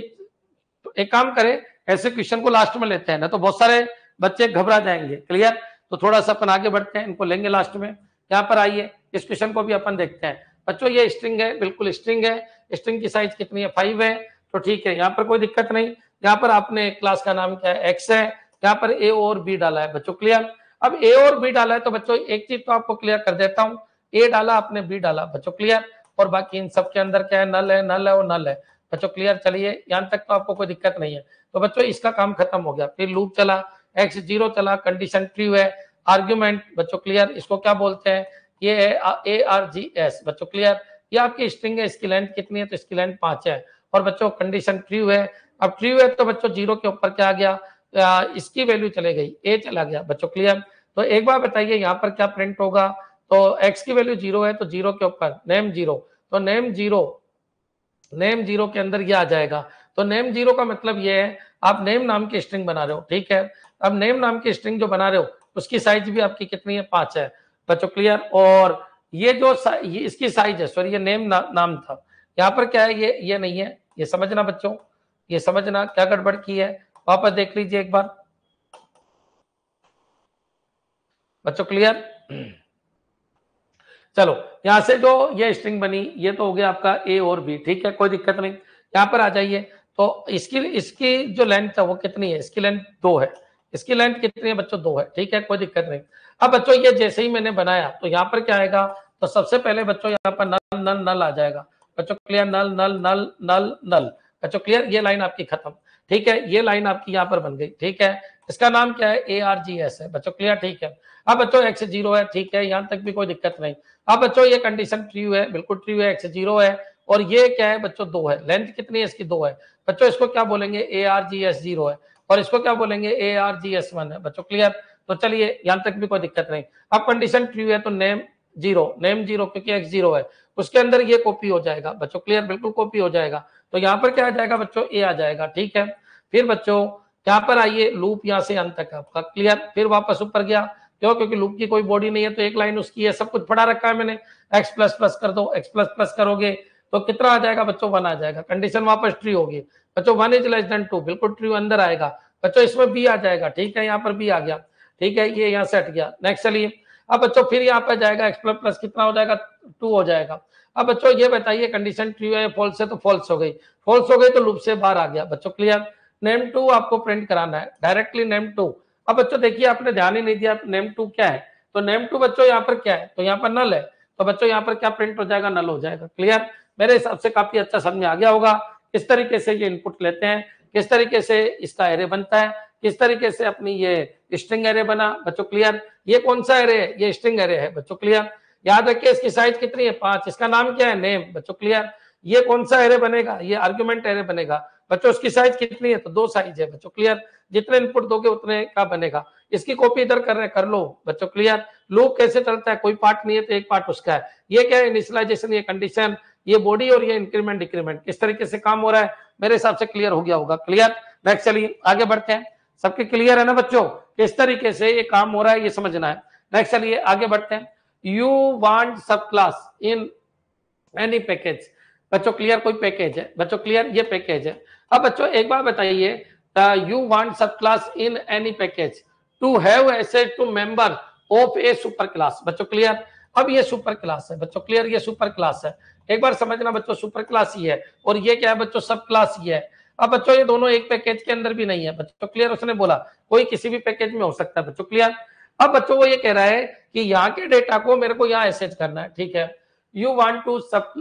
A: एक काम करें। ऐसे क्वेश्चन को लास्ट में लेते हैं। ना तो बहुत सारे बच्चे घबरा जाएँगे। क्लियर तो थोड़ा सा अपन आगे बढ़ते हैं, इनको लेंगे लास्ट में। यहाँ पर आइए, इस क्वेश्चन को भी अपन देखते हैं। बच्चों, ये स्ट्रिंग है, बिल्कुल स्ट्रिंग है। स्ट्रिंग की साइज़ कितनी है? फाइव है तो ठीक है, यहाँ पर कोई दिक्कत नहीं। यहाँ पर आपने क्लास का नाम क्या है? एक्स है। यहाँ पर ए और बी डाला है। बच्चों क्लियर अब ए और बी डाला है तो बच्चों, एक चीज़ तो आपको क्लियर कर देता हूँ। ए डाला, आपने बी डाला। बच्चों क्लियर और बाकी इन सब के अंदर क्या है? नल है नल है और नल है। बच्चों क्लियर चलिए, यहाँ तक तो आपको कोई दिक्कत नहीं है। तो बच्चों, इसका काम खत्म हो गया। फिर लूप चला। एक्स ज़ीरो चला कंडीशन ट्रू है। आर्ग्यूमेंट बच्चों क्लियर इसको क्या बोलते हैं? ये है ए आर जी एस बच्चों क्लियर ये आपकी स्ट्रिंग है, इसकी लेंथ कितनी है? तो इसकी लेंथ पाँच है। और बच्चों कंडीशन ट्रू है। अब ट्रू है तो बच्चों ज़ीरो के ऊपर क्या आ गया? इसकी वैल्यू चले गई। ए चला गया। बच्चों क्लियर तो एक बार बताइए, यहाँ पर क्या प्रिंट होगा? तो एक्स की वैल्यू ज़ीरो है तो ज़ीरो के ऊपर। नेम ज़ीरो तो नेम ज़ीरो नेम ज़ीरो के अंदर ये आ जाएगा। तो नेम ज़ीरो का मतलब ये है, आप नेम नाम की स्ट्रिंग बना रहे हो। ठीक है? अब नेम नाम की स्ट्रिंग जो बना रहे हो उसकी साइज़ भी आपकी कितनी है? पाँच है। बच्चों क्लियर और ये जो ये इसकी साइज़ है सॉरी ये नेम ना, नाम था। यहाँ पर क्या है? ये ये नहीं है। ये समझना बच्चों ये समझना क्या गड़बड़ की है। वापस देख लीजिए एक बार। बच्चों क्लियर चलो यहाँ से जो ये स्ट्रिंग बनी ये तो हो गया आपका ए और बी ठीक है? कोई दिक्कत नहीं। यहाँ पर आ जाइए। तो इसकी इसकी जो लेंथ है वो कितनी है? इसकी लेंथ दो है। इसकी लेंथ कितनी है? बच्चों, दो है। ठीक है, कोई दिक्कत नहीं। अब बच्चों, ये जैसे ही मैंने बनाया तो यहाँ पर क्या आएगा? तो सबसे पहले बच्चों, यहाँ पर नल नल नल आ जाएगा। बच्चों क्लियर नल नल नल नल नल बच्चों क्लियर ये लाइन आपकी खत्म। ठीक है, ये लाइन आपकी यहाँ पर बन गई। ठीक है, इसका नाम क्या है? ए आर जी एस है। बच्चों क्लियर ठीक है। अब बच्चों एक्स ज़ीरो है। ठीक है, यहाँ तक भी कोई दिक्कत नहीं। अब बच्चों, ये कंडीशन ट्रू है। बिल्कुल ट्रू है एक्स ज़ीरो है। और ये क्या है? बच्चों, दो है। लेंथ कितनी है? इसकी दो है। बच्चों, इसको क्या बोलेंगे? A R G S zero है। और इसको क्या बोलेंगे? A R G S one है। बच्चों क्लियर तो चलिए, यहाँ तक भी कोई दिक्कत नहीं। अब कंडीशन ट्रू है तो नेम ज़ीरो नेम ज़ीरो क्योंकि एक्स ज़ीरो है। उसके अंदर ये कॉपी हो जाएगा। बच्चों क्लियर बिल्कुल कॉपी हो जाएगा। तो यहाँ पर क्या आ जाएगा बच्चों? ए आ जाएगा, ठीक है? फिर बच्चों, यहाँ पर आइए लूप यहाँ से अंत तक आपका क्लियर फिर वापस ऊपर गया। क्यों? क्योंकि लूप की कोई बॉडी नहीं है तो एक लाइन उसकी है, सब कुछ पढ़ा रखा है मैंने। एक्स प्लस प्लस कर दो एक्स प्लस प्लस करोगे तो कितना आ जाएगा बच्चों? वन आ जाएगा। कंडीशन वापस ट्री होगी। बच्चों one is less than two, बिल्कुल ट्रू अंदर आएगा। बच्चों इसमें बी आ जाएगा, ठीक है, यहाँ पर बी आ गया, ठीक है, ये यहाँ से हट गया। नेक्स्ट चलिए, अब बच्चों फिर यहाँ पर जाएगा एक्स प्लस प्लस कितना हो जाएगा? टू हो जाएगा। अब बच्चों ये बताइए कंडीशन ट्रू है फॉल्स है तो फॉल्स हो गई। फॉल्स हो गई तो लूप से बाहर आ गया। बच्चों क्लियर नेम टू आपको प्रिंट कराना है। डायरेक्टली नेम टू अब बच्चों देखिए, आपने ध्यान ही नहीं दिया नेम टू क्या है? तो नेम टू बच्चों यहाँ पर क्या है? तो यहाँ पर नल है। तो बच्चों यहाँ पर क्या प्रिंट हो जाएगा? नल हो जाएगा। क्लियर मेरे हिसाब से काफ़ी अच्छा समझ में आ गया होगा। किस तरीके से ये इनपुट लेते हैं, किस तरीके से इसका एरे बनता है, किस तरीके से अपनी ये स्ट्रिंग एरे बना, बच्चों क्लियर ये कौन सा एरे है? ये स्ट्रिंग एरे है, बच्चों क्लियर याद रखिए इसकी साइज़ कितनी है? पाँच। इसका नाम क्या है? नेम बच्चों क्लियर ये कौन सा एरे बनेगा? ये आर्ग्यूमेंट एरे बनेगा। बच्चों उसकी साइज़ कितनी है? तो दो साइज़ है, बच्चों क्लियर जितने इनपुट दोगे, उतने का बनेगा। इसकी कॉपी इधर कर रहे कर लो, बच्चों क्लियर लूप कैसे चलता है? कोई पार्ट नहीं है तो एक पार्ट उसका है। ये क्या है? इनिशियलाइजेशन ये कंडीशन ये बॉडी और ये इंक्रीमेंट डिक्रीमेंट किस तरीके से काम हो रहा है, मेरे हिसाब से क्लियर हो गया होगा। क्लियर नेक्स्ट चलिए, आगे बढ़ते हैं। सबके क्लियर है ना बच्चों? किस तरीके से ये काम हो रहा है, ये समझना है। नेक्स्ट चलिए, आगे बढ़ते हैं। You want sub class in any package बच्चों क्लियर कोई पैकेज है? बच्चों क्लियर ये पैकेज है। अब बच्चों, एक बार बताइए you want sub class in any package to have access to member of a super class बच्चों क्लियर अब ये सुपर क्लास है। बच्चों क्लियर ये सुपर क्लास है। एक बार समझना बच्चों सुपर क्लास ही है। और ये क्या है बच्चों, सब क्लास ही है। अब बच्चों, ये दोनों एक पैकेज के अंदर भी नहीं है। बच्चों क्लियर उसने बोला, कोई किसी भी पैकेज में हो सकता है। बच्चों क्लियर अब बच्चों, वो ये कह रहा है कि यहाँ के डेटा को मेरे को यहाँ एसेज करना है, ठीक है? You want to sub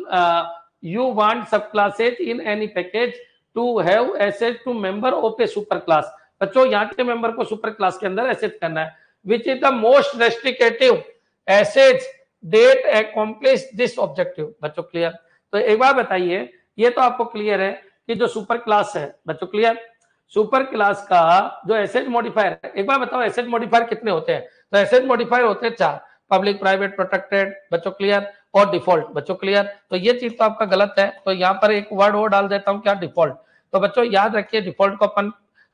A: you want sub classes in any package to have access to member of a super class बच्चों, यहाँ के मेंबर को सुपर क्लास के अंदर एसेज करना है which is the most restrictive access that accomplish this objective बच्चों clear तो एक बार बताइए, ये तो आपको क्लियर है कि जो सुपर क्लास है, बच्चों क्लियर सुपर क्लास का जो एसेज मॉडिफायर है, एक बार बताओ एसेज मॉडिफायर कितने होते हैं? तो एसेज मॉडिफायर होते हैं चार पब्लिक प्राइवेट प्रोटेक्टेड बच्चों क्लियर और डिफ़ॉल्ट बच्चों क्लियर तो ये चीज़ तो आपका गलत है तो यहाँ पर एक वर्ड और डाल देता हूँ क्या? डिफ़ॉल्ट तो बच्चों, याद रखिए डिफ़ॉल्ट को अपन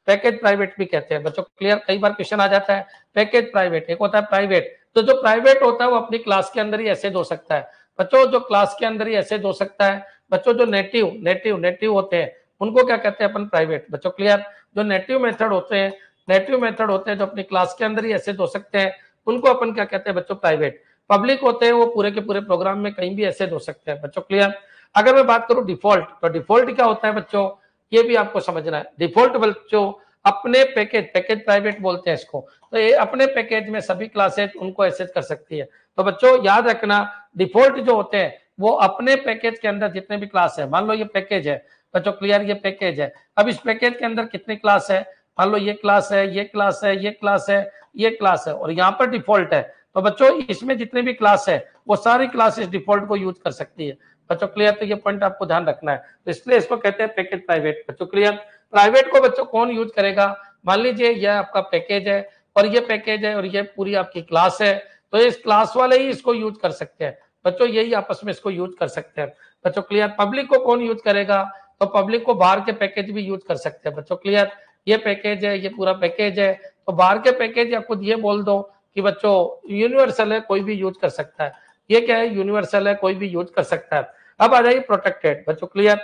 A: पैकेज प्राइवेट भी कहते हैं, बच्चों क्लियर कई बार क्वेश्चन आ जाता है पैकेज प्राइवेट एक होता है प्राइवेट तो जो प्राइवेट होता है, वो अपनी क्लास के अंदर ही एसेज हो सकता है। बच्चों, जो क्लास के अंदर ही एसेज हो सकता है। बच्चों, जो नेटिव नेटिव नेटिव होते हैं, उनको क्या कहते हैं अपन प्राइवेट बच्चों क्लियर जो नेटिव मेथड होते हैं नेटिव मेथड होते हैं, जो अपनी क्लास के अंदर ही एसेज हो सकते हैं, उनको अपन क्या कहते हैं बच्चों प्राइवेट पब्लिक होते हैं, वो पूरे के पूरे प्रोग्राम में कहीं भी एसेज हो सकते हैं। बच्चों क्लियर अगर मैं बात करूँ डिफ़ॉल्ट तो डिफ़ॉल्ट क्या होता है बच्चों? ये भी आपको समझना है। डिफ़ॉल्ट बच्चों अपने पैकेज पैकेज प्राइवेट बोलते हैं इसको। तो ये अपने पैकेज में सभी क्लासेज उनको एसेज कर सकती है। तो बच्चों, याद रखना डिफ़ॉल्ट जो होते हैं, वो अपने पैकेज के अंदर जितने भी क्लास है, मान लो ये पैकेज है, बच्चों क्लियर ये पैकेज है। अब इस पैकेज के अंदर कितनी क्लास है? मान लो ये क्लास है, ये क्लास है, ये क्लास है, ये क्लास है, और यहाँ पर डिफ़ॉल्ट है। तो बच्चों, इसमें जितने भी क्लास है, वो सारी क्लासेस डिफ़ॉल्ट को यूज़ कर सकती है। बच्चों क्लियर तो ये पॉइंट आपको ध्यान रखना है। तो इसलिए इसको कहते हैं पैकेज प्राइवेट बच्चों क्लियर प्राइवेट को बच्चों कौन यूज़ करेगा? मान लीजिए यह आपका पैकेज है और ये पैकेज है और ये पूरी आपकी क्लास है तो इस क्लास वाले ही इसको यूज़ कर सकते हैं। बच्चों, यही आपस में इसको यूज़ कर सकते हैं। बच्चों क्लियर पब्लिक को कौन यूज़ करेगा? तो पब्लिक को बाहर के पैकेज भी यूज़ कर सकते हैं। बच्चों क्लियर ये पैकेज है, ये पूरा पैकेज है तो बाहर के पैकेज या खुद ये बोल दो कि बच्चों यूनिवर्सल है, कोई भी यूज़ कर सकता है। ये क्या है? यूनिवर्सल है, कोई भी यूज़ कर सकता है। अब आ जाइए प्रोटेक्टेड बच्चों क्लियर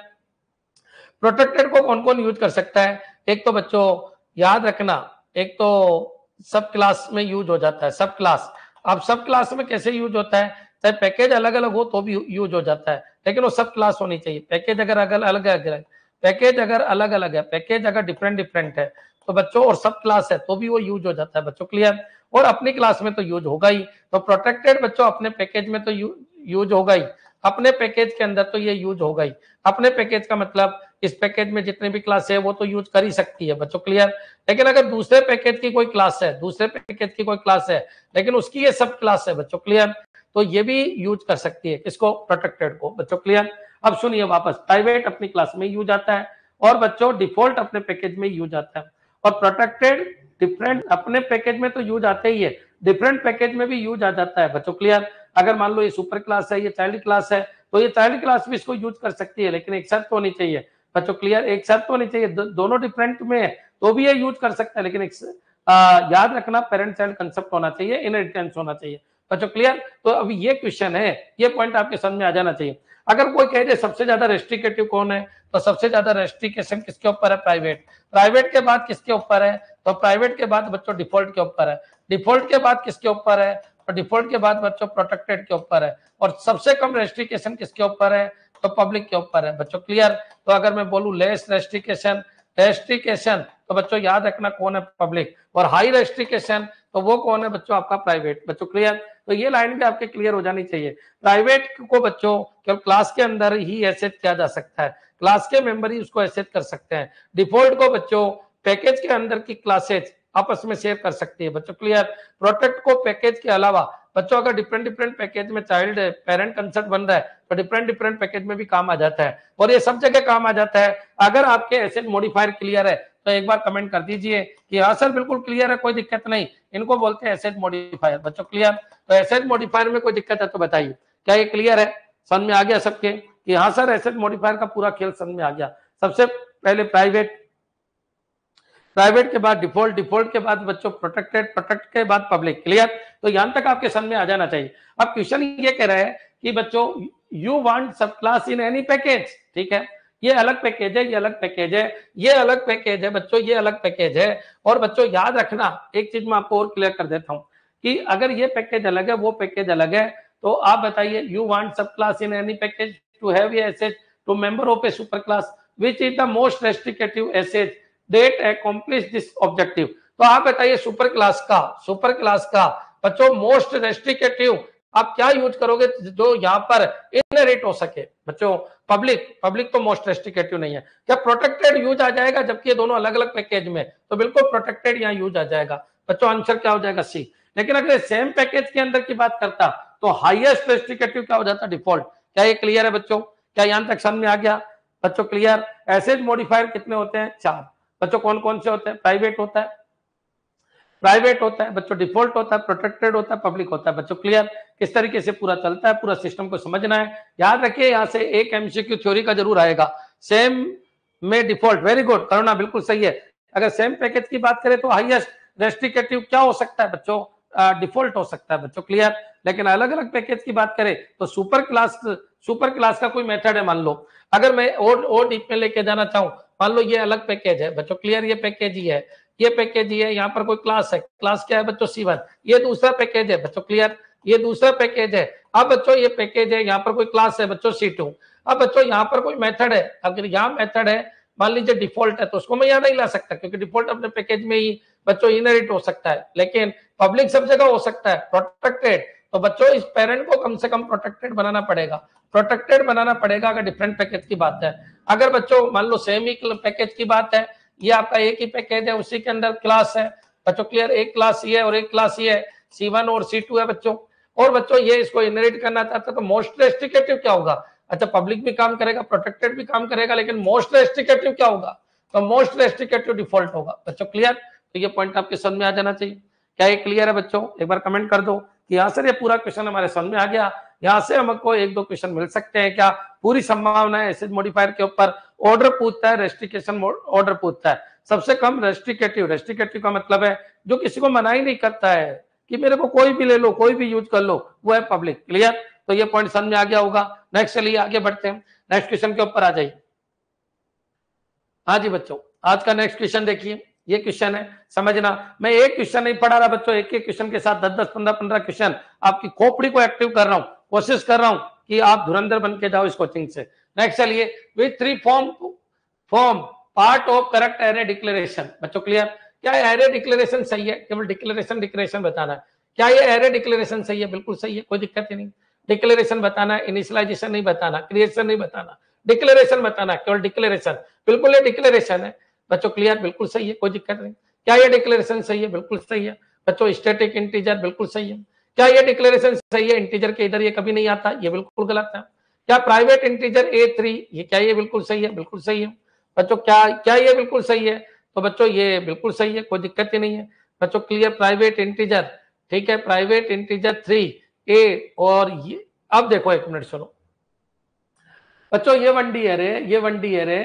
A: प्रोटेक्टेड को कौन कौन यूज़ कर सकता है? एक तो बच्चों, याद रखना, एक तो सब क्लास में यूज़ हो जाता है, सब क्लास। अब सब क्लास में कैसे यूज़ होता है? चाहे पैकेज अलग अलग हो तो भी यूज़ हो जाता है, लेकिन वो सब क्लास होनी चाहिए। पैकेज अगर अलग अलग पैकेज अगर अलग अलग है, पैकेज अगर डिफरेंट डिफरेंट है तो बच्चों और सब क्लास है तो भी वो यूज़ हो जाता है, बच्चों क्लियर और अपनी क्लास में तो यूज़ होगा ही तो प्रोटेक्टेड बच्चों अपने पैकेज में तो यूज़ होगा ही। अपने पैकेज के अंदर तो ये यूज़ होगा ही। अपने पैकेज का मतलब इस पैकेज में जितने भी क्लास है, वो तो यूज़ कर ही सकती है, बच्चों क्लियर लेकिन अगर दूसरे पैकेज की कोई क्लास है, दूसरे पैकेज की कोई क्लास है, लेकिन उसकी ये सब क्लास है, बच्चों क्लियर तो ये भी यूज़ कर सकती है किसको? प्रोटेक्टेड को। बच्चों क्लियर अब सुनिए वापस प्राइवेट अपनी क्लास में यूज़ आता है और बच्चों डिफ़ॉल्ट अपने पैकेज में यूज़ आता है। और प्रोटेक्टेड डिफरेंट अपने पैकेज में तो यूज़ आते ही है डिफरेंट पैकेज में भी यूज़ आ जाता है, बच्चों क्लियर अगर मान लो ये सुपर क्लास है ये चाइल्ड क्लास है तो ये चाइल्ड क्लास भी इसको यूज़ कर सकती है लेकिन एक शर्त होनी चाहिए। बच्चों क्लियर? एक शर्त होनी चाहिए दो, दोनों डिफरेंट में है तो भी ये यूज़ कर सकता है लेकिन एक आ, याद रखना पेरेंट चाइल्ड कंसेप्ट होना चाहिए इनहेरिटेंस होना चाहिए। बच्चों क्लियर? तो अभी ये क्वेश्चन है ये पॉइंट आपके समझ में आ जाना चाहिए। अगर कोई कह दे सबसे ज़्यादा रेस्ट्रिकेटिव कौन है? तो सबसे ज़्यादा रेस्ट्रिकेशन किसके ऊपर है? प्राइवेट प्राइवेट के बाद किसके ऊपर है? तो प्राइवेट के बाद बच्चों डिफ़ॉल्ट के ऊपर है। डिफ़ॉल्ट के बाद किसके ऊपर है? तो डिफ़ॉल्ट के बाद बच्चों प्रोटेक्टेड के ऊपर है। और सबसे कम रेस्ट्रिकेशन किसके ऊपर है? तो पब्लिक के ऊपर है। बच्चों क्लियर तो अगर मैं बोलू लेस रेस्ट्रिकेशन रेस्ट्रिकेशन तो बच्चों याद रखना कौन है पब्लिक और हाई रेस्ट्रिकेशन तो वो कौन है बच्चों आपका प्राइवेट बच्चों क्लियर तो ये लाइन भी आपके क्लियर हो जानी चाहिए। प्राइवेट को बच्चों केवल क्लास के अंदर ही एसेट किया जा सकता है। क्लास के मेंबर ही उसको एसेट कर सकते हैं। डिफ़ॉल्ट को बच्चों पैकेज के अंदर की क्लासेज आपस में शेयर कर सकती है बच्चों। क्लियर प्रोटेक्ट को पैकेज के अलावा, बच्चों, अगर डिफरेंट डिफरेंट पैकेज में चाइल्ड पेरेंट कंसर्ट बन रहा है तो डिफरेंट डिफरेंट पैकेज में भी काम आ जाता है। और ये सब जगह काम आ जाता है। अगर आपके एसेट मॉडिफायर क्लियर है तो एक बार कमेंट कर दीजिए कि हाँ सर बिल्कुल क्लियर है, कोई दिक्कत नहीं। इनको बोलते हैं एसेट मॉडिफायर बच्चों क्लियर तो एसेट मॉडिफायर में कोई दिक्कत है तो बताइए। क्या ये क्लियर है? समझ में आ गया सबके? कि हाँ सर एसेट मॉडिफायर का पूरा खेल समझ में आ गया। सबसे पहले प्राइवेट प्राइवेट के बाद डिफ़ॉल्ट डिफ़ॉल्ट के बाद बच्चों प्रोटेक्टेड प्रोटेक्ट के बाद पब्लिक क्लियर तो यहाँ तक आपके समझ में आ जाना चाहिए। अब क्वेश्चन ये कह रहा है कि बच्चों you want sub class in any package ठीक है? ये अलग पैकेज है, ये अलग पैकेज है, ये अलग पैकेज है, बच्चों, ये अलग पैकेज है। और बच्चों, याद रखना, एक चीज़ मैं आपको और क्लियर कर देता हूँ कि अगर ये पैकेज अलग है, वो पैकेज अलग है तो आप बताइए यू वांट सब class in any package to have asset to member of a super class which is the most restrictive asset date accomplish this objective तो आप बताइए सुपर क्लास का सुपर क्लास का, बच्चों मोस्ट रेस्ट्रिकेटिव आप क्या use करोगे जो यहाँ पर इनरेट हो सके? बच्चों पब्लिक पब्लिक तो मोस्ट रेस्ट्रिकेटिव नहीं है। क्या प्रोटेक्टेड यूज़ आ जाएगा जबकि ये दोनों अलग अलग पैकेज में? तो बिल्कुल प्रोटेक्टेड यहाँ यूज़ आ जाएगा। बच्चों आंसर क्या हो जाएगा? सी लेकिन अगर सेम पैकेज के अंदर की बात करता तो हाईएस्ट रेस्ट्रिकेटिव क्या हो जाता? डिफ़ॉल्ट क्या ये क्लियर है बच्चों? क्या यहाँ तक समझ में आ गया? बच्चों क्लियर एसेज मॉडिफायर कितने होते हैं? चार। बच्चों कौन कौन से होते हैं? प्राइवेट होता है। प्राइवेट होता है, बच्चों डिफ़ॉल्ट होता है प्रोटेक्टेड होता है पब्लिक होता है। बच्चों क्लियर किस तरीके से पूरा चलता है, पूरा सिस्टम को समझना है। याद रखिए, यहाँ से एक एमसीक्यू थ्योरी का ज़रूर आएगा। सेम में डिफ़ॉल्ट वेरी गुड करुणा, बिल्कुल सही है। अगर सेम पैकेज की बात करें तो हाईएस्ट रेस्ट्रिकेटिव क्या हो सकता है बच्चों? डिफ़ॉल्ट हो सकता है बच्चों क्लियर लेकिन अलग अलग पैकेज की बात करें तो सुपर क्लास सुपर क्लास का कोई मेथड है, मान लो। अगर मैं और और डीप में लेके जाना चाहूँ, मान लो ये अलग पैकेज है, बच्चों क्लियर ये पैकेज ही है। ये पैकेज ही है, यहाँ पर कोई क्लास है। क्लास क्या है बच्चों? सीवन ये दूसरा पैकेज है, बच्चों क्लियर ये दूसरा पैकेज है। अब बच्चों, ये पैकेज है, यहाँ पर कोई क्लास है बच्चों सी टू अब बच्चों, यहाँ पर कोई मेथड है। अगर यहाँ मेथड है, मान लीजिए डिफ़ॉल्ट है तो उसको मैं यहाँ नहीं ला सकता, क्योंकि डिफ़ॉल्ट अपने पैकेज में ही बच्चों इनरिट हो सकता है। लेकिन पब्लिक सब जगह हो सकता है प्रोटेक्टेड तो बच्चों, इस पेरेंट को कम से कम प्रोटेक्टेड बनाना पड़ेगा। प्रोटेक्टेड बनाना पड़ेगा अगर डिफरेंट पैकेज की बात है। अगर बच्चों, मान लो सेम ही पैकेज की बात है, ये आपका एक ही पैकेज है, उसी के अंदर क्लास है। बच्चों क्लियर एक क्लास ये और एक क्लास ये है। सी वन और सी टू है बच्चों। और बच्चों, ये इसको इनरेट करना चाहता तो मोस्ट रेस्ट्रिकेटिव क्या होगा? अच्छा पब्लिक भी काम करेगा प्रोटेक्टेड भी काम करेगा, लेकिन मोस्ट रेस्ट्रिकेटिव क्या होगा? तो मोस्ट रेस्ट्रिकेटिव डिफ़ॉल्ट होगा। बच्चों क्लियर तो ये पॉइंट आपके समझ में आ जाना चाहिए। क्या ये क्लियर है बच्चों? एक बार कमेंट कर दो। कि हाँ सर ये पूरा क्वेश्चन हमारे समझ में आ गया। यहाँ से हमको एक दो क्वेश्चन मिल सकते हैं क्या? पूरी संभावना है एसिड मॉडिफायर के ऊपर। ऑर्डर पूछता है रेस्ट्रिकेशन ऑर्डर पूछता है। सबसे कम रेस्ट्रिकेटिव रेस्ट्रिकेटिव का मतलब है, जो किसी को मना ही नहीं करता है कि मेरे को कोई भी ले लो, कोई भी यूज़ कर लो, वो है पब्लिक क्लियर तो ये पॉइंट समझ में आ गया होगा। नेक्स्ट चलिए आगे बढ़ते हैं। नेक्स्ट क्वेश्चन के ऊपर आ जाइए। हाँ जी बच्चों, आज का नेक्स्ट क्वेश्चन देखिए। ये क्वेश्चन है, समझना। मैं एक क्वेश्चन नहीं पढ़ा रहा बच्चों एक एक क्वेश्चन के साथ दस दस पंद्रह पंद्रह क्वेश्चन आपकी खोपड़ी को एक्टिव कर रहा हूँ। कोशिश कर रहा हूँ कि आप धुरंधर बन के जाओ इस कोचिंग से। नेक्स्ट चलिए with three form form part of correct array declaration बच्चों क्लियर क्या एरे डिक्लेरेशन सही है? केवल डिक्लेरेशन डिक्लेरेशन बताना है। क्या ये एरे डिक्लेरेशन सही है? बिल्कुल सही है, कोई दिक्कत ही नहीं। डिक्लेरेशन बताना इनिशियलाइजेशन नहीं बताना क्रिएशन नहीं बताना। डिक्लेरेशन बताना केवल डिक्लेरेशन बिल्कुल ये डिक्लेरेशन है। बच्चों क्लियर बिल्कुल सही है, कोई दिक्कत नहीं। क्या ये डिक्लेरेशन सही है? बिल्कुल सही है। बच्चों स्टेटिक इंटीजर बिल्कुल सही है। क्या ये डिक्लेरेशन सही है? इंटीजर के इधर ये कभी नहीं आता, ये बिल्कुल गलत है। क्या प्राइवेट इंटीजर ए थ्री ये क्या ये बिल्कुल सही है? बिल्कुल सही है। बच्चों, क्या क्या ये बिल्कुल सही है? तो बच्चों, ये बिल्कुल सही है, कोई दिक्कत ही नहीं है। बच्चों क्लियर प्राइवेट इंटीजर ठीक है? प्राइवेट इंटीजर थ्री ए और ये, अब देखो एक मिनट सुनो। बच्चों, ये वन डी एरे ये वन डी एरे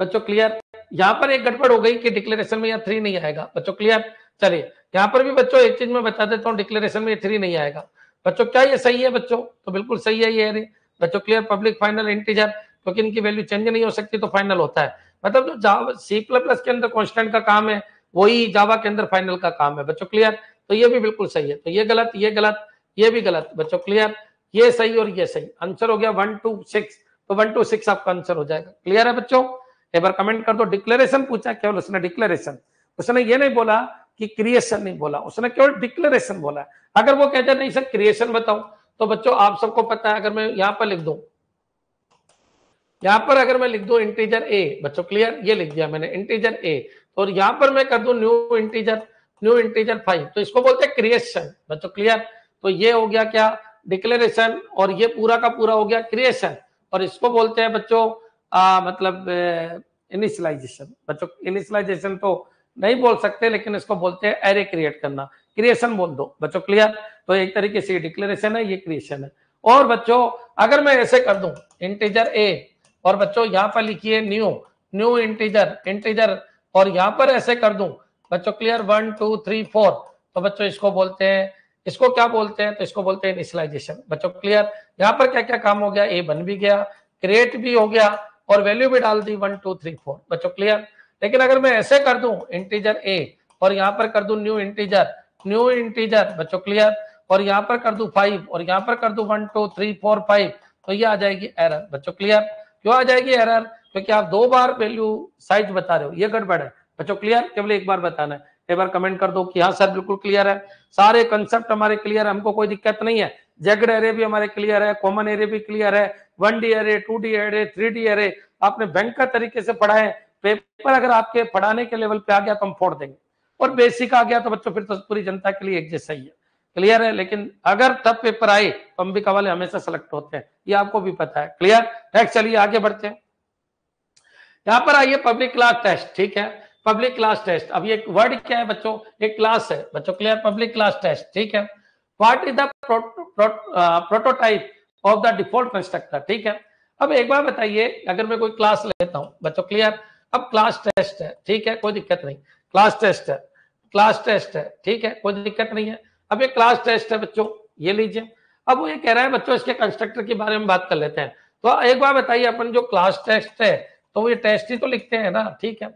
A: बच्चों क्लियर यहाँ पर एक गड़बड़ हो गई कि डिक्लेरेशन में यहाँ थ्री नहीं आएगा। बच्चों क्लियर चलिए, यहाँ पर भी बच्चों एक चीज़ में बता देता हूँ डिक्लेरेशन में थ्री नहीं आएगा। बच्चों, क्या ये सही है बच्चों? तो बिल्कुल सही है ये एरे बच्चों क्लियर पब्लिक फाइनल इंटीजर क्योंकि इनकी वैल्यू चेंज नहीं हो सकती तो फाइनल होता है। मतलब जो जावा सी प्लस प्लस के अंदर कॉन्स्टेंट का काम है, वही जावा के अंदर फाइनल का काम है। बच्चों क्लियर तो ये भी बिल्कुल सही है। तो ये गलत ये गलत, ये भी गलत। बच्चों क्लियर ये सही और ये सही। आंसर हो गया वन टू सिक्स तो वन टू सिक्स आपका आंसर हो जाएगा। क्लियर है बच्चों? एक बार कमेंट कर दो। डिक्लेरेशन पूछा केवल उसने डिक्लेरेशन उसने ये नहीं बोला कि क्रिएशन नहीं बोला। उसने केवल डिक्लेरेशन बोला। अगर वो कहते नहीं सर क्रिएशन बताओ तो बच्चों, आप सबको पता है, अगर मैं यहाँ पर लिख दूँ। यहाँ पर अगर मैं लिख दूँ इंटीजर ए बच्चों क्लियर ये लिख दिया मैंने इंटीजर ए और यहाँ पर मैं कर दू new integer new integer five तो इसको बोलते हैं क्रिएशन बच्चों क्लियर तो ये हो गया क्या? डिक्लेरेशन और ये पूरा का पूरा हो गया क्रिएशन और इसको बोलते हैं, बच्चों आ, मतलब इनिशियलाइजेशन बच्चों इनिशियलाइजेशन तो नहीं बोल सकते लेकिन इसको बोलते हैं एरे क्रिएट करना। क्रिएशन बोल दो। बच्चों क्लियर तो एक तरीके से डिक्लेरेशन है ये क्रिएशन है। और बच्चों अगर मैं ऐसे कर दूँ इंटीजर ए और बच्चों यहाँ पर लिखिए न्यू न्यू इंटीजर इंटीजर और यहाँ पर ऐसे कर दूँ। बच्चों clear one two three four तो बच्चों इसको बोलते हैं इसको क्या बोलते हैं? तो इसको बोलते हैं इनिशियलाइजेशन बच्चों क्लियर यहाँ पर क्या क्या काम हो गया? ए बन भी गया क्रिएट भी हो गया और वैल्यू भी डाल दी वन टू थ्री फोर बच्चों क्लियर लेकिन अगर मैं ऐसे कर दू इंटीजर ए और यहाँ पर कर दू न्यू इंटीजर न्यू इंटीजर बच्चों क्लियर और यहाँ पर कर दूँ फाइव और यहाँ पर कर दूँ one two three four five तो ये आ जाएगी एरर बच्चों क्लियर क्यों आ जाएगी एरर क्योंकि आप दो बार वैल्यू साइज़ बता रहे हो, ये गड़बड़ है। बच्चों क्लियर केवल एक बार बताना है। एक बार कमेंट कर दो कि हाँ सर बिल्कुल क्लियर है। सारे कंसेप्ट हमारे क्लियर है, हमको कोई दिक्कत नहीं है। जेगड एरे भी हमारे क्लियर है कॉमन एरे भी क्लियर है। One D array two D array three D array आपने बैंक तरीके से पढ़ा है पेपर अगर आपके पढ़ाने के लेवल पे आ गया तो हम फोड़ देंगे। और बेसिक आ गया तो बच्चों फिर तो पूरी जनता के लिए एक जैसा ही है। क्लियर है? लेकिन अगर तब पेपर आए तो अंबिका वाले हमेशा सेलेक्ट होते हैं। ये आपको भी पता है। क्लियर नेक्स्ट चलिए आगे बढ़ते हैं। यहाँ पर आइए पब्लिक क्लास टेस्ट ठीक है? पब्लिक क्लास टेस्ट अब ये वर्ड क्या है बच्चों? एक क्लास है। बच्चों क्लियर पब्लिक क्लास टेस्ट ठीक है? What is the prototype of the default constructor ठीक है? अब एक बार बताइए, अगर मैं कोई क्लास लेता हूँ, बच्चों क्लियर अब क्लास टेस्ट है ठीक है, कोई दिक्कत नहीं। क्लास टेस्ट है क्लास टेस्ट है ठीक है, कोई दिक्कत नहीं है। अब ये क्लास टेस्ट है बच्चों, ये लीजिए। अब वो ये कह रहा है, बच्चों, इसके कंस्ट्रक्टर के बारे में बात कर लेते हैं। तो एक बार बताइए, अपन जो क्लास टेस्ट है तो ये टेस्ट ही तो लिखते हैं ना, ठीक है?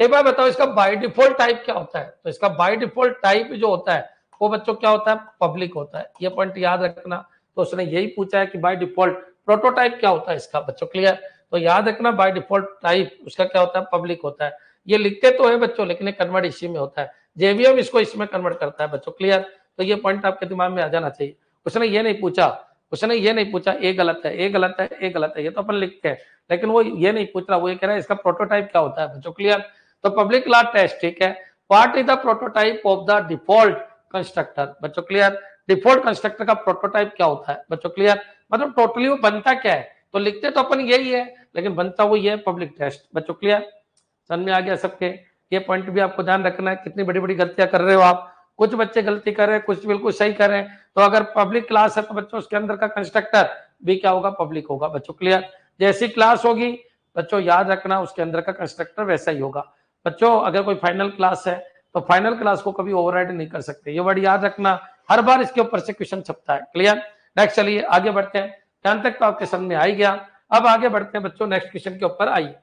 A: एक बार बताओ, इसका बाय डिफ़ॉल्ट टाइप क्या होता है? तो इसका बाय डिफ़ॉल्ट टाइप जो होता है, वो बच्चों, क्या होता है? पब्लिक होता है। ये पॉइंट याद रखना। तो उसने यही पूछा है कि बाय डिफ़ॉल्ट प्रोटोटाइप क्या होता है इसका? बच्चों क्लियर तो याद रखना बाय डिफ़ॉल्ट टाइप उसका क्या होता है? पब्लिक होता है। ये लिखते तो है बच्चों, लेकिन कन्वर्ट इसी में होता है। जेवीएम इसको इसमें कन्वर्ट करता है बच्चों क्लियर तो ये पॉइंट आपके दिमाग में आ जाना चाहिए। उसने ये नहीं पूछा। उसने ये नहीं पूछा, ए गलत है, ए गलत है, ए गलत है, ये तो अपन लिखते हैं। लेकिन वो ये नहीं पूछ रहा, वो ये कह रहा है, इसका प्रोटोटाइप क्या होता है बच्चों क्लियर तो पब्लिक लॉ टेस्ट ठीक है? What is the prototype of the default constructor बच्चों क्लियर डिफ़ॉल्ट कंस्ट्रक्टर का प्रोटोटाइप क्या होता है? बच्चों क्लियर मतलब टोटली वो बनता क्या है? तो लिखते तो अपन यही है, लेकिन बनता वो ये पब्लिक टेस्ट बच्चों क्लियर समझ में आ गया सबके? ये पॉइंट भी आपको ध्यान रखना है, कितनी बड़ी बड़ी गलतियाँ कर रहे हो आप। कुछ बच्चे गलती कर रहे हैं, कुछ बिल्कुल सही कर रहे हैं। तो अगर पब्लिक क्लास है तो बच्चों, उसके अंदर का कंस्ट्रक्टर भी क्या होगा? पब्लिक होगा। बच्चों क्लियर जैसी क्लास होगी, बच्चों याद रखना, उसके अंदर का कंस्ट्रक्टर वैसा ही होगा। बच्चों, अगर कोई फाइनल क्लास है तो फाइनल क्लास को कभी ओवर नहीं कर सकते। ये वर्ड याद रखना, हर बार इसके ऊपर से क्वेश्चन छपता है। क्लियर नेक्स्ट चलिए, आगे बढ़ते हैं। ध्यान तक तो आपके समझ में आ गया। अब आगे बढ़ते हैं बच्चों नेक्स्ट क्वेश्चन के ऊपर आइए।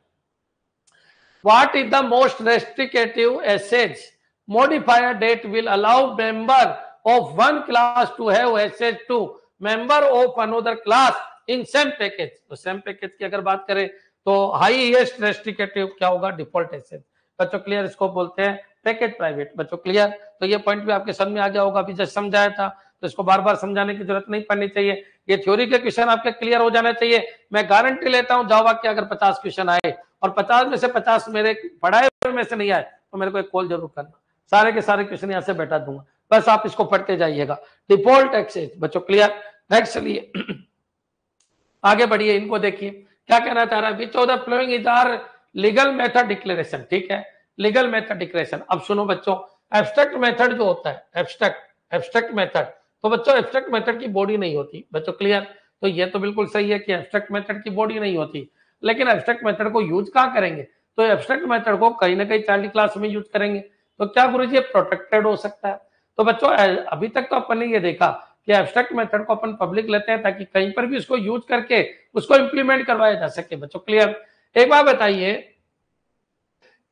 A: What is the most restrictive access modifier that will allow member of one class to have access to member of another class in same package? तो same package की अगर बात करें तो हाईएस्ट रेस्ट्रिकेटिव क्या होगा? डिफ़ॉल्ट एसेट बच्चों क्लियर इसको बोलते हैं। पैकेज प्राइवेट बच्चों क्लियर तो ये पॉइंट भी आपके समझ में आ गया होगा, अभी जैसे समझाया था तो इसको बार बार समझाने की ज़रूरत नहीं पड़नी चाहिए। ये थ्योरी के क्वेश्चन आपके क्लियर हो जाना चाहिए। मैं गारंटी लेता हूँ जावा के अगर पचास क्वेश्चन आए, और पचास में से पचास मेरे पढ़ाए में से नहीं आए तो मेरे को एक कॉल ज़रूर करना। सारे के सारे क्वेश्चन यहाँ से बैठा दूँगा। बस आप इसको पढ़ते जाइएगा। डिफ़ॉल्ट एक्सेस बच्चों क्लियर नेक्स्ट चलिए। आगे बढ़िए, इनको देखिए। क्या कहना चाह रहा है? Which of the following is are legal method declaration ठीक है? Legal method declaration. अब सुनो बच्चों एब्स्ट्रैक्ट मेथड जो होता है एब्स्ट्रैक्ट एब्स्ट्रैक्ट मेथड तो बच्चों एब्स्ट्रैक्ट मेथड की बॉडी नहीं होती। बच्चों क्लियर तो ये तो बिल्कुल सही है कि एब्स्ट्रैक्ट मेथड की बॉडी नहीं होती। लेकिन एब्स्ट्रैक्ट मेथड को यूज़ कहाँ करेंगे? तो एब्स्ट्रैक्ट मेथड को कहीं ना कहीं चाइल्ड क्लास में यूज़ करेंगे। तो क्या गुरु जी प्रोटेक्टेड हो सकता है? तो बच्चों अभी तक तो अपन ने ये देखा कि एब्स्ट्रैक्ट मेथड को अपन पब्लिक लेते हैं ताकि कहीं पर भी उसको यूज़ करके उसको इम्प्लीमेंट करवाया जा सके। बच्चों क्लियर एक बार बताइए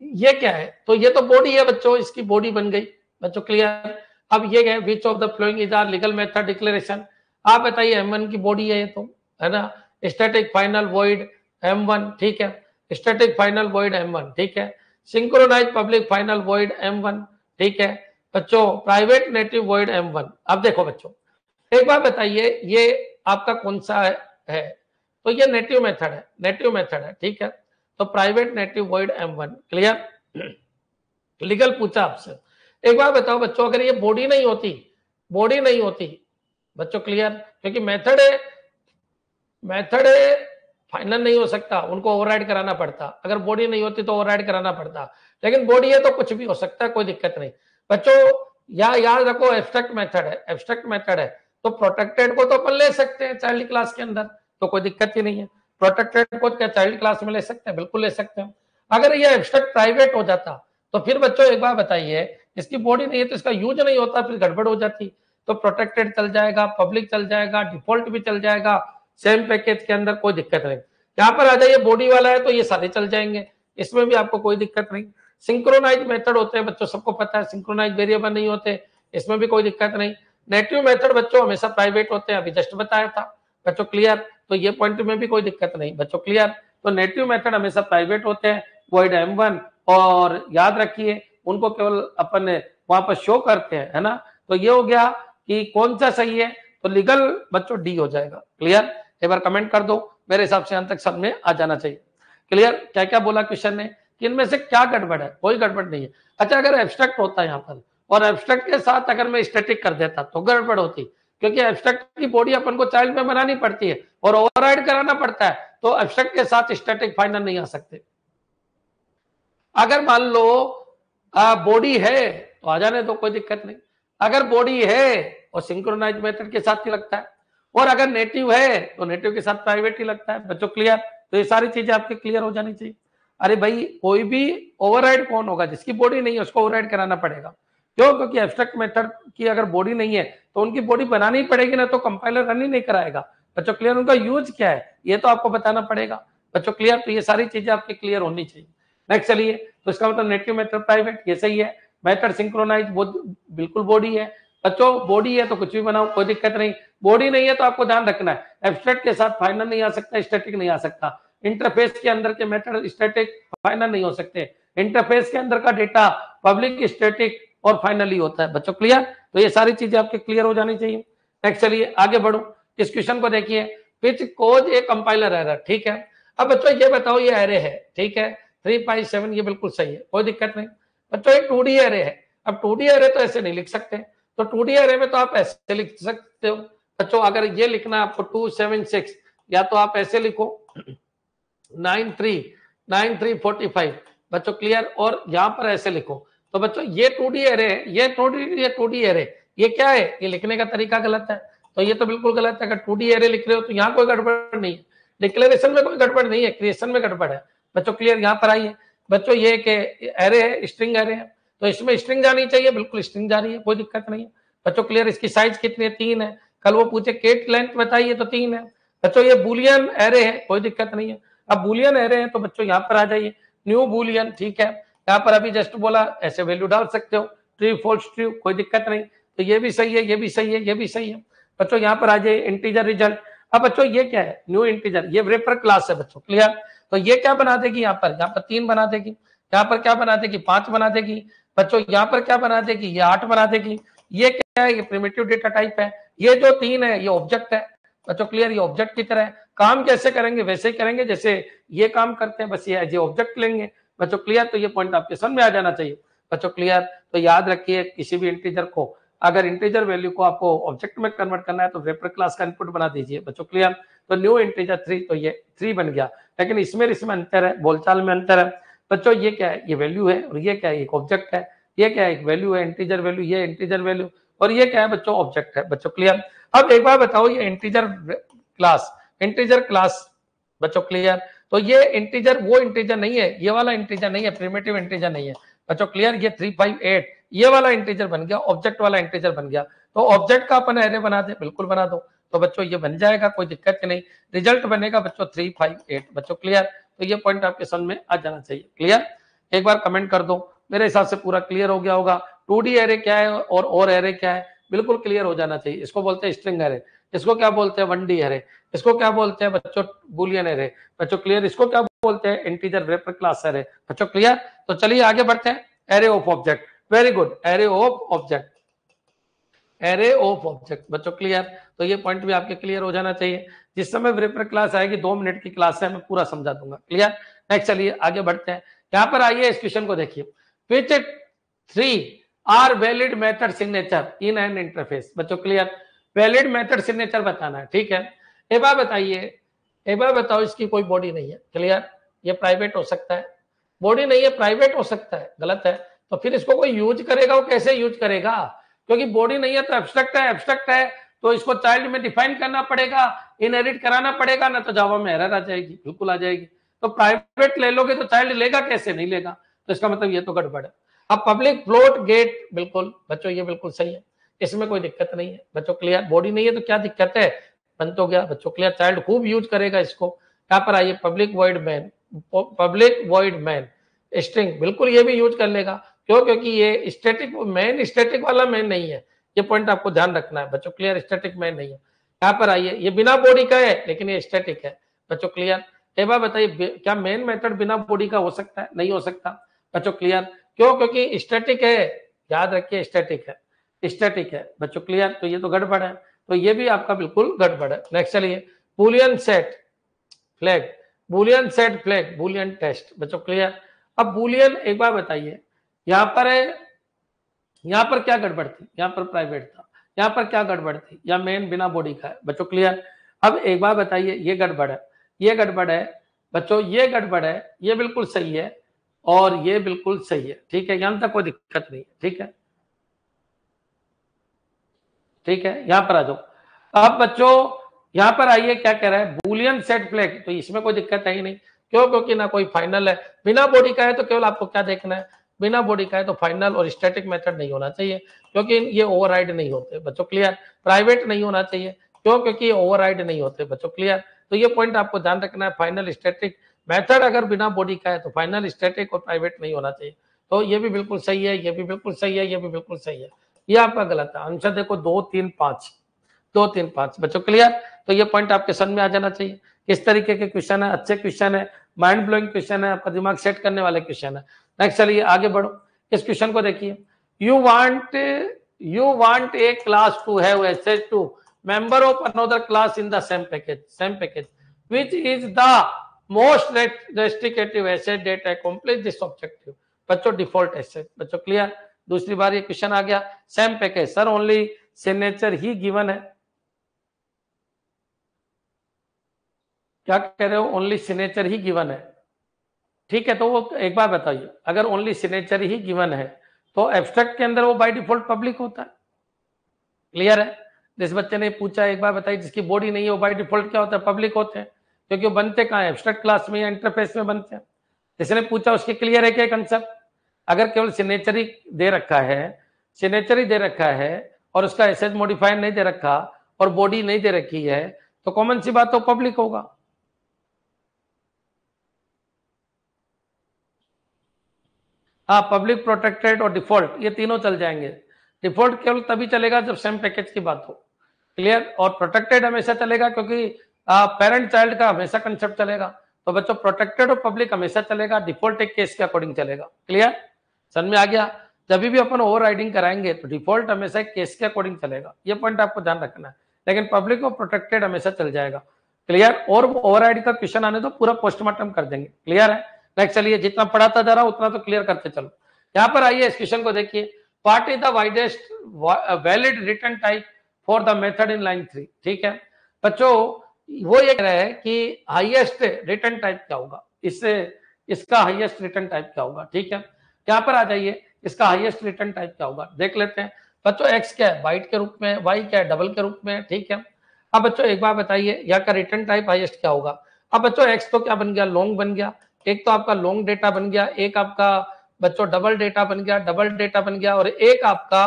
A: ये क्या है? तो ये तो बॉडी है बच्चों, इसकी बॉडी बन गई। बच्चों क्लियर अब ये है? Which of the following is are legal method declaration आप बताइए एम वन की बॉडी है ये तो है ना? Static final void M one ठीक है? Static final void M one ठीक है? Synchronize public final void M one ठीक है? बच्चों private native void M one अब देखो बच्चों, एक बार बताइए, ये आपका कौन सा है? तो ये नेटिव मेथड है नेटिव मेथड है, ठीक है? तो private native void M one clear legal पूछा आपसे। एक बार बताओ बच्चों, अगर ये बॉडी नहीं होती बॉडी नहीं होती, बच्चों क्लियर क्योंकि मेथड है मेथड है फाइनल नहीं हो सकता, उनको ओवरराइड कराना पड़ता। अगर बॉडी नहीं होती तो ओवरराइड कराना पड़ता। लेकिन बॉडी है तो कुछ भी हो सकता है, कोई दिक्कत नहीं। बच्चों, या याद रखो एब्स्ट्रैक्ट मेथड है एब्स्ट्रैक्ट मेथड है। तो प्रोटेक्टेड को तो अपन ले सकते हैं चाइल्ड क्लास के अंदर तो कोई दिक्कत ही नहीं है। प्रोटेक्टेड को क्या चाइल्ड क्लास में ले सकते हैं? बिल्कुल ले सकते हैं। अगर ये एब्स्ट्रैक्ट प्राइवेट हो जाता तो फिर बच्चों, एक बार बताइए, इसकी बॉडी नहीं है तो इसका यूज़ नहीं होता, फिर गड़बड़ हो जाती। तो प्रोटेक्टेड चल जाएगा पब्लिक चल जाएगा डिफ़ॉल्ट भी चल जाएगा सेम पैकेज के अंदर कोई दिक्कत नहीं। यहाँ पर आ जाइए बॉडी वाला है तो ये सारे चल जाएँगे। इसमें भी आपको कोई दिक्कत नहीं। सिंक्रोनाइज मेथड होते हैं, बच्चों, सबको पता है सिंक्रोनाइज वेरिएबल नहीं होते, इसमें भी कोई दिक्कत नहीं। नेटिव मेथड बच्चों, हमेशा प्राइवेट होते हैं, अभी जस्ट बताया था। बच्चों क्लियर तो ये पॉइंट में भी कोई दिक्कत नहीं। बच्चों क्लियर तो नेटिव मेथड हमेशा प्राइवेट होते हैं वॉइड एम वन और याद रखिए, उनको केवल अपन वहाँ पर शो करते हैं, है ना? तो ये हो गया कि कौन सा सही है? तो लीगल बच्चों डी हो जाएगा। क्लियर एक बार कमेंट कर दो, मेरे हिसाब से अंत तक सब में आ जाना चाहिए। क्लियर क्या क्या बोला क्वेश्चन ने? कि इनमें से क्या गड़बड़ है? कोई गड़बड़ नहीं है। अच्छा अगर एब्स्ट्रैक्ट होता है यहाँ पर, और एब्स्ट्रैक्ट के साथ अगर मैं स्टेटिक कर देता तो गड़बड़ होती। क्योंकि एब्स्ट्रैक्ट की बॉडी अपन को चाइल्ड में बनानी पड़ती है और ओवरराइड कराना पड़ता है तो एब्स्ट्रैक्ट के साथ स्टेटिक फाइनल नहीं आ सकते। अगर मान लो बॉडी है तो आ जाने तो कोई दिक्कत नहीं। अगर बॉडी है और सिंक्रोनाइज मेथड के साथ ही लगता है। और अगर नेटिव है तो नेटिव के साथ प्राइवेट ही लगता है। बच्चों क्लियर तो ये सारी चीज़ें आपके क्लियर हो जानी चाहिए। अरे भाई, कोई भी ओवरराइड कौन होगा? जिसकी बॉडी नहीं है, उसको ओवरराइड कराना पड़ेगा। क्यों? क्योंकि एब्स्ट्रैक्ट मेथड की अगर बॉडी नहीं है तो उनकी बॉडी बनानी पड़ेगी, ना तो कंपाइलर रन ही नहीं कराएगा। बच्चों क्लियर उनका यूज़ क्या है? ये तो आपको बताना पड़ेगा। बच्चों क्लियर तो ये सारी चीज़ें आपके क्लियर होनी चाहिए। नेक्स्ट चलिए तो इसका मतलब नेटिव मेथड प्राइवेट ये सही है। मेथड सिंक्रोनाइज बिल्कुल बॉडी है। बच्चों बॉडी है तो कुछ भी बनाओ, कोई दिक्कत नहीं। बॉडी नहीं है तो आपको ध्यान रखना है। एब्स्ट्रैक्ट के साथ फाइनल नहीं आ सकता स्टैटिक नहीं आ सकता। इंटरफेस के अंदर के मेथड स्टैटिक फाइनल नहीं हो सकते। इंटरफेस के अंदर का डेटा पब्लिक स्टैटिक और फाइनली होता है। बच्चों क्लियर तो ये सारी चीज़ें आपके क्लियर हो जानी चाहिए। नेक्स्ट चलिए, आगे बढ़ो। इस क्वेश्चन को देखिए। Which cause a compiler error ठीक है? अब बच्चों, ये बताओ, ये एरे है, ठीक है? थ्री फाइव सेवन ये बिल्कुल सही है, कोई दिक्कत नहीं। बच्चों, एक टू डी एरे है। अब टू डी एरे तो ऐसे नहीं लिख सकते। तो टू डी एरे में तो आप ऐसे लिख सकते हो। बच्चों, अगर ये लिखना है आपको टू सेवन सिक्स या तो आप ऐसे लिखो। Nine three nine three forty five बच्चों क्लियर और यहाँ पर ऐसे लिखो। तो बच्चों, ये टू डी एरे है, ये टू डी ये टू डी एरे ये क्या है? ये लिखने का तरीका गलत है। तो ये तो बिल्कुल गलत है। अगर टू डी एरे लिख रहे हो तो यहाँ कोई गड़बड़ नहीं है। डिक्लेरेशन में कोई गड़बड़ नहीं है क्रिएशन में गड़बड़ है। बच्चों क्लियर यहाँ पर आइए। बच्चों, ये के एरे है स्ट्रिंग एरे है। तो इसमें स्ट्रिंग जानी चाहिए। बिल्कुल स्ट्रिंग जा रही है, कोई दिक्कत नहीं है। बच्चों क्लियर इसकी साइज़ कितनी है? तीन है। कल वो पूछे केट लेंथ बताइए तो तीन है। बच्चों, ये बुलियन एरे है, कोई दिक्कत नहीं है। अब बुलियन एरे है तो बच्चों, यहाँ पर आ जाइए। न्यू बुलियन ठीक है। यहाँ पर अभी जस्ट बोला, ऐसे वैल्यू डाल सकते हो। ट्री फोल्स ट्रू कोई दिक्कत नहीं। तो ये भी सही है, ये भी सही है, ये भी सही है। बच्चों, यहाँ पर आ जाइए इंटीजर रिज़ल्ट अब बच्चों, ये क्या है? न्यू इंटीजर ये रेफर क्लास है बच्चों क्लियर तो ये क्या बना देगी यहाँ पर? यहाँ पर तीन बना देगी। यहाँ पर क्या बना देगी? पाँच बना देगी। बच्चों, यहाँ पर क्या बना देगी? ये आठ बना देगी। ये क्या है? ये प्रिमिटिव डेटा टाइप है। ये जो तीन है, ये ऑब्जेक्ट है। बच्चों क्लियर ये ऑब्जेक्ट की तरह है। काम कैसे करेंगे? वैसे ही करेंगे, जैसे ये काम करते हैं, बस ये एज ऑब्जेक्ट लेंगे। बच्चों क्लियर तो ये पॉइंट आपके समझ में आ जाना चाहिए। बच्चों क्लियर तो याद रखिए किसी भी इंटीजर को। अगर इंटीजर वैल्यू को आपको ऑब्जेक्ट में कन्वर्ट करना है तो वेपर क्लास का इनपुट बना दीजिए बच्चों क्लियर तो न्यू इंटीजर थ्री तो ये थ्री बन गया। लेकिन इसमें इसमें अंतर है, बोलचाल में अंतर है। बच्चों, ये क्या है? ये वैल्यू है और ये क्या है? एक ऑब्जेक्ट है। ये क्या है? एक वैल्यू है इंटीजर वैल्यू ये इंटीजर वैल्यू और ये क्या है बच्चों? ऑब्जेक्ट है। बच्चों क्लियर अब एक बार बताओ, ये इंटीजर क्लास इंटीजर क्लास बच्चों क्लियर तो ये इंटीजर वो इंटीजर नहीं है, ये वाला इंटीजर नहीं है प्रिमेटिव इंटीजर नहीं है। बच्चों क्लियर ये थ्री फाइव एट ये वाला इंटीजर बन गया ऑब्जेक्ट वाला इंटीजर बन गया। तो ऑब्जेक्ट का अपन एरे बना दे, बिल्कुल बना दो। तो बच्चों, ये बन जाएगा, कोई दिक्कत नहीं। रिज़ल्ट बनेगा बच्चों थ्री फाइव एट बच्चों क्लियर तो ये पॉइंट आपके समझ में आ जाना चाहिए। क्लियर एक बार कमेंट कर दो। मेरे हिसाब से पूरा क्लियर हो गया होगा। टू एरे क्या है और और एरे क्या है? बिल्कुल क्लियर हो जाना चाहिए। इसको बोलते हैं स्ट्रिंग एरे इसको क्या बोलते हैं? वन डी एरे इसको क्या बोलते हैं? बच्चों, बुलियन एरे बच्चों क्लियर इसको क्या बोलते हैं? इंटीजर रेपर क्लास एरे बच्चों क्लियर तो चलिए आगे बढ़ते हैं। Array of object very good array of object array of object बच्चों क्लियर तो ये पॉइंट भी आपके क्लियर हो जाना चाहिए। जिस समय वेपर क्लास आएगी, दो मिनट की क्लास है, मैं पूरा समझा दूँगा। क्लियर नेक्स्ट चलिए आगे बढ़ते हैं। यहाँ पर आइए, इस क्वेश्चन को देखिए। Which three are valid method signature in an interface बच्चों क्लियर वैलिड मेथड सिग्नेचर बताना है, ठीक है? एबा बताइए एबा बताओ, इसकी कोई बॉडी नहीं है क्लियर ये प्राइवेट हो सकता है। बॉडी नहीं है प्राइवेट हो सकता है, गलत है। तो फिर इसको कोई यूज़ करेगा, वो कैसे यूज़ करेगा? क्योंकि बॉडी नहीं है तो एब्स्ट्रक्ट है एब्स्ट्रक्ट है तो इसको चाइल्ड में डिफाइन करना पड़ेगा इनहेरिट कराना पड़ेगा, ना तो जावा में एरर आ जाएगी, बिल्कुल आ जाएगी। तो प्राइवेट ले लोगे तो चाइल्ड लेगा कैसे? नहीं लेगा। तो इसका मतलब ये तो गड़बड़ है। अब पब्लिक फ्लोट गेट बिल्कुल, बच्चों, ये बिल्कुल सही है। इसमें कोई दिक्कत नहीं है। बच्चों क्लियर बॉडी नहीं है तो क्या दिक्कत है? बन तो गया। बच्चों क्लियर चाइल्ड खूब यूज़ करेगा इसको। यहाँ पर आइए public void main public void main string बिल्कुल ये भी यूज़ कर लेगा क्यों? क्योंकि ये स्टेटिक मैन स्टेटिक वाला मैन नहीं है। ये पॉइंट आपको ध्यान रखना है। बच्चों क्लियर स्टेटिक मैन नहीं है। यहाँ पर आइए, ये बिना बॉडी का है, लेकिन ये स्टेटिक है। बच्चों क्लियर एक बार बताइए क्या मेन मेथड बिना बॉडी का हो सकता है? नहीं हो सकता। बच्चों क्लियर क्यों? क्योंकि स्टेटिक है। याद रखिए स्टेटिक है। स्टेटिक है। बच्चों क्लियर तो ये तो गड़बड़ है। तो ये भी आपका बिल्कुल गड़बड़ है। नेक्स्ट चलिए। Boolean set flag boolean set flag boolean test बच्चों क्लियर अब बुलियन एक बार बताइए। यहाँ पर है, यहाँ पर क्या गड़बड़ थी? यहाँ पर प्राइवेट था। यहाँ पर क्या गड़बड़ थी? या मेन बिना बॉडी का है। बच्चों क्लियर अब एक बार बताइए, ये गड़बड़ है। ये गड़बड़ है। बच्चों, ये गड़बड़ है। ये बिल्कुल सही है और ये बिल्कुल सही है। ठीक है? यहाँ तक कोई दिक्कत नहीं है। ठीक है? ठीक है, यहाँ पर आ जाओ। अब बच्चों, यहाँ पर आइए, क्या कह रहा है? बुलियन सेट फ्लैग तो इसमें कोई दिक्कत है ही नहीं। क्यों? क्योंकि ना कोई फाइनल है। बिना बॉडी का है तो केवल आपको क्या देखना है? बिना बॉडी का है तो फाइनल और स्टैटिक मेथड नहीं होना चाहिए, क्योंकि ये ओवरराइड नहीं होते। बच्चों क्लियर प्राइवेट नहीं होना चाहिए। क्यों? क्योंकि ये ओवरराइड नहीं होते। बच्चों क्लियर तो ये पॉइंट आपको ध्यान रखना है फाइनल स्टैटिक मेथड अगर बिना बॉडी का है तो फाइनल स्टैटिक और प्राइवेट नहीं होना चाहिए। तो ये भी बिल्कुल सही है, ये भी बिल्कुल सही है, ये भी बिल्कुल सही है। ये आपका गलत है। आंसर देखो दो, तीन, पाँच। दो, तीन, पाँच। बच्चों क्लियर तो ये पॉइंट आपके समझ में आ जाना चाहिए। किस तरीके के क्वेश्चन है? अच्छे क्वेश्चन है? माइंड ब्लोइंग क्वेश्चन है? आपका दिमाग सेट करने वाले क्वेश्चन है? नेक्स्ट चलिए, आगे बढ़ो। इस क्वेश्चन को देखिए। You want you want a class to have access to member of another class in the same package same package, which is the most restrictive asset that accomplish this objective. बच्चों default एसेट बच्चों clear दूसरी बार ये question आ गया। Same package sir only signature ही given है। क्या कह रहे हो? ओनली सिग्नेचर ही गिवन है। ठीक है तो वो एक बार बताइए। अगर ओनली सिग्नेचर ही गिवन है तो एब्स्ट्रैक्ट के अंदर वो बाय डिफ़ॉल्ट पब्लिक होता है। क्लियर है? जिस बच्चे ने पूछा, एक बार बताइए, जिसकी बॉडी नहीं है, वो बाय डिफ़ॉल्ट क्या होता है? पब्लिक होते हैं। क्योंकि वो बनते कहाँ एब्स्ट्रैक्ट क्लास में या इंटरफेस में बनते हैं। जिसने पूछा, उसके क्लियर है क्या कंसेप्ट अगर केवल सिग्नेचर ही दे रखा है सिग्नेचर ही दे रखा है और उसका एसेज मॉडिफायर नहीं दे रखा और बॉडी नहीं दे रखी है तो कॉमन सी बात तो पब्लिक होगा। हाँ पब्लिक प्रोटेक्टेड और डिफ़ॉल्ट ये तीनों चल जाएँगे। डिफ़ॉल्ट केवल तभी चलेगा जब सेम पैकेज की बात हो। क्लियर और प्रोटेक्टेड हमेशा चलेगा क्योंकि पेरेंट चाइल्ड का हमेशा कंसेप्ट चलेगा। तो बच्चों प्रोटेक्टेड और पब्लिक हमेशा चलेगा डिफ़ॉल्ट एक केस के अकॉर्डिंग चलेगा। क्लियर समझ में आ गया? जब भी अपन ओवर कराएँगे तो डिफ़ॉल्ट हमेशा केस के अकॉर्डिंग चलेगा। ये पॉइंट आपको ध्यान रखना है। लेकिन पब्लिक को प्रोटेक्टेड हमेशा चल जाएगा। क्लियर और ओवर का क्वेश्चन आने तो पूरा पोस्टमार्टम कर देंगे। क्लियर है? नेक्स्ट चलिए, जितना पढ़ाता जा रहा उतना तो क्लियर करते चलो। यहाँ पर आइए इस क्वेश्चन को देखिए। What is the widest valid return type for the method in line three ठीक है? बच्चों, वो ये कह रहे हैं कि हाईएस्ट रिटर्न टाइप क्या होगा? इससे, इसका हाईएस्ट रिटर्न टाइप क्या होगा? ठीक है? यहाँ पर आ जाइए, इसका हाईएस्ट रिटर्न टाइप क्या होगा? देख लेते हैं। बच्चों एक्स क्या है? बाइट के रूप में वाई क्या है? डबल के रूप में, ठीक है? अब बच्चों, एक बार बताइए, यहाँ का रिटर्न टाइप हाईएस्ट क्या होगा? अब बच्चों एक्स तो क्या बन गया? लॉन्ग बन गया। एक तो आपका लॉन्ग डेटा बन गया, एक आपका, बच्चों डबल डेटा बन गया डबल डेटा बन गया, और एक आपका,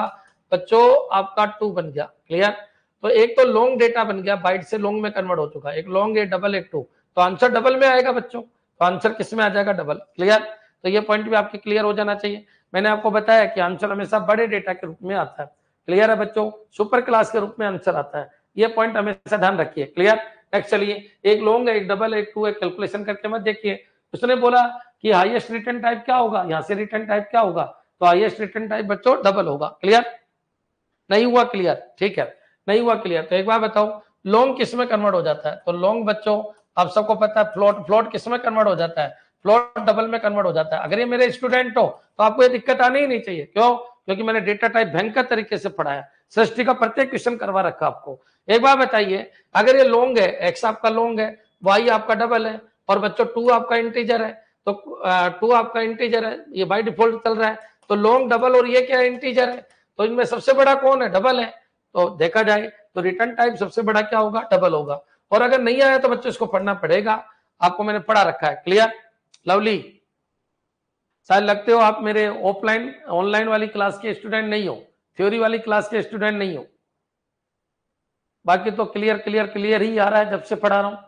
A: बच्चों, आपका टू बन गया क्लियर तो एक तो लॉन्ग डेटा बन गया बाइट से लॉन्ग में कन्वर्ट हो चुका एक लॉन्ग एक डबल एक टू तो आंसर डबल में आएगा बच्चों। तो आंसर किसमें आ जाएगा? डबल क्लियर तो ये पॉइंट भी आपके क्लियर हो जाना चाहिए। मैंने आपको बताया कि आंसर हमेशा बड़े डेटा के रूप में आता है। क्लियर है बच्चों? सुपर क्लास के रूप में आंसर आता है। ये पॉइंट हमेशा ध्यान रखिए। क्लियर नेक्स्ट चलिए। एक लॉन्ग एक डबल एक टू एक कैलकुलेशन करके मत देखिए। उसने बोला कि हाईएस्ट रिटर्न टाइप क्या होगा? यहाँ से रिटर्न टाइप क्या होगा? तो हाईएस्ट रिटर्न टाइप बच्चों डबल होगा। क्लियर नहीं हुआ क्लियर ठीक है। नहीं हुआ क्लियर तो एक बार बताओ लॉन्ग किसमें कन्वर्ट हो जाता है? तो लॉन्ग बच्चों, आप सबको पता है फ्लोट फ्लोट किसमें कन्वर्ट हो जाता है? फ्लोट डबल में कन्वर्ट हो जाता है। अगर ये मेरे स्टूडेंट हो तो आपको ये दिक्कत आनी ही नहीं चाहिए। क्यों? क्योंकि मैंने डेटा टाइप भयंकर तरीके से पढ़ाया। सृष्टि का प्रत्येक क्वेश्चन करवा रखा आपको। एक बार बताइए, अगर ये लॉन्ग है एक्स आपका लॉन्ग है वाई आपका डबल है, और बच्चों टू आपका इंटीजर है तो टू आपका इंटीजर है, ये बाई डिफ़ॉल्ट चल रहा है तो लॉन्ग डबल और ये क्या इंटीजर है? तो इनमें सबसे बड़ा कौन है? डबल है। तो देखा जाए तो रिटर्न टाइप सबसे बड़ा क्या होगा? डबल होगा। और अगर नहीं आया तो बच्चों, इसको पढ़ना पड़ेगा। आपको मैंने पढ़ा रखा है। क्लियर लवली शायद लगते हो आप मेरे ऑफलाइन ऑनलाइन वाली क्लास के स्टूडेंट नहीं हो। थ्योरी वाली क्लास के स्टूडेंट नहीं हो। बाकी तो क्लियर क्लियर क्लियर ही आ रहा है जब से पढ़ा रहा हूँ।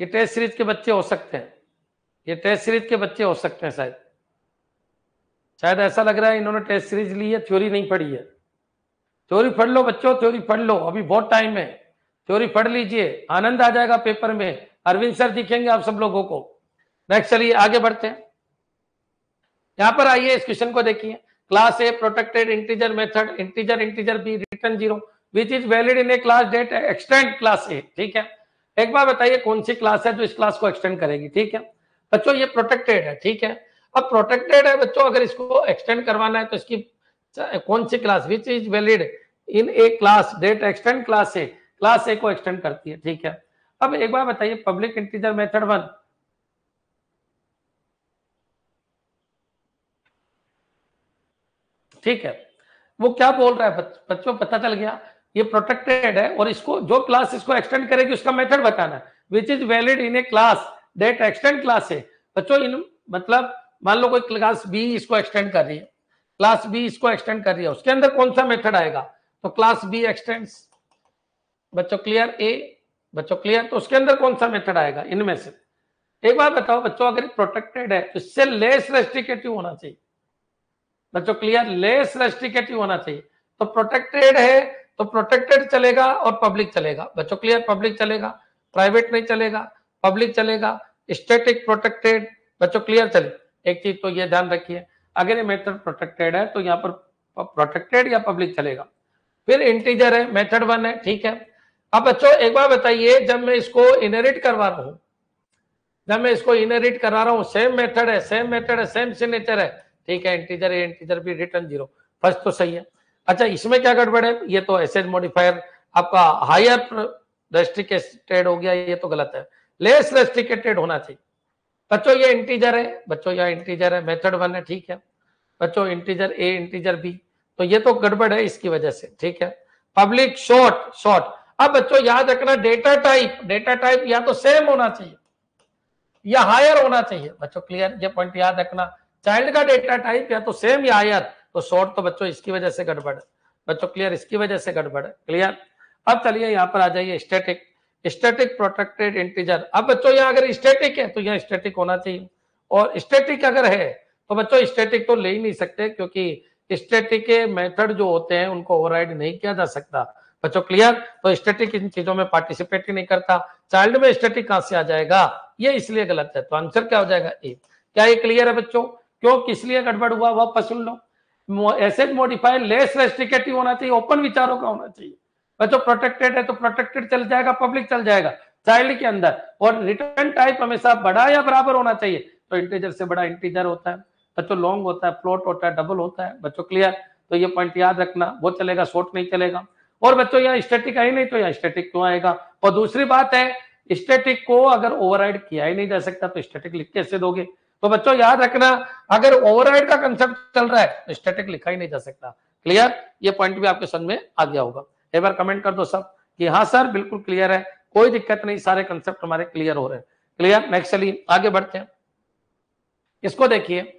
A: ये टेस्ट सीरीज़ के बच्चे हो सकते हैं। ये टेस्ट सीरीज़ के बच्चे हो सकते हैं शायद। शायद ऐसा लग रहा है इन्होंने टेस्ट सीरीज़ ली है थ्योरी नहीं पढ़ी है। थ्योरी पढ़ लो बच्चों थ्योरी पढ़ लो। अभी बहुत टाइम है। थ्योरी पढ़ लीजिए, आनंद आ जाएगा पेपर में। अरविंद सर दिखेंगे आप सब लोगों को। नेक्स्ट चलिए, आगे बढ़ते हैं। यहाँ पर आइए, इस क्वेश्चन को देखिए। Class A protected integer method integer integer B return zero which is valid in a class that extends class A ठीक है? एक बार बताइए, कौन सी क्लास है जो इस क्लास को एक्सटेंड करेगी, ठीक है? बच्चों, ये प्रोटेक्टेड है, ठीक है? अब प्रोटेक्टेड है बच्चों, अगर इसको एक्सटेंड करवाना है तो इसकी, कौन सी class which is valid in a class that extends class A class A को एक्सटेंड करती है, ठीक है? अब एक बार बताइए, पब्लिक इंटीजर मेथड वन। ठीक है? वो क्या बोल रहा है? बच्चों, पता चल गया। ये प्रोटेक्टेड है और इसको, जो क्लास इसको एक्सटेंड करेगी, उसका मेथड बताना which is valid in a class that extend class है बच्चों, इन मतलब मान लो कोई क्लास बी इसको एक्सटेंड कर रही है। क्लास बी इसको एक्सटेंड कर रही है। उसके अंदर कौन सा मेथड आएगा? तो क्लास बी एक्सटेंड बच्चों क्लियर ए बच्चों क्लियर तो उसके अंदर कौन सा मेथड आएगा? इनमें से। एक बार बताओ, बच्चों, अगर प्रोटेक्टेड है तो इससे लेस रेस्ट्रिकेटिव होना चाहिए। बच्चों क्लियर लेस रेस्ट्रिकेटिव होना चाहिए। तो प्रोटेक्टेड है तो प्रोटेक्टेड चलेगा और पब्लिक चलेगा। बच्चों क्लियर पब्लिक चलेगा प्राइवेट नहीं चलेगा पब्लिक चलेगा स्टेटिक प्रोटेक्टेड बच्चों क्लियर चले। एक चीज़ तो ये ध्यान रखिए, अगर ये मेथड प्रोटेक्टेड है तो यहाँ पर प्रोटेक्टेड या पब्लिक चलेगा। फिर इंटीजर है मेथड वन है, ठीक है। अब बच्चों, एक बार बताइए, जब मैं इसको इनहेरिट करवा रहा हूँ, जब मैं इसको इनहेरिट करा रहा हूँ सेम मेथड है सेम मेथड है सेम सिग्नेचर है। ठीक है integer A integer B return zero first तो सही है। अच्छा इसमें क्या गड़बड़ है? ये तो एसेज मॉडिफायर आपका हायर रेस्ट्रिकेटेड हो गया, ये तो गलत है। लेस रेस्ट्रिकेटेड होना चाहिए। बच्चों, ये इंटीजर है। बच्चों, यह इंटीजर है। मेथड वन है, ठीक है। बच्चों इंटीजर ए इंटीजर बी तो ये तो गड़बड़ है इसकी वजह से, ठीक है। पब्लिक शॉर्ट शॉर्ट अब बच्चों, याद रखना डेटा टाइप डेटा टाइप या तो सेम होना चाहिए, या हायर होना चाहिए। बच्चों क्लियर ये पॉइंट याद रखना। चाइल्ड का डेटा टाइप या तो सेम या हायर तो शॉर्ट तो बच्चों, इसकी वजह से गड़बड़ है। बच्चों क्लियर इसकी वजह से गड़बड़ है। क्लियर अब चलिए यहाँ पर आ जाइए स्टेटिक स्टेटिक प्रोटेक्टेड इंटीजर अब बच्चों, यहाँ अगर स्टेटिक है तो यहाँ स्टेटिक होना चाहिए। और स्टेटिक अगर है तो बच्चों स्टेटिक तो ले ही नहीं सकते, क्योंकि स्टेटिक के मेथड जो होते हैं, उनको ओवरराइड नहीं किया जा सकता। बच्चों क्लियर तो स्टेटिक इन चीज़ों में पार्टिसिपेट ही नहीं करता। चाइल्ड में स्टेटिक कहाँ से आ जाएगा? ये इसलिए गलत है। तो आंसर क्या हो जाएगा? ए क्या ये क्लियर है बच्चों? क्यों? किस लिए गड़बड़ हुआ? वह सुन लो। एसेट मॉडिफाई लेस रेस्ट्रिकेटिव होना चाहिए। ओपन विचारों का होना चाहिए। बच्चों प्रोटेक्टेड है तो प्रोटेक्टेड चल जाएगा पब्लिक चल जाएगा। चाइल्ड के अंदर। और रिटर्न टाइप हमेशा बड़ा या बराबर होना चाहिए। तो इंटीजर से बड़ा इंटीजर होता है। बच्चों लॉन्ग होता है फ्लोट होता है डबल होता है। बच्चों क्लियर तो ये पॉइंट याद रखना। वो चलेगा शॉर्ट नहीं चलेगा। और बच्चों यहाँ स्टेटिक आई नहीं तो यहाँ स्टेटिक क्यों आएगा? और दूसरी बात है स्टेटिक को अगर ओवरराइड किया ही नहीं जा सकता तो स्टेटिक लिख कैसे दोगे। तो बच्चों, याद रखना, अगर ओवरराइड का कंसेप्ट चल रहा है तो स्टेटिक लिखा ही नहीं जा सकता। क्लियर ये पॉइंट भी आपके समझ में आ गया होगा। एक बार कमेंट कर दो सब कि हाँ सर, बिल्कुल क्लियर है। कोई दिक्कत नहीं, सारे कंसेप्ट हमारे क्लियर हो रहे हैं। क्लियर नेक्स्ट चलिए, आगे बढ़ते हैं। इसको देखिए।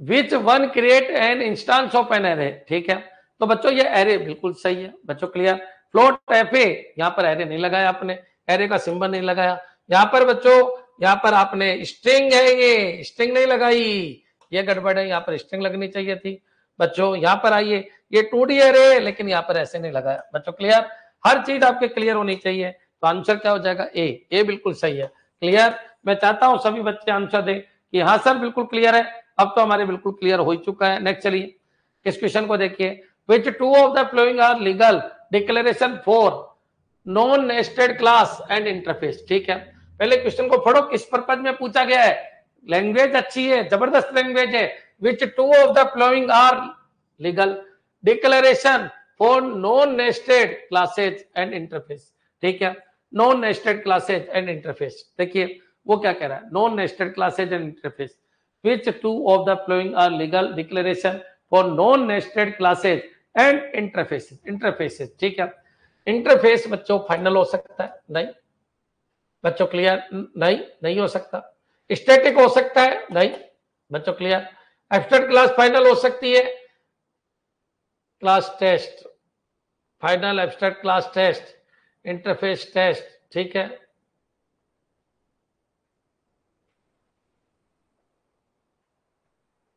A: Which one create an instance of an array ठीक है? तो बच्चों, ये एरे बिल्कुल सही है। बच्चों क्लियर फ्लोट एफ़ ए यहाँ पर एरे नहीं लगाया आपने। एरे का सिंबल नहीं लगाया। यहाँ पर बच्चों, यहाँ पर आपने स्ट्रिंग है ये। स्ट्रिंग नहीं लगाई। ये गड़बड़ है, यहाँ पर स्ट्रिंग लगनी चाहिए थी। बच्चों, यहाँ पर आइए। ये टू डी एरे लेकिन यहाँ पर ऐसे नहीं लगाया। बच्चों क्लियर हर चीज़ आपके क्लियर होनी चाहिए। तो आंसर क्या हो जाएगा? ए ए बिल्कुल सही है। क्लियर मैं चाहता हूँ सभी बच्चे आंसर दें कि हाँ सर बिल्कुल क्लियर है। अब तो हमारे बिल्कुल क्लियर हो चुका है। नेक्स्ट चलिए। इस क्वेश्चन को देखिए। Which two of the following are legal. Declaration for non nested class and interface ठीक है? पहले क्वेश्चन को पढ़ो, किस पर्पज में पूछा गया है? लैंग्वेज अच्छी है, ज़बरदस्त लैंग्वेज है। Which two of the following are legal declaration for non nested classes and interface ठीक है? Non nested classes and interface देखिए, वो क्या कह रहा है? Non nested classes and interface which two of the following are legal declaration for non nested classes and interfaces interfaces ठीक है? इंटरफेस बच्चों फाइनल हो सकता है, नहीं। बच्चों क्लियर नहीं नहीं हो सकता। स्टैटिक हो सकता है, नहीं। बच्चों क्लियर एब्स्ट्रैक्ट क्लास फाइनल हो सकती है। Class test final abstract class test interface test ठीक है?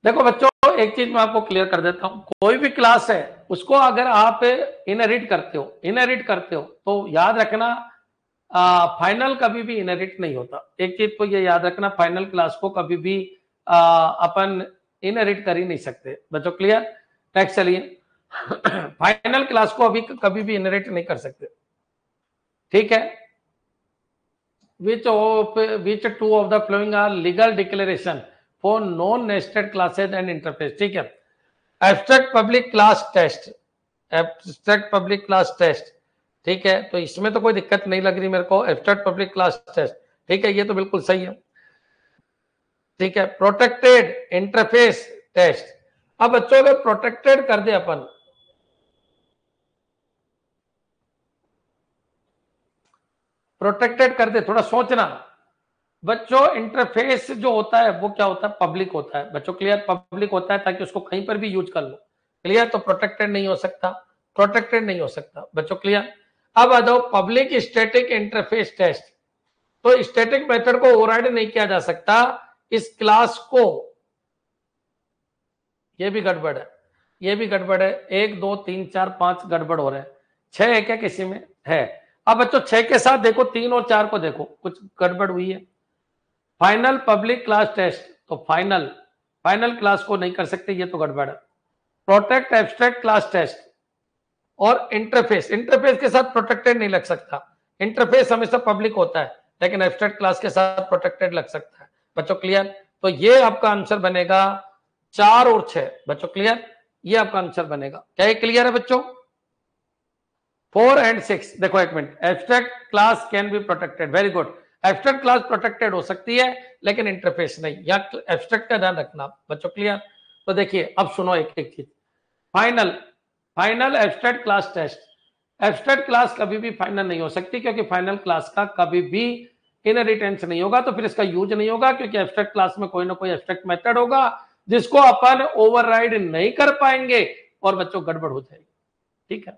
A: देखो बच्चों, एक चीज़ मैं आपको क्लियर कर देता हूँ। कोई भी क्लास है उसको अगर आप इनहेरिट करते हो इनहेरिट करते हो तो याद रखना फाइनल कभी भी इनहेरिट नहीं होता। एक चीज़ को ये याद रखना फाइनल क्लास को कभी भी आ, अपन इनहेरिट कर ही नहीं सकते। बच्चों क्लियर नेक्स्ट चलिए। फाइनल क्लास को अभी कभी भी इनहेरिट नहीं कर सकते। ठीक है? Which of which two of the following are legal declaration for non nested classes and interface ठीक है? Abstract public class test abstract public class test ठीक है? तो इसमें तो कोई दिक्कत नहीं लग रही मेरे को। एब्स्ट्रैक्ट पब्लिक क्लास टेस्ट ठीक है? ये तो बिल्कुल सही है। ठीक है? प्रोटेक्टेड इंटरफेस टेस्ट अब बच्चों, अगर प्रोटेक्टेड कर दे अपन प्रोटेक्टेड कर दे, थोड़ा सोचना। बच्चों इंटरफेस जो होता है, वो क्या होता है? पब्लिक होता है। बच्चों क्लियर पब्लिक होता है ताकि उसको कहीं पर भी यूज़ कर लो। क्लियर तो प्रोटेक्टेड नहीं हो सकता। प्रोटेक्टेड नहीं हो सकता। बच्चों क्लियर अब आ जाओ पब्लिक स्टेटिक इंटरफेस टेस्ट तो स्टेटिक मेथड को ओवरराइड नहीं किया जा सकता। इस क्लास को यह भी गड़बड़ है। यह भी गड़बड़ है। एक, दो, तीन, चार, पाँच गड़बड़ हो रहे हैं। छह है क्या किसी में? है। अब बच्चों, छह के साथ देखो, तीन और चार को देखो। कुछ गड़बड़ हुई है। फाइनल पब्लिक क्लास टेस्ट तो फाइनल फाइनल क्लास को नहीं कर सकते, ये तो गड़बड़ प्रोटेक्ट एब्स्ट्रैक्ट क्लास टेस्ट और इंटरफेस इंटरफेस के साथ प्रोटेक्टेड नहीं लग सकता। इंटरफेस हमेशा पब्लिक होता है, लेकिन एब्स्ट्रैक्ट क्लास के साथ प्रोटेक्टेड लग सकता है। बच्चों क्लियर तो ये आपका आंसर बनेगा चार और छह। बच्चों क्लियर ये आपका आंसर बनेगा। क्या ये क्लियर है बच्चों? फोर एंड सिक्स देखो एक minute. Abstract class can be protected very good abstract class protected हो सकती है, लेकिन इंटरफेस नहीं। या एब्स्ट्रैक्ट का ध्यान रखना, बच्चों क्लियर तो देखिए, अब सुनो एक एक चीज़। Final final abstract class test abstract class कभी भी फाइनल नहीं हो सकती, क्योंकि फाइनल क्लास का कभी भी इनहेरिटेंस नहीं होगा तो फिर इसका यूज़ नहीं होगा, क्योंकि एब्स्ट्रैक्ट क्लास में कोई ना कोई एब्स्ट्रैक्ट मेथड होगा, जिसको अपन ओवरराइड नहीं कर पाएँगे, और बच्चों गड़बड़ हो जाएगी। ठीक है?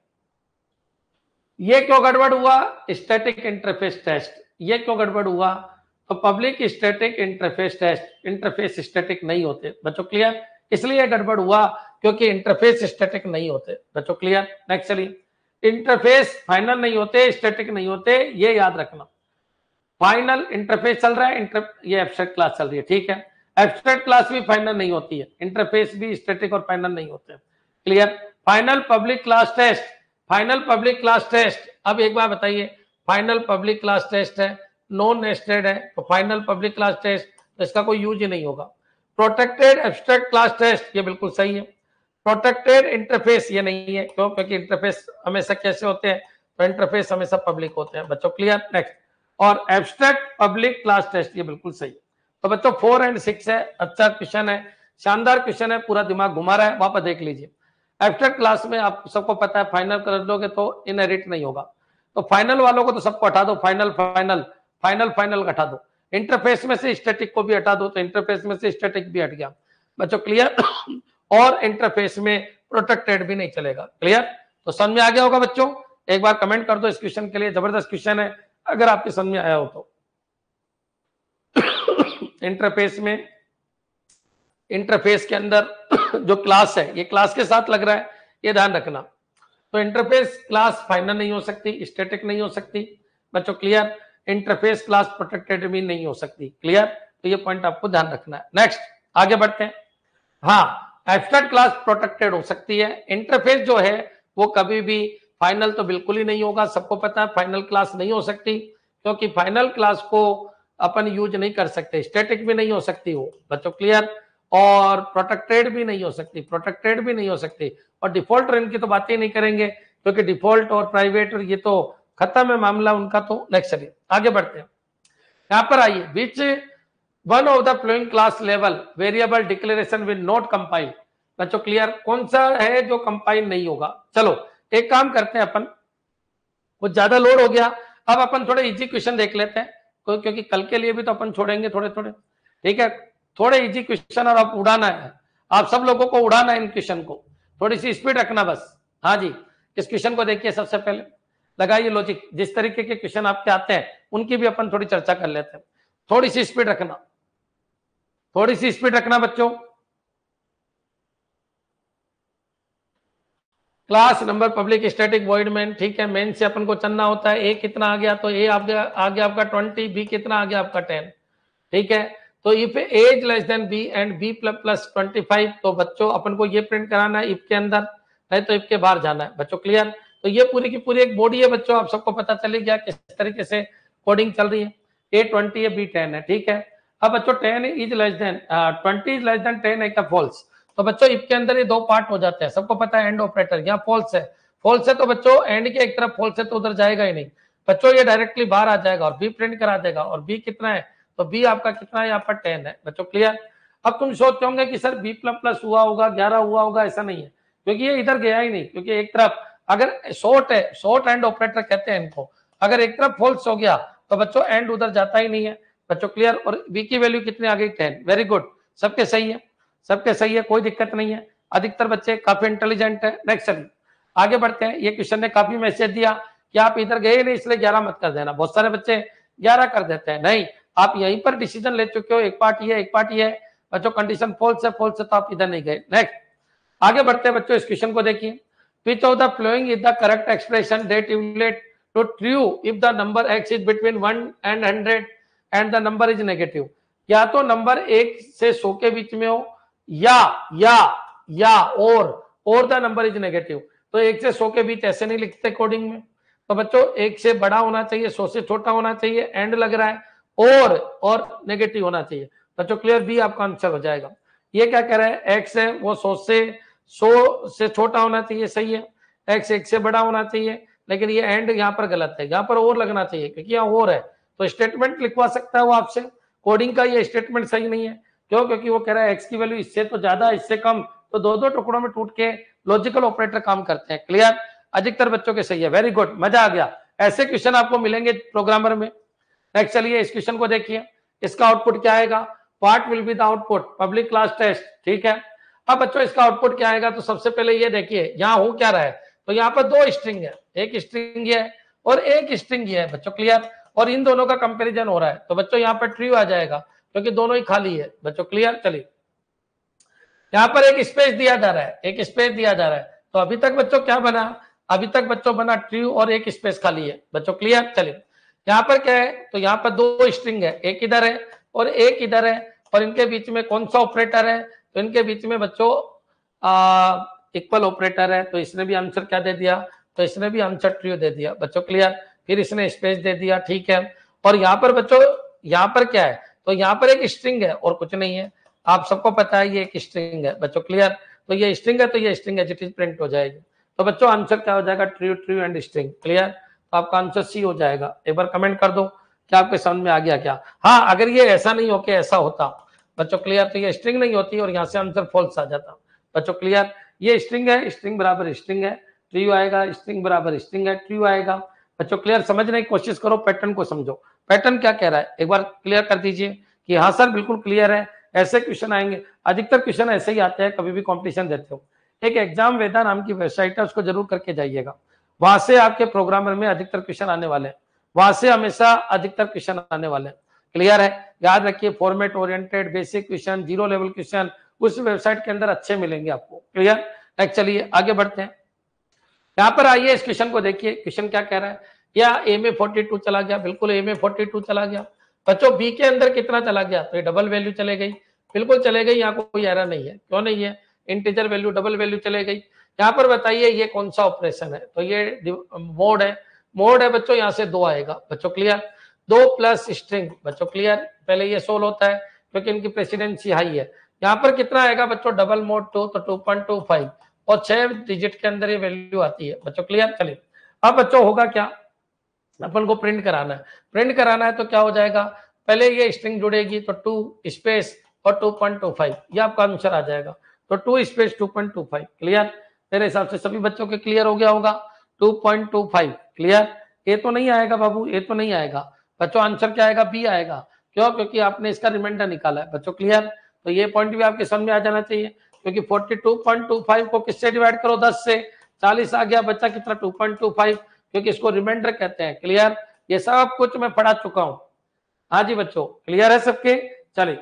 A: ये क्यों गड़बड़ हुआ? स्टैटिक इंटरफेस टेस्ट ये क्यों गड़बड़ हुआ? तो public static interface test interface static नहीं होते। बच्चों क्लियर इसलिए गड़बड़ हुआ क्योंकि इंटरफेस स्टैटिक नहीं होते। बच्चों क्लियर नेक्स्ट चलिए। इंटरफेस फाइनल नहीं होते स्टैटिक नहीं होते, ये याद रखना। फाइनल इंटरफेस चल रहा है इंटर ये एब्स्ट्रैक्ट क्लास चल रही है, ठीक है? एब्स्ट्रैक्ट क्लास भी फाइनल नहीं होती है। इंटरफेस भी स्टैटिक और फाइनल नहीं होते। Clear final public class test final public class test अब एक बार बताइए फाइनल पब्लिक क्लास टेस्ट है नॉन नेस्टेड है तो फाइनल पब्लिक क्लास टेस्ट तो इसका कोई यूज़ ही नहीं होगा। प्रोटेक्टेड एब्स्ट्रैक्ट क्लास टेस्ट ये बिल्कुल सही है। प्रोटेक्टेड इंटरफेस ये नहीं है। क्यों? क्योंकि इंटरफेस हमेशा कैसे होते हैं? तो इंटरफेस हमेशा पब्लिक होते हैं। बच्चों क्लियर नेक्स्ट और एब्स्ट्रैक्ट पब्लिक क्लास टेस्ट ये बिल्कुल सही है। तो बच्चों फोर एंड सिक्स है। अच्छा क्वेश्चन है। शानदार क्वेश्चन है। पूरा दिमाग घुमा रहा है। वहाँ पर देख लीजिए। एब्स्ट्रैक्ट क्लास में आप सबको पता है फाइनल कर दोगे तो इनहेरिट नहीं होगा। तो फाइनल वालों को तो सबको हटा दो फाइनल फाइनल फाइनल फाइनल हटा दो। इंटरफेस में से स्टेटिक को भी हटा दो तो इंटरफेस में से स्टेटिक भी हट गया। बच्चों क्लियर और इंटरफेस में प्रोटेक्टेड भी नहीं चलेगा। क्लियर तो समझ में आ गया होगा बच्चों? एक बार कमेंट कर दो इस क्वेश्चन के लिए, ज़बरदस्त क्वेश्चन है। अगर आपके समझ में आया हो तो। इंटरफेस में इंटरफेस के अंदर जो क्लास है, ये क्लास के साथ लग रहा है, ये ध्यान रखना। तो इंटरफेस क्लास फाइनल नहीं हो सकती स्टेटिक नहीं हो सकती। बच्चों क्लियर इंटरफेस क्लास प्रोटेक्टेड भी नहीं हो सकती। क्लियर तो ये पॉइंट आपको ध्यान रखना है। नेक्स्ट आगे बढ़ते हैं। हाँ एब्स्ट्रैक्ट क्लास प्रोटेक्टेड हो सकती है। इंटरफेस जो है, वो कभी भी फाइनल तो बिल्कुल ही नहीं होगा, सबको पता है फाइनल क्लास नहीं हो सकती, क्योंकि फाइनल क्लास को अपन यूज़ नहीं कर सकते। स्टेटिक भी नहीं हो सकती वो। बच्चों क्लियर और प्रोटेक्टेड भी नहीं हो सकती प्रोटेक्टेड भी नहीं हो सकती। और डिफ़ॉल्ट रन की तो बात ही नहीं करेंगे, क्योंकि डिफ़ॉल्ट और प्राइवेट और ये तो खत्म है मामला, उनका तो नेक्स्ट चलिए आगे बढ़ते हैं। यहाँ पर आइए। Which one of the following class level variable declaration will not compile बच्चों क्लियर कौन सा है जो कंपाइल नहीं होगा? चलो, एक काम करते हैं अपन। कुछ ज़्यादा लोड हो गया। अब अपन थोड़े इजी क्वेश्चन देख लेते हैं। क्योंकि कल के लिए भी तो अपन छोड़ेंगे थोड़े थोड़े ठीक है? थोड़े इजी क्वेश्चन और आप उड़ाना है। आप सब लोगों को उड़ाना है इन क्वेश्चन को। थोड़ी सी स्पीड रखना बस। हाँ जी, इस क्वेश्चन को देखिए सबसे पहले। लगाइए लॉजिक जिस तरीके के क्वेश्चन आपके आते हैं, उनकी भी अपन थोड़ी चर्चा कर लेते हैं। थोड़ी सी स्पीड रखना। थोड़ी सी स्पीड रखना बच्चों। Class number public static void main ठीक है मेन से अपन को चलना होता है। ए कितना आ गया तो ए आ गया आपका ट्वेंटी बी कितना आ गया आपका टेन ठीक है? तो if A less than B and B plus plus twenty five तो बच्चों, अपन को ये प्रिंट कराना है इफ़ के अंदर, नहीं तो इफ़ के बाहर जाना है। बच्चों क्लियर तो ये पूरी की पूरी एक बॉडी है बच्चों, आप सबको पता चले गया किस तरीके से कोडिंग चल रही है। ए ट्वेंटी है बी टेन है, ठीक है? अब बच्चों ten is less than twenty is less than ten है क्या? फॉल्स तो बच्चों इफ़ के अंदर ये दो पार्ट हो जाते हैं, सबको पता है एंड ऑपरेटर यहाँ फॉल्स है। फॉल्स है तो बच्चों एंड के एक तरफ़ फॉल्स है तो उधर जाएगा ही नहीं। बच्चों, ये डायरेक्टली बाहर आ जाएगा और बी प्रिंट करा देगा और बी कितना है? तो बी आपका कितना है? यहाँ पर टेन है। बच्चों क्लियर अब तुम सोचते होंगे कि सर बी प्लस प्लस हुआ होगा, ग्यारह हुआ होगा, ऐसा नहीं है। क्योंकि ये इधर गया ही नहीं। क्योंकि एक तरफ़ अगर शॉर्ट है शॉर्ट एंड ऑपरेटर कहते हैं इनको। अगर एक तरफ़ फॉल्स हो गया तो बच्चों एंड उधर जाता ही नहीं है। बच्चों क्लियर और बी की वैल्यू कितनी आ गई? टेन वेरी गुड सबके सही है। सबके सही है, कोई दिक्कत नहीं है। अधिकतर बच्चे काफ़ी इंटेलिजेंट है। नेक्स्ट आगे बढ़ते हैं। ये क्वेश्चन ने काफ़ी मैसेज दिया कि आप इधर गए नहीं, इसलिए ग्यारह मत कर देना। बहुत सारे बच्चे ग्यारह कर देते हैं। नहीं आप यहीं पर डिसीज़न ले चुके हो, एक पार्टी है, एक पार्टी है, बच्चों कंडीशन फॉल्स है फॉल्स है तो आप इधर नहीं गए। नेक्स्ट आगे बढ़ते हैं बच्चों, इस क्वेश्चन को देखिए। Which of the following is the correct expression that evaluate to true if the number x is between 1 and 100 and the number is negative? या तो नंबर एक से सो के बीच में हो, या या या और और द नंबर इज़ नेगेटिव तो एक से सौ के बीच ऐसे नहीं लिखते कोडिंग में। तो बच्चों, एक से बड़ा होना चाहिए, सौ से छोटा होना चाहिए एंड लग रहा है। और और नेगेटिव होना चाहिए। बच्चों क्लियर बी आपका आंसर हो जाएगा। ये क्या कह रहा है? एक्स है, वो सौ से सौ से छोटा होना चाहिए, सही है। एक्स एक से बड़ा होना चाहिए, लेकिन ये एंड यहाँ पर गलत है। यहाँ पर और लगना चाहिए, क्योंकि यहाँ और है। तो स्टेटमेंट लिखवा सकता है वो आपसे। कोडिंग का ये स्टेटमेंट सही नहीं है। क्यों? क्योंकि वो कह रहा है एक्स की वैल्यू इससे तो ज़्यादा, इससे कम। तो दो दो टुकड़ों में टूट के लॉजिकल ऑपरेटर काम करते हैं। क्लियर अधिकतर बच्चों के सही है। वेरी गुड मज़ा आ गया। ऐसे क्वेश्चन आपको मिलेंगे प्रोग्रामर में। नेक्स्ट चलिए इस क्वेश्चन को देखिए। इसका आउटपुट क्या आएगा? Part will be the output public class test ठीक है? अब बच्चों, इसका आउटपुट क्या आएगा? तो सबसे पहले ये देखिए, यहाँ हो क्या रहा है? तो यहाँ पर दो स्ट्रिंग है, एक स्ट्रिंग है और एक स्ट्रिंग है, बच्चों क्लियर और इन दोनों का कंपेरिजन हो रहा है। तो बच्चों, यहाँ पर ट्री आ जाएगा, क्योंकि दोनों ही खाली है। बच्चों क्लियर चलिए। यहाँ पर एक स्पेस दिया जा रहा है, एक स्पेस दिया जा रहा है। तो अभी तक बच्चों, क्या बना? अभी तक बच्चों बना ट्रू और एक स्पेस खाली है। बच्चों क्लियर चलिए। यहाँ पर क्या है? तो यहाँ पर दो स्ट्रिंग है, एक इधर है और एक इधर है। और इनके बीच में कौन सा ऑपरेटर है? तो इनके बीच में बच्चों इक्वल ऑपरेटर है। तो इसने भी आंसर क्या दे दिया? तो इसने भी आंसर ट्रू दे दिया। बच्चों क्लियर फिर इसने स्पेस दे दिया, ठीक है। और यहाँ पर बच्चों, यहाँ पर क्या है? तो यहाँ पर एक स्ट्रिंग है और कुछ नहीं है। आप सबको पता है ये एक स्ट्रिंग है। बच्चों क्लियर तो ये स्ट्रिंग है तो ये स्ट्रिंग है। जिट इज़ प्रिंट हो जाएगी। तो बच्चों आंसर क्या हो जाएगा? True true and string clear तो आपका आंसर सी हो जाएगा। एक बार कमेंट कर दो, क्या आपके समझ में आ गया क्या? हाँ अगर ये ऐसा नहीं हो कि ऐसा होता, बच्चों क्लियर तो ये स्ट्रिंग नहीं होती और यहाँ से आंसर फॉल्स आ जाता। बच्चों क्लियर ये स्ट्रिंग है स्ट्रिंग बराबर स्ट्रिंग है ट्रू आएगा स्ट्रिंग बराबर स्ट्रिंग है ट्रू आएगा। बच्चों क्लियर समझने की कोशिश करो पैटर्न को समझो। पैटर्न क्या कह रहा है? एक बार क्लियर कर दीजिए कि हाँ सर बिल्कुल क्लियर है, ऐसे क्वेश्चन आएँगे। अधिकतर क्वेश्चन ऐसे ही आते हैं, कभी भी कॉम्पिटिशन देते हो। एक एग्ज़ाम वेदा नाम की वेबसाइट है, उसको ज़रूर करके जाइएगा। वहाँ से आपके प्रोग्रामर में अधिकतर क्वेश्चन आने वाले हैं। वहाँ से हमेशा अधिकतर क्वेश्चन आने वाले हैं। क्लियर है? याद रखिए format oriented basic question zero level question उस वेबसाइट के अंदर अच्छे मिलेंगे आपको। क्लियर नेक्स्ट चलिए, आगे बढ़ते हैं। यहाँ पर आइए, इस क्वेश्चन को देखिए। क्वेश्चन क्या कह रहा है? या एम ए फोर्टी टू चला गया? बिल्कुल एम ए फोर्टी टू चला गया। बच्चों बी के अंदर कितना चला गया? तो ये डबल वैल्यू चले गई। बिल्कुल चले गई, यहाँ कोई एरर नहीं है। क्यों नहीं है? इंटीजर वैल्यू डबल वैल्यू चले गई। यहाँ पर बताइए ये कौन सा ऑपरेशन है? तो ये मोड है। मोड है बच्चों, यहाँ से दो आएगा। बच्चों क्लियर दो प्लस स्ट्रिंग बच्चों क्लियर पहले ये सोल होता है, क्योंकि इनकी प्रेसिडेंसी हाई है। यहाँ पर कितना आएगा बच्चों? डबल मोड टू तो टू पॉइंट टू फाइव और छह डिजिट के अंदर ये वैल्यू आती है। बच्चों क्लियर चलिए। अब बच्चों होगा क्या? अपन को प्रिंट कराना है। प्रिंट कराना है तो क्या हो जाएगा? पहले ये स्ट्रिंग जुड़ेगी तो टू स्पेस और टू पॉइंट टू फाइव ये आपका आंसर आ जाएगा। तो two space two point two five clear मेरे हिसाब से सभी बच्चों के क्लियर हो गया होगा। Two point two five clear ए तो नहीं आएगा बाबू ए तो नहीं आएगा। बच्चों आंसर क्या आएगा? बी आएगा। क्यों? क्योंकि आपने इसका रिमाइंडर निकाला है। बच्चों क्लियर तो ये पॉइंट भी आपके समझ में आ जाना चाहिए। क्योंकि 42.25 को किससे डिवाइड करो? 10 से। 40 आ गया बच्चा कितना 2.25 क्योंकि इसको रिमाइंडर कहते हैं। क्लियर ये सब कुछ मैं पढ़ा चुका हूँ। हाँ जी बच्चों क्लियर है सबके? चलिए,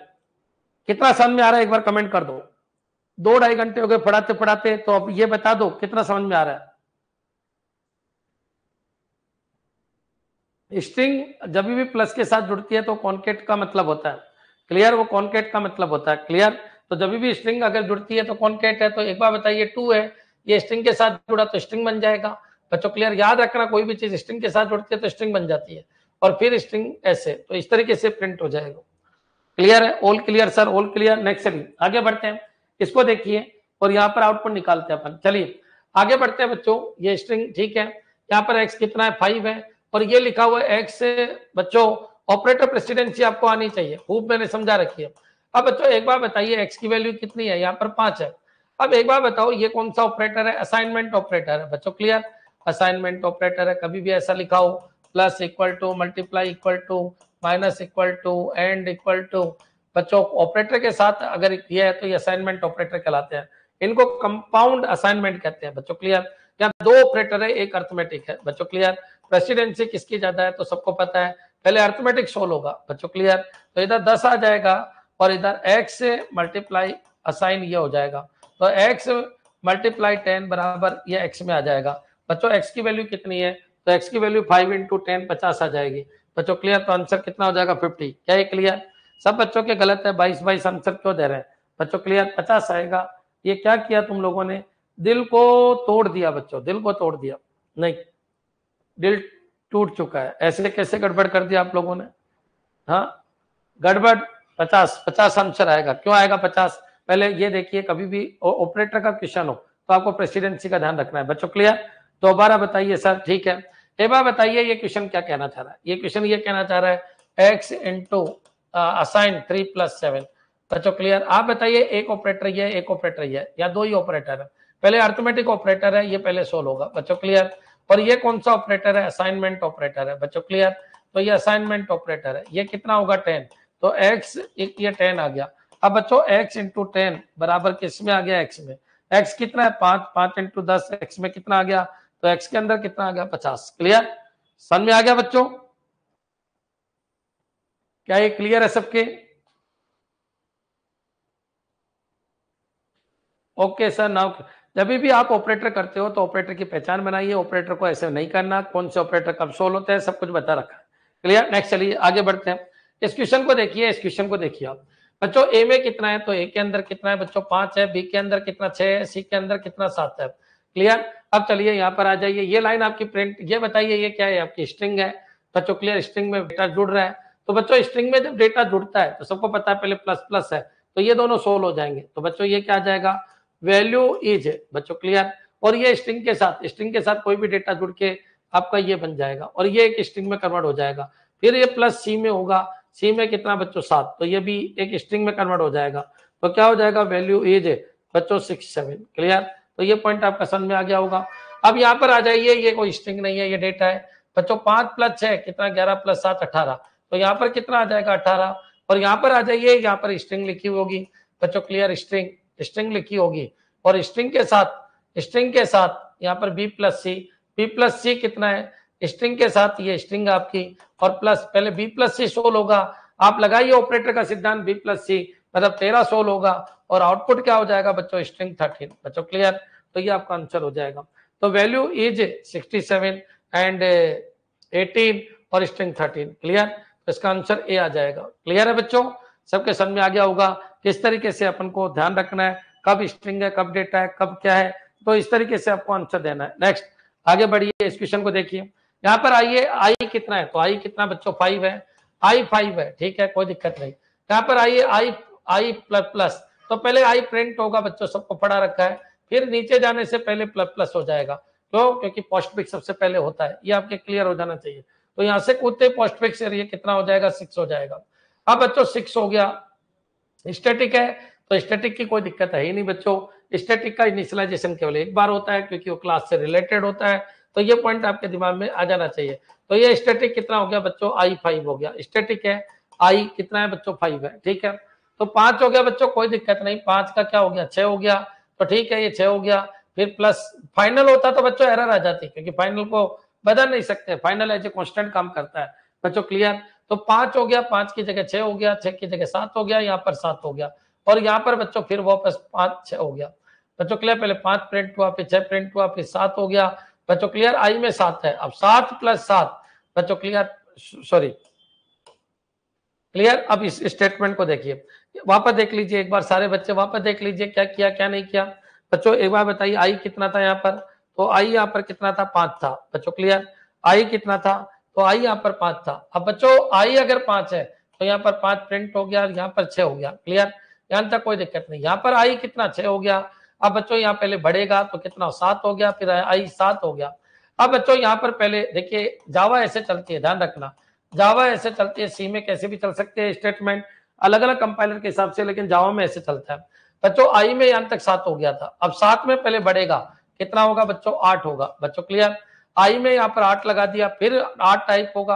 A: कितना समझ में आ रहा है एक बार कमेंट कर दो। दो ढाई घंटे हो गए पढ़ाते पढ़ाते तो अब ये बता दो, कितना समझ में आ रहा है? स्ट्रिंग जब भी प्लस के साथ जुड़ती है तो कॉन्केट का मतलब होता है। क्लियर? वो कॉन्केट का मतलब होता है। क्लियर? तो जब भी स्ट्रिंग अगर जुड़ती है तो कॉन्केट है। तो एक बार बताइए, टू है, ये स्ट्रिंग के साथ जुड़ा तो स्ट्रिंग बन जाएगा। बच्चों, क्लियर? याद रखना, कोई भी चीज़ स्ट्रिंग के साथ जुड़ती है तो स्ट्रिंग बन जाती है। और फिर स्ट्रिंग ऐसे तो इस तरीके से प्रिंट हो जाएगा। क्लियर है? All clear, sir? All clear? Next आगे बढ़ते हैं। इसको देखिए और यहाँ पर आउटपुट निकालते हैं अपन। चलिए, आगे बढ़ते हैं बच्चों। ये स्ट्रिंग ठीक है। यहाँ पर एक्स कितना है? फाइव है। और ये लिखा हुआ है एक्स बच्चों ऑपरेटर प्रेसिडेंसी आपको आनी चाहिए। खूब मैंने समझा रखी है। अब बच्चों, एक बार बताइए एक्स की वैल्यू कितनी है? यहाँ पर पाँच है। अब एक बार बताओ, ये कौन सा ऑपरेटर है? असाइनमेंट ऑपरेटर है। बच्चों क्लियर असाइनमेंट ऑपरेटर है। कभी भी ऐसा लिखा हो plus equal to multiply equal to minus equal to and equal to बच्चों ऑपरेटर के साथ अगर ये है तो ये असाइनमेंट ऑपरेटर कहलाते हैं। इनको कंपाउंड असाइनमेंट कहते हैं। बच्चों क्लियर या दो ऑपरेटर है, एक अर्थमेटिक है। बच्चों क्लियर प्रेसिडेंसी किसकी ज़्यादा है तो सबको पता है। पहले अर्थमेटिक सोल्व होगा। बच्चों क्लियर तो इधर दस आ जाएगा और इधर एक्स से मल्टीप्लाई असाइन ये हो जाएगा। तो एक्स मल्टीप्लाई टेन बराबर ये एक्स में आ जाएगा। बच्चों एक्स की वैल्यू कितनी है? तो एक्स की वैल्यू फाइव इंटू टेन पचास आ जाएगी। बच्चों क्लियर तो आंसर कितना हो जाएगा फिफ्टी क्या ये क्लियर सब बच्चों के गलत है, बाईस बाईस आंसर क्यों दे रहे हैं? बच्चों क्लियर पचास आएगा। ये क्या किया तुम लोगों ने? दिल को तोड़ दिया बच्चों, दिल को तोड़ दिया। नहीं, दिल टूट चुका है। ऐसे कैसे गड़बड़ कर दिया आप लोगों ने? हाँ गड़बड़, पचास पचास आंसर आएगा। क्यों आएगा पचास? पहले ये देखिए, कभी भी ऑपरेटर का क्वेश्चन हो तो आपको प्रेसिडेंसी का ध्यान रखना है। बच्चों क्लियर दोबारा बताइए सर, ठीक है? एक बार बताइए ये क्वेश्चन क्या कहना चाह रहा है? ये क्वेश्चन ये कहना चाह रहा है X into assign three plus seven. बच्चों, क्लियर? आप बताइए, एक ऑपरेटर ये, एक ऑपरेटर ये, या दो ही ऑपरेटर है? पहले अर्थमेटिक ऑपरेटर है, ये पहले सोल्व होगा। बच्चों, क्लियर? और ये कौन सा ऑपरेटर है? असाइनमेंट ऑपरेटर है। बच्चों, क्लियर? तो ये असाइनमेंट ऑपरेटर है। ये कितना होगा? टेन तो एक्स एक, ये टेन आ गया। अब बच्चों एक्स इंटू टेन बराबर किसमें आ गया? एक्स में। एक्स कितना है? पाँच। पाँच इंटू दस एक्स में कितना आ गया? तो एक्स के अंदर कितना आ गया? पचास। क्लियर? सन में आ गया बच्चों? क्या ये क्लियर है सबके? ओके सर नाउ जब भी आप ऑपरेटर करते हो तो ऑपरेटर की पहचान बनाइए। ऑपरेटर को ऐसे नहीं करना। कौन से ऑपरेटर कब सोल होते हैं, सब कुछ बता रखा क्लियर नेक्स्ट चलिए, आगे बढ़ते हैं। इस क्वेश्चन को देखिए, इस क्वेश्चन को देखिए आप। बच्चों ए में कितना है? तो ए के अंदर कितना है बच्चों? पाँच है। बी के अंदर कितना? छह है। सी के अंदर कितना? सात है। क्लियर अब चलिए, यहाँ पर आ जाइए। ये लाइन आपकी प्रिंट ये बताइए, ये क्या है? आपकी स्ट्रिंग है। बच्चों क्लियर स्ट्रिंग में डेटा जुड़ रहा है। तो बच्चों स्ट्रिंग में जब डेटा जुड़ता है तो सबको पता है पहले प्लस प्लस है तो ये दोनों सोल हो जाएँगे। तो बच्चों, ये क्या जाएगा? वैल्यू इज़ बच्चों क्लियर और ये स्ट्रिंग के साथ स्ट्रिंग के साथ कोई भी डेटा जुड़ के आपका ये बन जाएगा, और ये एक स्ट्रिंग में कन्वर्ट हो जाएगा। फिर ये प्लस सी में होगा सी में कितना बच्चों, सात? तो ये भी एक स्ट्रिंग में कन्वर्ट हो जाएगा। तो क्या हो जाएगा? वैल्यू इज़ बच्चों सिक्स सेवन क्लियर तो ये पॉइंट आपका समझ में आ गया होगा। अब यहाँ पर आ जाइए, ये कोई स्ट्रिंग नहीं है, ये डेटा है। बच्चों, पाँच प्लस छह कितना? ग्यारह प्लस सात, अठारह। तो यहाँ पर कितना आ जाएगा अठारह? और यहाँ पर आ जाइए, यहाँ पर स्ट्रिंग लिखी होगी। बच्चों क्लियर स्ट्रिंग स्ट्रिंग लिखी होगी। और स्ट्रिंग के साथ स्ट्रिंग के साथ यहाँ पर B plus C B plus C कितना है? स्ट्रिंग के साथ ये स्ट्रिंग आपकी, और प्लस पहले बी प्लस सी सोल होगा। आप लगाइए ऑपरेटर का सिद्धांत बी प्लस सी मतलब तेरह सोल होगा, और आउटपुट क्या हो जाएगा बच्चों? स्ट्रिंग थर्टीन बच्चों क्लियर तो ये आपका आंसर हो जाएगा। तो value is sixty seven and eighteen और स्ट्रिंग थर्टीन क्लियर तो इसका आंसर ए आ जाएगा। क्लियर है बच्चों? सबके समझ में आ गया होगा किस तरीके से अपन को ध्यान रखना है कब स्ट्रिंग है कब डेटा है कब क्या है तो इस तरीके से आपको आंसर देना है। नेक्स्ट आगे बढ़िए इस क्वेश्चन को देखिए। यहाँ पर आइए आई कितना है? तो आई कितना बच्चों? फाइव है। आई फाइव है ठीक है कोई दिक्कत नहीं। यहाँ पर आइए आई आई प्लस प्लस तो पहले आई प्रिंट होगा बच्चों सबको पढ़ा रखा है। फिर नीचे जाने से पहले प्लस प्लस हो जाएगा। क्यों? तो, क्योंकि पोस्टपिक सबसे पहले होता है। ये आपके क्लियर हो जाना चाहिए। तो यहाँ से कूदते पोस्टपिक से ये कितना हो जाएगा? सिक्स हो जाएगा। अब बच्चों सिक्स हो गया। स्टेटिक है तो स्टेटिक की कोई दिक्कत है ही नहीं बच्चों। स्टेटिक का इनिशियलाइजेशन केवल एक बार होता है, क्योंकि वो क्लास से रिलेटेड होता है। तो ये पॉइंट आपके दिमाग में आ जाना चाहिए। तो ये स्टेटिक कितना हो गया बच्चों? आई फाइव हो गया। स्टेटिक है आई कितना है बच्चों? फाइव है, ठीक है? तो पाँच हो गया बच्चों, कोई दिक्कत नहीं। पाँच का क्या हो गया? छह हो गया। तो ठीक है, ये छह हो गया। फिर प्लस फाइनल होता तो बच्चों एरर आ जाती, क्योंकि फाइनल को बदल नहीं सकते फाइनल एज ए कॉन्स्टेंट काम करता है। बच्चों क्लियर तो पाँच हो गया, पाँच की जगह छह हो गया, छह की जगह सात हो गया, यहाँ पर सात हो गया। और यहाँ पर बच्चों, फिर वापस पाँच, छह हो गया। बच्चों क्लियर पहले पाँच प्रिंट हुआ, फिर छह प्रिंट हुआ, फिर सात हो गया। बच्चों क्लियर आई में सात है। अब सात प्लस सात। बच्चों क्लियर सॉरी क्लियर अब इस स्टेटमेंट को देखिए। वापस देख लीजिए, एक बार सारे बच्चे वापस देख लीजिए, क्या किया, क्या नहीं किया। बच्चों, एक बार बताइए आई कितना था यहाँ पर? तो आई यहाँ पर कितना था? पाँच था। बच्चों क्लियर आई कितना था? तो आई यहाँ पर पाँच था। अब बच्चों आई अगर पाँच है तो यहाँ पर पाँच प्रिंट हो गया यहाँ पर छह हो गया। क्लियर यहाँ तक कोई दिक्कत नहीं। यहाँ पर आई कितना? छह हो गया। अब बच्चों यहाँ पहले बढ़ेगा तो कितना? सात हो गया, फिर आई सात हो गया। अब बच्चों यहाँ पर पहले, देखिए जावा ऐसे चलती है, ध्यान रखना। जावा ऐसे चलती है सी में कैसे भी चल सकते हैं स्टेटमेंट अलग अलग कंपाइलर के हिसाब से, लेकिन जावा में ऐसे चलता है। बच्चों आई में यहाँ तक सात हो गया था। अब सात में पहले बढ़ेगा। कितना होगा बच्चों? आठ होगा। बच्चों क्लियर आई में यहाँ पर आठ लगा दिया, फिर आठ टाइप होगा।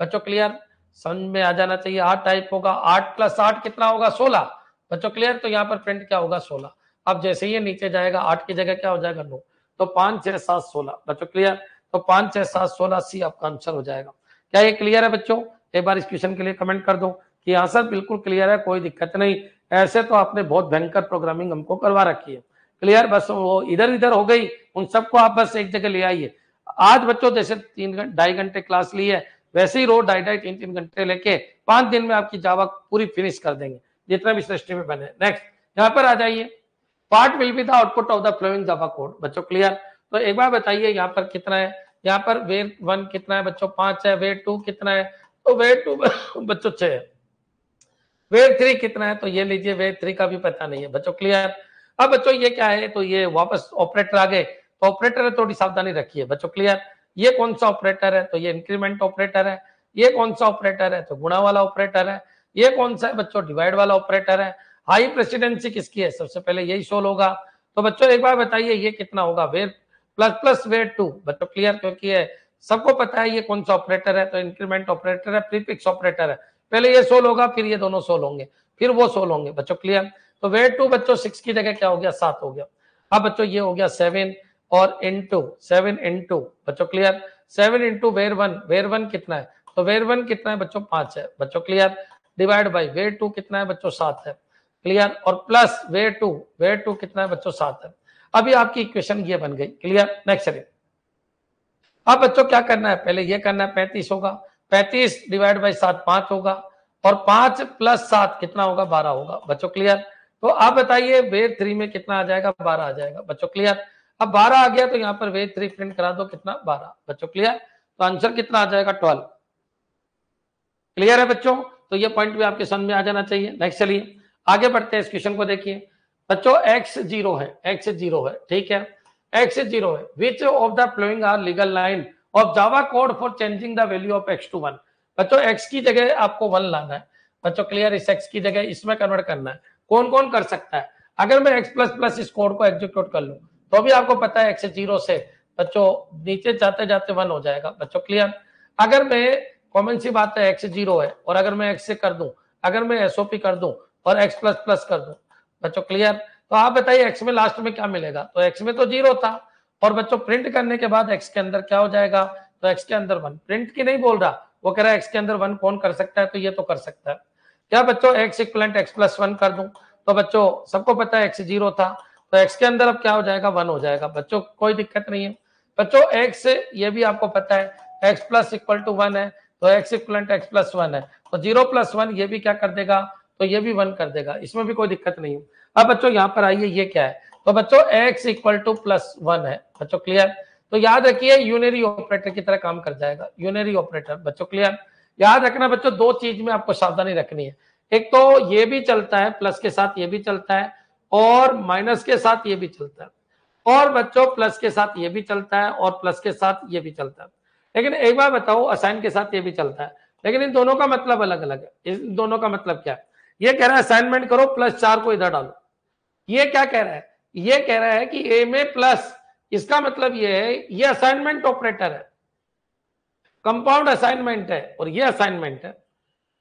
A: बच्चों क्लियर समझ में आ जाना चाहिए, आठ टाइप होगा। आठ प्लस आठ कितना होगा? सोलह। बच्चों क्लियर तो यहाँ पर प्रिंट क्या होगा? सोलह। अब जैसे ही नीचे जाएगा, आठ की जगह क्या हो जाएगा? नो। तो पाँच, छह, सात, सोलह। बच्चों क्लियर तो पाँच, छह, सात, सोलह सी आपका आंसर हो जाएगा। क्या ये क्लियर है बच्चों? एक बार इस क्वेश्चन के लिए कमेंट कर दो कि आंसर बिल्कुल क्लियर है, कोई दिक्कत नहीं। ऐसे तो आपने बहुत भयंकर प्रोग्रामिंग हमको करवा रखी है। क्लियर बस वो इधर इधर हो गई। उन सबको आप बस एक जगह ले आइए। आज बच्चों जैसे तीन ढाई घंटे क्लास ली है, वैसे ही रोज ढाई ढाई तीन तीन घंटे लेके पाँच दिन में आपकी जावा पूरी फिनिश कर देंगे, जितना भी सृष्टि में बने। नेक्स्ट यहाँ पर आ जाइए। Part will be the output of the following Java code बच्चों क्लियर तो एक बार बताइए यहाँ पर कितना है? यहाँ पर वेट वन कितना है बच्चों? पाँच है। वेट टू कितना है? तो वेट टू बच्चों छह है। वेट थ्री कितना है? तो ये लीजिए वेट थ्री का भी पता नहीं है। बच्चों क्लियर अब बच्चों, ये क्या है? तो ये वापस ऑपरेटर आ गए। तो ऑपरेटर थोड़ी सावधानी रखिए बच्चों क्लियर ये कौन सा ऑपरेटर है? तो ये इंक्रीमेंट ऑपरेटर है। ये कौन सा ऑपरेटर है? तो गुणा वाला ऑपरेटर है। ये कौन सा है? बच्चों डिवाइड वाला ऑपरेटर है। हाई प्रेसिडेंसी किसकी है? सबसे पहले यही सोल होगा। तो बच्चों, एक बार बताइए, ये कितना होगा? Var plus plus var two बच्चों क्लियर क्योंकि है सबको पता है ये कौन सा ऑपरेटर है। तो इंक्रीमेंट ऑपरेटर है प्रीपिक्स ऑपरेटर है। पहले ये सोल होगा, फिर ये दोनों सोल होंगे। फिर वो सोल होंगे। बच्चों क्लियर तो वेर टू बच्चों सिक्स की जगह क्या हो गया? सात हो गया। अब बच्चों, ये हो गया सेवन और इंटू सेवन इंटू बच्चों clear seven into var one var one कितना है? तो वेर वन कितना है? बच्चों, पाँच है। बच्चों clear divide by var two कितना है? बच्चों, सात है। क्लियर और plus var two var two कितना है? बच्चों, सात है। अभी आपकी इक्वेशन ये बन गई। क्लियर नेक्स्ट चलिए अब बच्चों, क्या करना है? पहले ये करना है, पैंतीस होगा। पैंतीस डिवाइड बाई सात, पाँच होगा। और पाँच प्लस सात कितना होगा? बारह होगा। बच्चों क्लियर तो आप बताइए वेज थ्री में कितना आ जाएगा? बारह आ जाएगा। बच्चों क्लियर अब बारह आ गया तो यहाँ पर वेज थ्री प्रिंट करा दो, कितना? बारह। बच्चों क्लियर तो आंसर कितना आ जाएगा? ट्वेल्व क्लियर है बच्चों? तो ये पॉइंट भी आपके समझ में आ जाना चाहिए। नेक्स्ट चलिए, आगे बढ़ते हैं इस क्वेश्चन को देखिए। बच्चों एक्स ज़ीरो है एक्स ज़ीरो है, ठीक है? एक्स ज़ीरो है। Which of the following are legal line of Java code for changing the value of X to one बच्चों एक्स की जगह आपको वन लाना है। बच्चों क्लियर इस एक्स की जगह इसमें कन्वर्ट करना है। कौन कौन कर सकता है? अगर मैं एक्स प्लस प्लस इस कोड को एग्जीक्यूट कर लू तो भी आपको पता है एक्स ज़ीरो से बच्चों नीचे जाते जाते वन हो जाएगा। बच्चों क्लियर अगर मैं कॉमन सी बात है एक्स ज़ीरो है, और अगर मैं एक्स से कर दूँ, अगर मैं एसओपी कर दूँ और एक्स प्लस प्लस कर दूँ, बच्चों क्लियर तो आप बताइए एक्स में लास्ट में क्या मिलेगा? तो एक्स में तो ज़ीरो था। और बच्चों प्रिंट करने के बाद एक्स के अंदर क्या हो जाएगा? तो एक्स के अंदर वन प्रिंट की नहीं बोल रहा, वो कह रहा है एक्स के अंदर वन कौन कर सकता है? तो ये तो कर सकता है। क्या बच्चों X equivalent X plus one कर दूँ? तो बच्चों, सबको पता है एक्स ज़ीरो था। तो एक्स के अंदर अब क्या हो जाएगा? वन हो जाएगा। बच्चों, कोई दिक्कत नहीं है। बच्चों एक्स ये भी आपको पता है X plus equal to one है तो X equivalent X plus one है। तो ज़ीरो प्लस वन ये भी क्या कर देगा? तो ये भी वन कर देगा। इसमें भी कोई दिक्कत नहीं है। अब बच्चों, यहाँ पर आइए, ये क्या है? तो बच्चों X equal to plus one है। बच्चों क्लियर तो याद रखिए यूनरी ऑपरेटर की तरह काम कर जाएगा। यूनरी ऑपरेटर बच्चों क्लियर याद रखना बच्चों, दो चीज़ में आपको सावधानी रखनी है। एक तो ये भी चलता है, प्लस के साथ ये भी चलता है, और माइनस के साथ ये भी चलता है। और बच्चों, प्लस के साथ ये भी चलता है, और प्लस के साथ ये भी चलता है। लेकिन एक बार बताओ, असाइन के साथ ये भी चलता है। लेकिन इन दोनों का मतलब अलग अलग है। इन दोनों का मतलब क्या है? ये कह रहा है असाइनमेंट करो, प्लस चार को इधर डालो। ये क्या कह रहा है? ये कह रहा है कि ए में प्लस, इसका मतलब ये है, ये असाइनमेंट ऑपरेटर है। कंपाउंड असाइनमेंट है और ये असाइनमेंट है।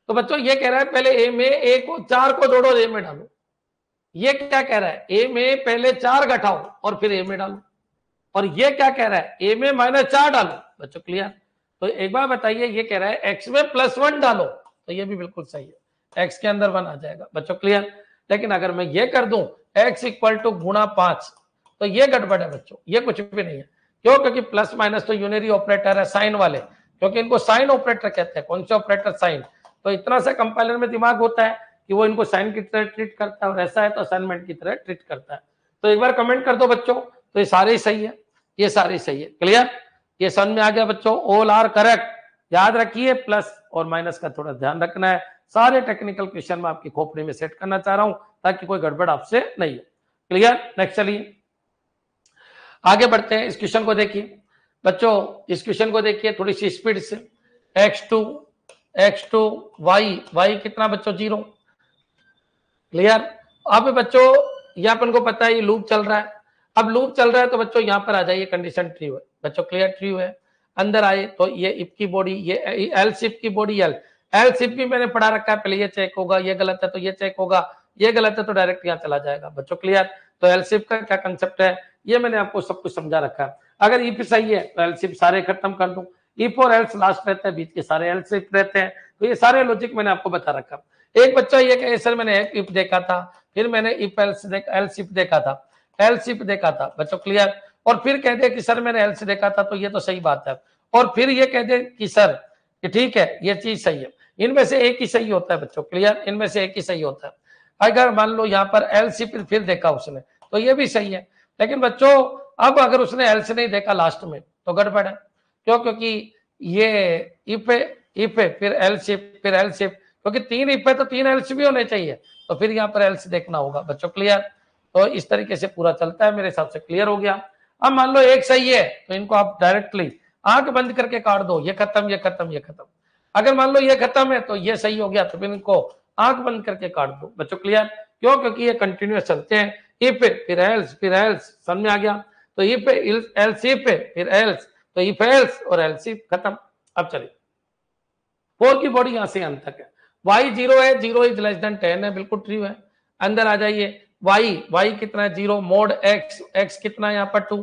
A: तो बच्चों ये कह रहा है, पहले ए में ए को चार को जोड़ो ए में डालो। ये क्या कह रहा है? ए में पहले चार घटाओ और फिर ए में डालो। और ये क्या कह रहा है? ए में माइनस चार डालो। बच्चों क्लियर तो एक बार बताइए, ये कह रहा है एक्स में प्लस वन डालो। तो ये भी बिल्कुल सही है। एक्स के अंदर वन आ जाएगा। बच्चों क्लियर लेकिन अगर मैं ये कर दूँ एक्स इक्वल टू गुणा पाँच तो ये गड़बड़ है बच्चों। ये कुछ भी नहीं है। क्यों? क्योंकि प्लस माइनस तो यूनरी ऑपरेटर है साइन वाले। क्योंकि इनको साइन ऑपरेटर कहते हैं। कौन से ऑपरेटर? साइन। तो इतना सा कंपाइलर में दिमाग होता है कि वो इनको साइन की तरह ट्रीट करता है और ऐसा है तो असाइनमेंट की तरह ट्रीट करता है। तो एक बार कमेंट कर दो बच्चों। तो ये सारे ही सही है। ये सारे ही सही है। क्लियर ये समझ में आ गया बच्चों? ऑल आर करेक्ट याद रखिए प्लस और माइनस का थोड़ा ध्यान रखना है। सारे टेक्निकल क्वेश्चन में आपकी खोपड़ी में सेट करना चाह रहा हूँ ताकि कोई गड़बड़ आपसे नहीं हो। क्लियर नेक्स्ट चलिए। आगे बढ़ते हैं। इस क्वेश्चन को देखिए। बच्चों, इस क्वेश्चन को देखिए थोड़ी सी स्पीड से। X two X two Y Y कितना बच्चों ज़ीरो क्लियर अब बच्चों, यहाँ पर को पता है ये लूप चल रहा है। अब लूप चल रहा है तो बच्चों, यहाँ पर आ जाइए कंडीशन ट्री है। बच्चों क्लियर ट्री है? अंदर आए तो ये इप की बॉडी ये एल सिप की बॉडी एल एल सिप भी मैंने पढ़ा रखा है, पहले ये चेक होगा, ये गलत है तो ये चेक होगा, ये गलत है तो डायरेक्ट यहाँ चला जाएगा। बच्चों क्लियर तो एल सिप का क्या कंसेप्ट है? ये मैंने आपको सब कुछ समझा रखा है। अगर इफ़ सही है तो एल सिप सारे खत्म कर दूँ। इफ़ और एल्स लास्ट रहते हैं, बीच के सारे एल सिप रहते हैं। तो ये सारे लॉजिक मैंने आपको बता रखा एक बच्चा ये कहे, सर, मैंने एक इफ़ देखा था, फिर मैंने इफ़ एल्स एल सिप देखा था एल सिप देखा था। बच्चों क्लियर और फिर कह दे कि, सर, मैंने एल्स देखा था तो ये तो सही बात है। और फिर ये कह दे कि, सर ठीक है, ये चीज़ सही है। इनमें से एक ही सही होता है बच्चों क्लियर इनमें से एक ही सही होता है। अगर मान लो यहाँ पर एल सी फिर देखा उसने तो ये भी सही है। लेकिन बच्चों, अब अगर उसने एल से नहीं देखा लास्ट में तो गड़बड़ है। क्यों? क्योंकि ये इफ़ इफ़ फिर एल सिप फिर एल सिप क्योंकि तीन इफ़ तो तीन एल्स भी होने चाहिए। तो फिर यहाँ पर एल्स देखना होगा। बच्चों क्लियर तो इस तरीके से पूरा चलता है। मेरे हिसाब से क्लियर हो गया। अब मान लो एक सही है तो इनको आप डायरेक्टली आँख बंद करके काट दो। ये खत्म ये खत्म ये खत्म। अगर मान लो ये खत्म है तो ये सही हो गया तो फिर इनको आँख बंद करके काट दो। बच्चों क्लियर क्यों? क्योंकि ये कंटिन्यूस चलते हैं। इफ़ फिर एल्स फिर एल्स समझ में आ गया? तो इफ़ एल्स इफ़ फिर एल्स तो इफ़ एल्स और एल्स इफ़ खत्म। अब चलिए। फोर की बॉडी यहाँ से अंत तक है। वाई ज़ीरो है zero is less than ten है, बिल्कुल ट्रू है। अंदर आ जाइए। वाई वाई कितना है? ज़ीरो मोड एक्स एक्स कितना है यहाँ पर टू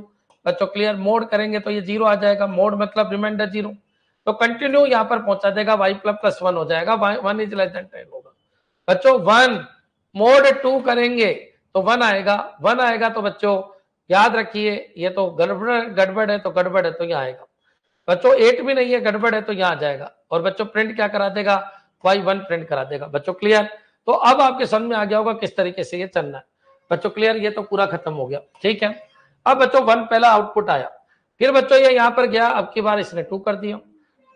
A: बच्चों क्लियर मोड करेंगे तो ये ज़ीरो आ जाएगा। मोड मतलब रिमाइंडर ज़ीरो तो कंटिन्यू यहाँ पर पहुँचा देगा। वाई प्लस प्लस वन हो जाएगा। One is less than ten होगा। बच्चों वन मोड टू करेंगे। तो वन आएगा वन आएगा तो बच्चों, याद रखिए, ये तो गड़बड़ गड़बड़ है तो गड़बड़ है तो यहाँ आएगा। बच्चों एट भी नहीं है, गड़बड़ है तो यहाँ आ जाएगा। और बच्चों प्रिंट क्या करा देगा? वाई वन प्रिंट करा देगा। बच्चों क्लियर तो अब आपके समझ में आ गया होगा किस तरीके से ये चलना है। बच्चों क्लियर ये तो पूरा खत्म हो गया। ठीक है? अब बच्चों वन पहला आउटपुट आया। फिर बच्चों, ये यहाँ पर गया। अब की बार इसने टू कर दिया।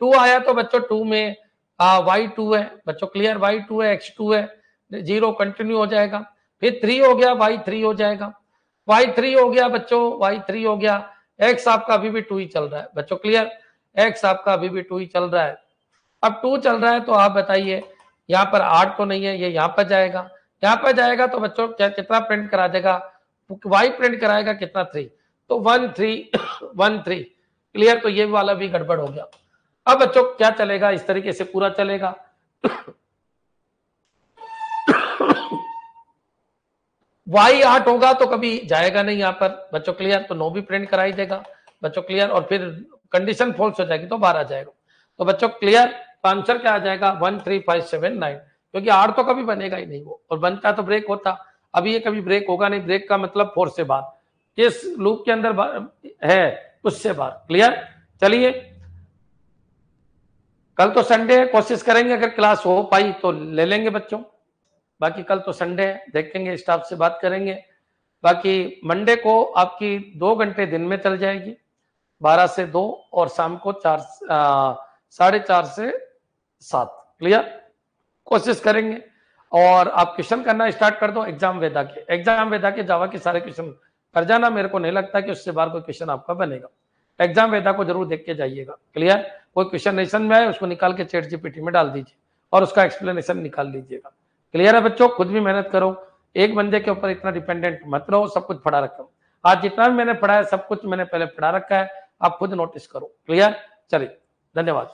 A: टू आया तो बच्चों टू में वाई टू है। बच्चों क्लियर वाई टू है एक्स टू है। ज़ीरो कंटिन्यू हो जाएगा। फिर थ्री हो गया वाई थ्री हो जाएगा। वाई थ्री हो गया बच्चों वाई थ्री हो गया। एक्स आपका अभी भी टू ही चल रहा है। बच्चों क्लियर एक्स आपका अभी भी टू ही चल रहा है। अब टू चल रहा है तो आप बताइए, यहाँ पर आठ तो नहीं है, ये यहाँ पर जाएगा। यहाँ पर जाएगा तो बच्चों, क्या, कितना प्रिंट करा देगा? वाई प्रिंट कराएगा कितना थ्री तो one three one three clear तो ये वाला भी गड़बड़ हो गया। अब बच्चों, क्या चलेगा? इस तरीके से पूरा चलेगा। वाई आठ होगा तो कभी जाएगा नहीं यहाँ पर। बच्चों क्लियर तो नो भी प्रिंट कराई देगा। बच्चों क्लियर और फिर कंडीशन फॉल्स हो जाएगी तो बाहर आ जाएगा। तो बच्चों क्लियर आंसर क्या आ जाएगा? One three five seven nine क्योंकि आर तो कभी बनेगा ही नहीं वो। और बनता तो ब्रेक होता। अभी ये कभी ब्रेक होगा नहीं। ब्रेक का मतलब फोर से बाहर किस लूप के अंदर है? उससे बाहर क्लियर चलिए। कल तो संडे है। कोशिश करेंगे अगर क्लास हो पाई तो ले लेंगे बच्चों। बाकी कल तो संडे है, देखेंगे स्टाफ से बात करेंगे। बाकी मंडे को आपकी दो घंटे दिन में चल जाएगी, बारह से दो और शाम को चार साढ़े चार से सात क्लियर कोशिश करेंगे। और आप क्वेश्चन करना स्टार्ट कर दो एग्ज़ाम वेदा के। एग्ज़ाम वेदा के, जावा के सारे क्वेश्चन कर जाना, मेरे को नहीं लगता कि उससे बाहर कोई क्वेश्चन आपका बनेगा। एग्ज़ाम वेदा को ज़रूर देख के जाइएगा क्लियर कोई क्वेश्चन नहीं समझ में आए, उसको निकाल के चेट जीपीटी में डाल दीजिए और उसका एक्सप्लेनेशन निकाल लीजिएगा। क्लियर है बच्चों? खुद भी मेहनत करो। एक बंदे के ऊपर इतना डिपेंडेंट मत रहो, सब कुछ पढ़ा रखो आज जितना भी मैंने पढ़ा है सब कुछ मैंने पहले पढ़ा रखा है। आप खुद नोटिस करो। क्लियर चलिए, धन्यवाद।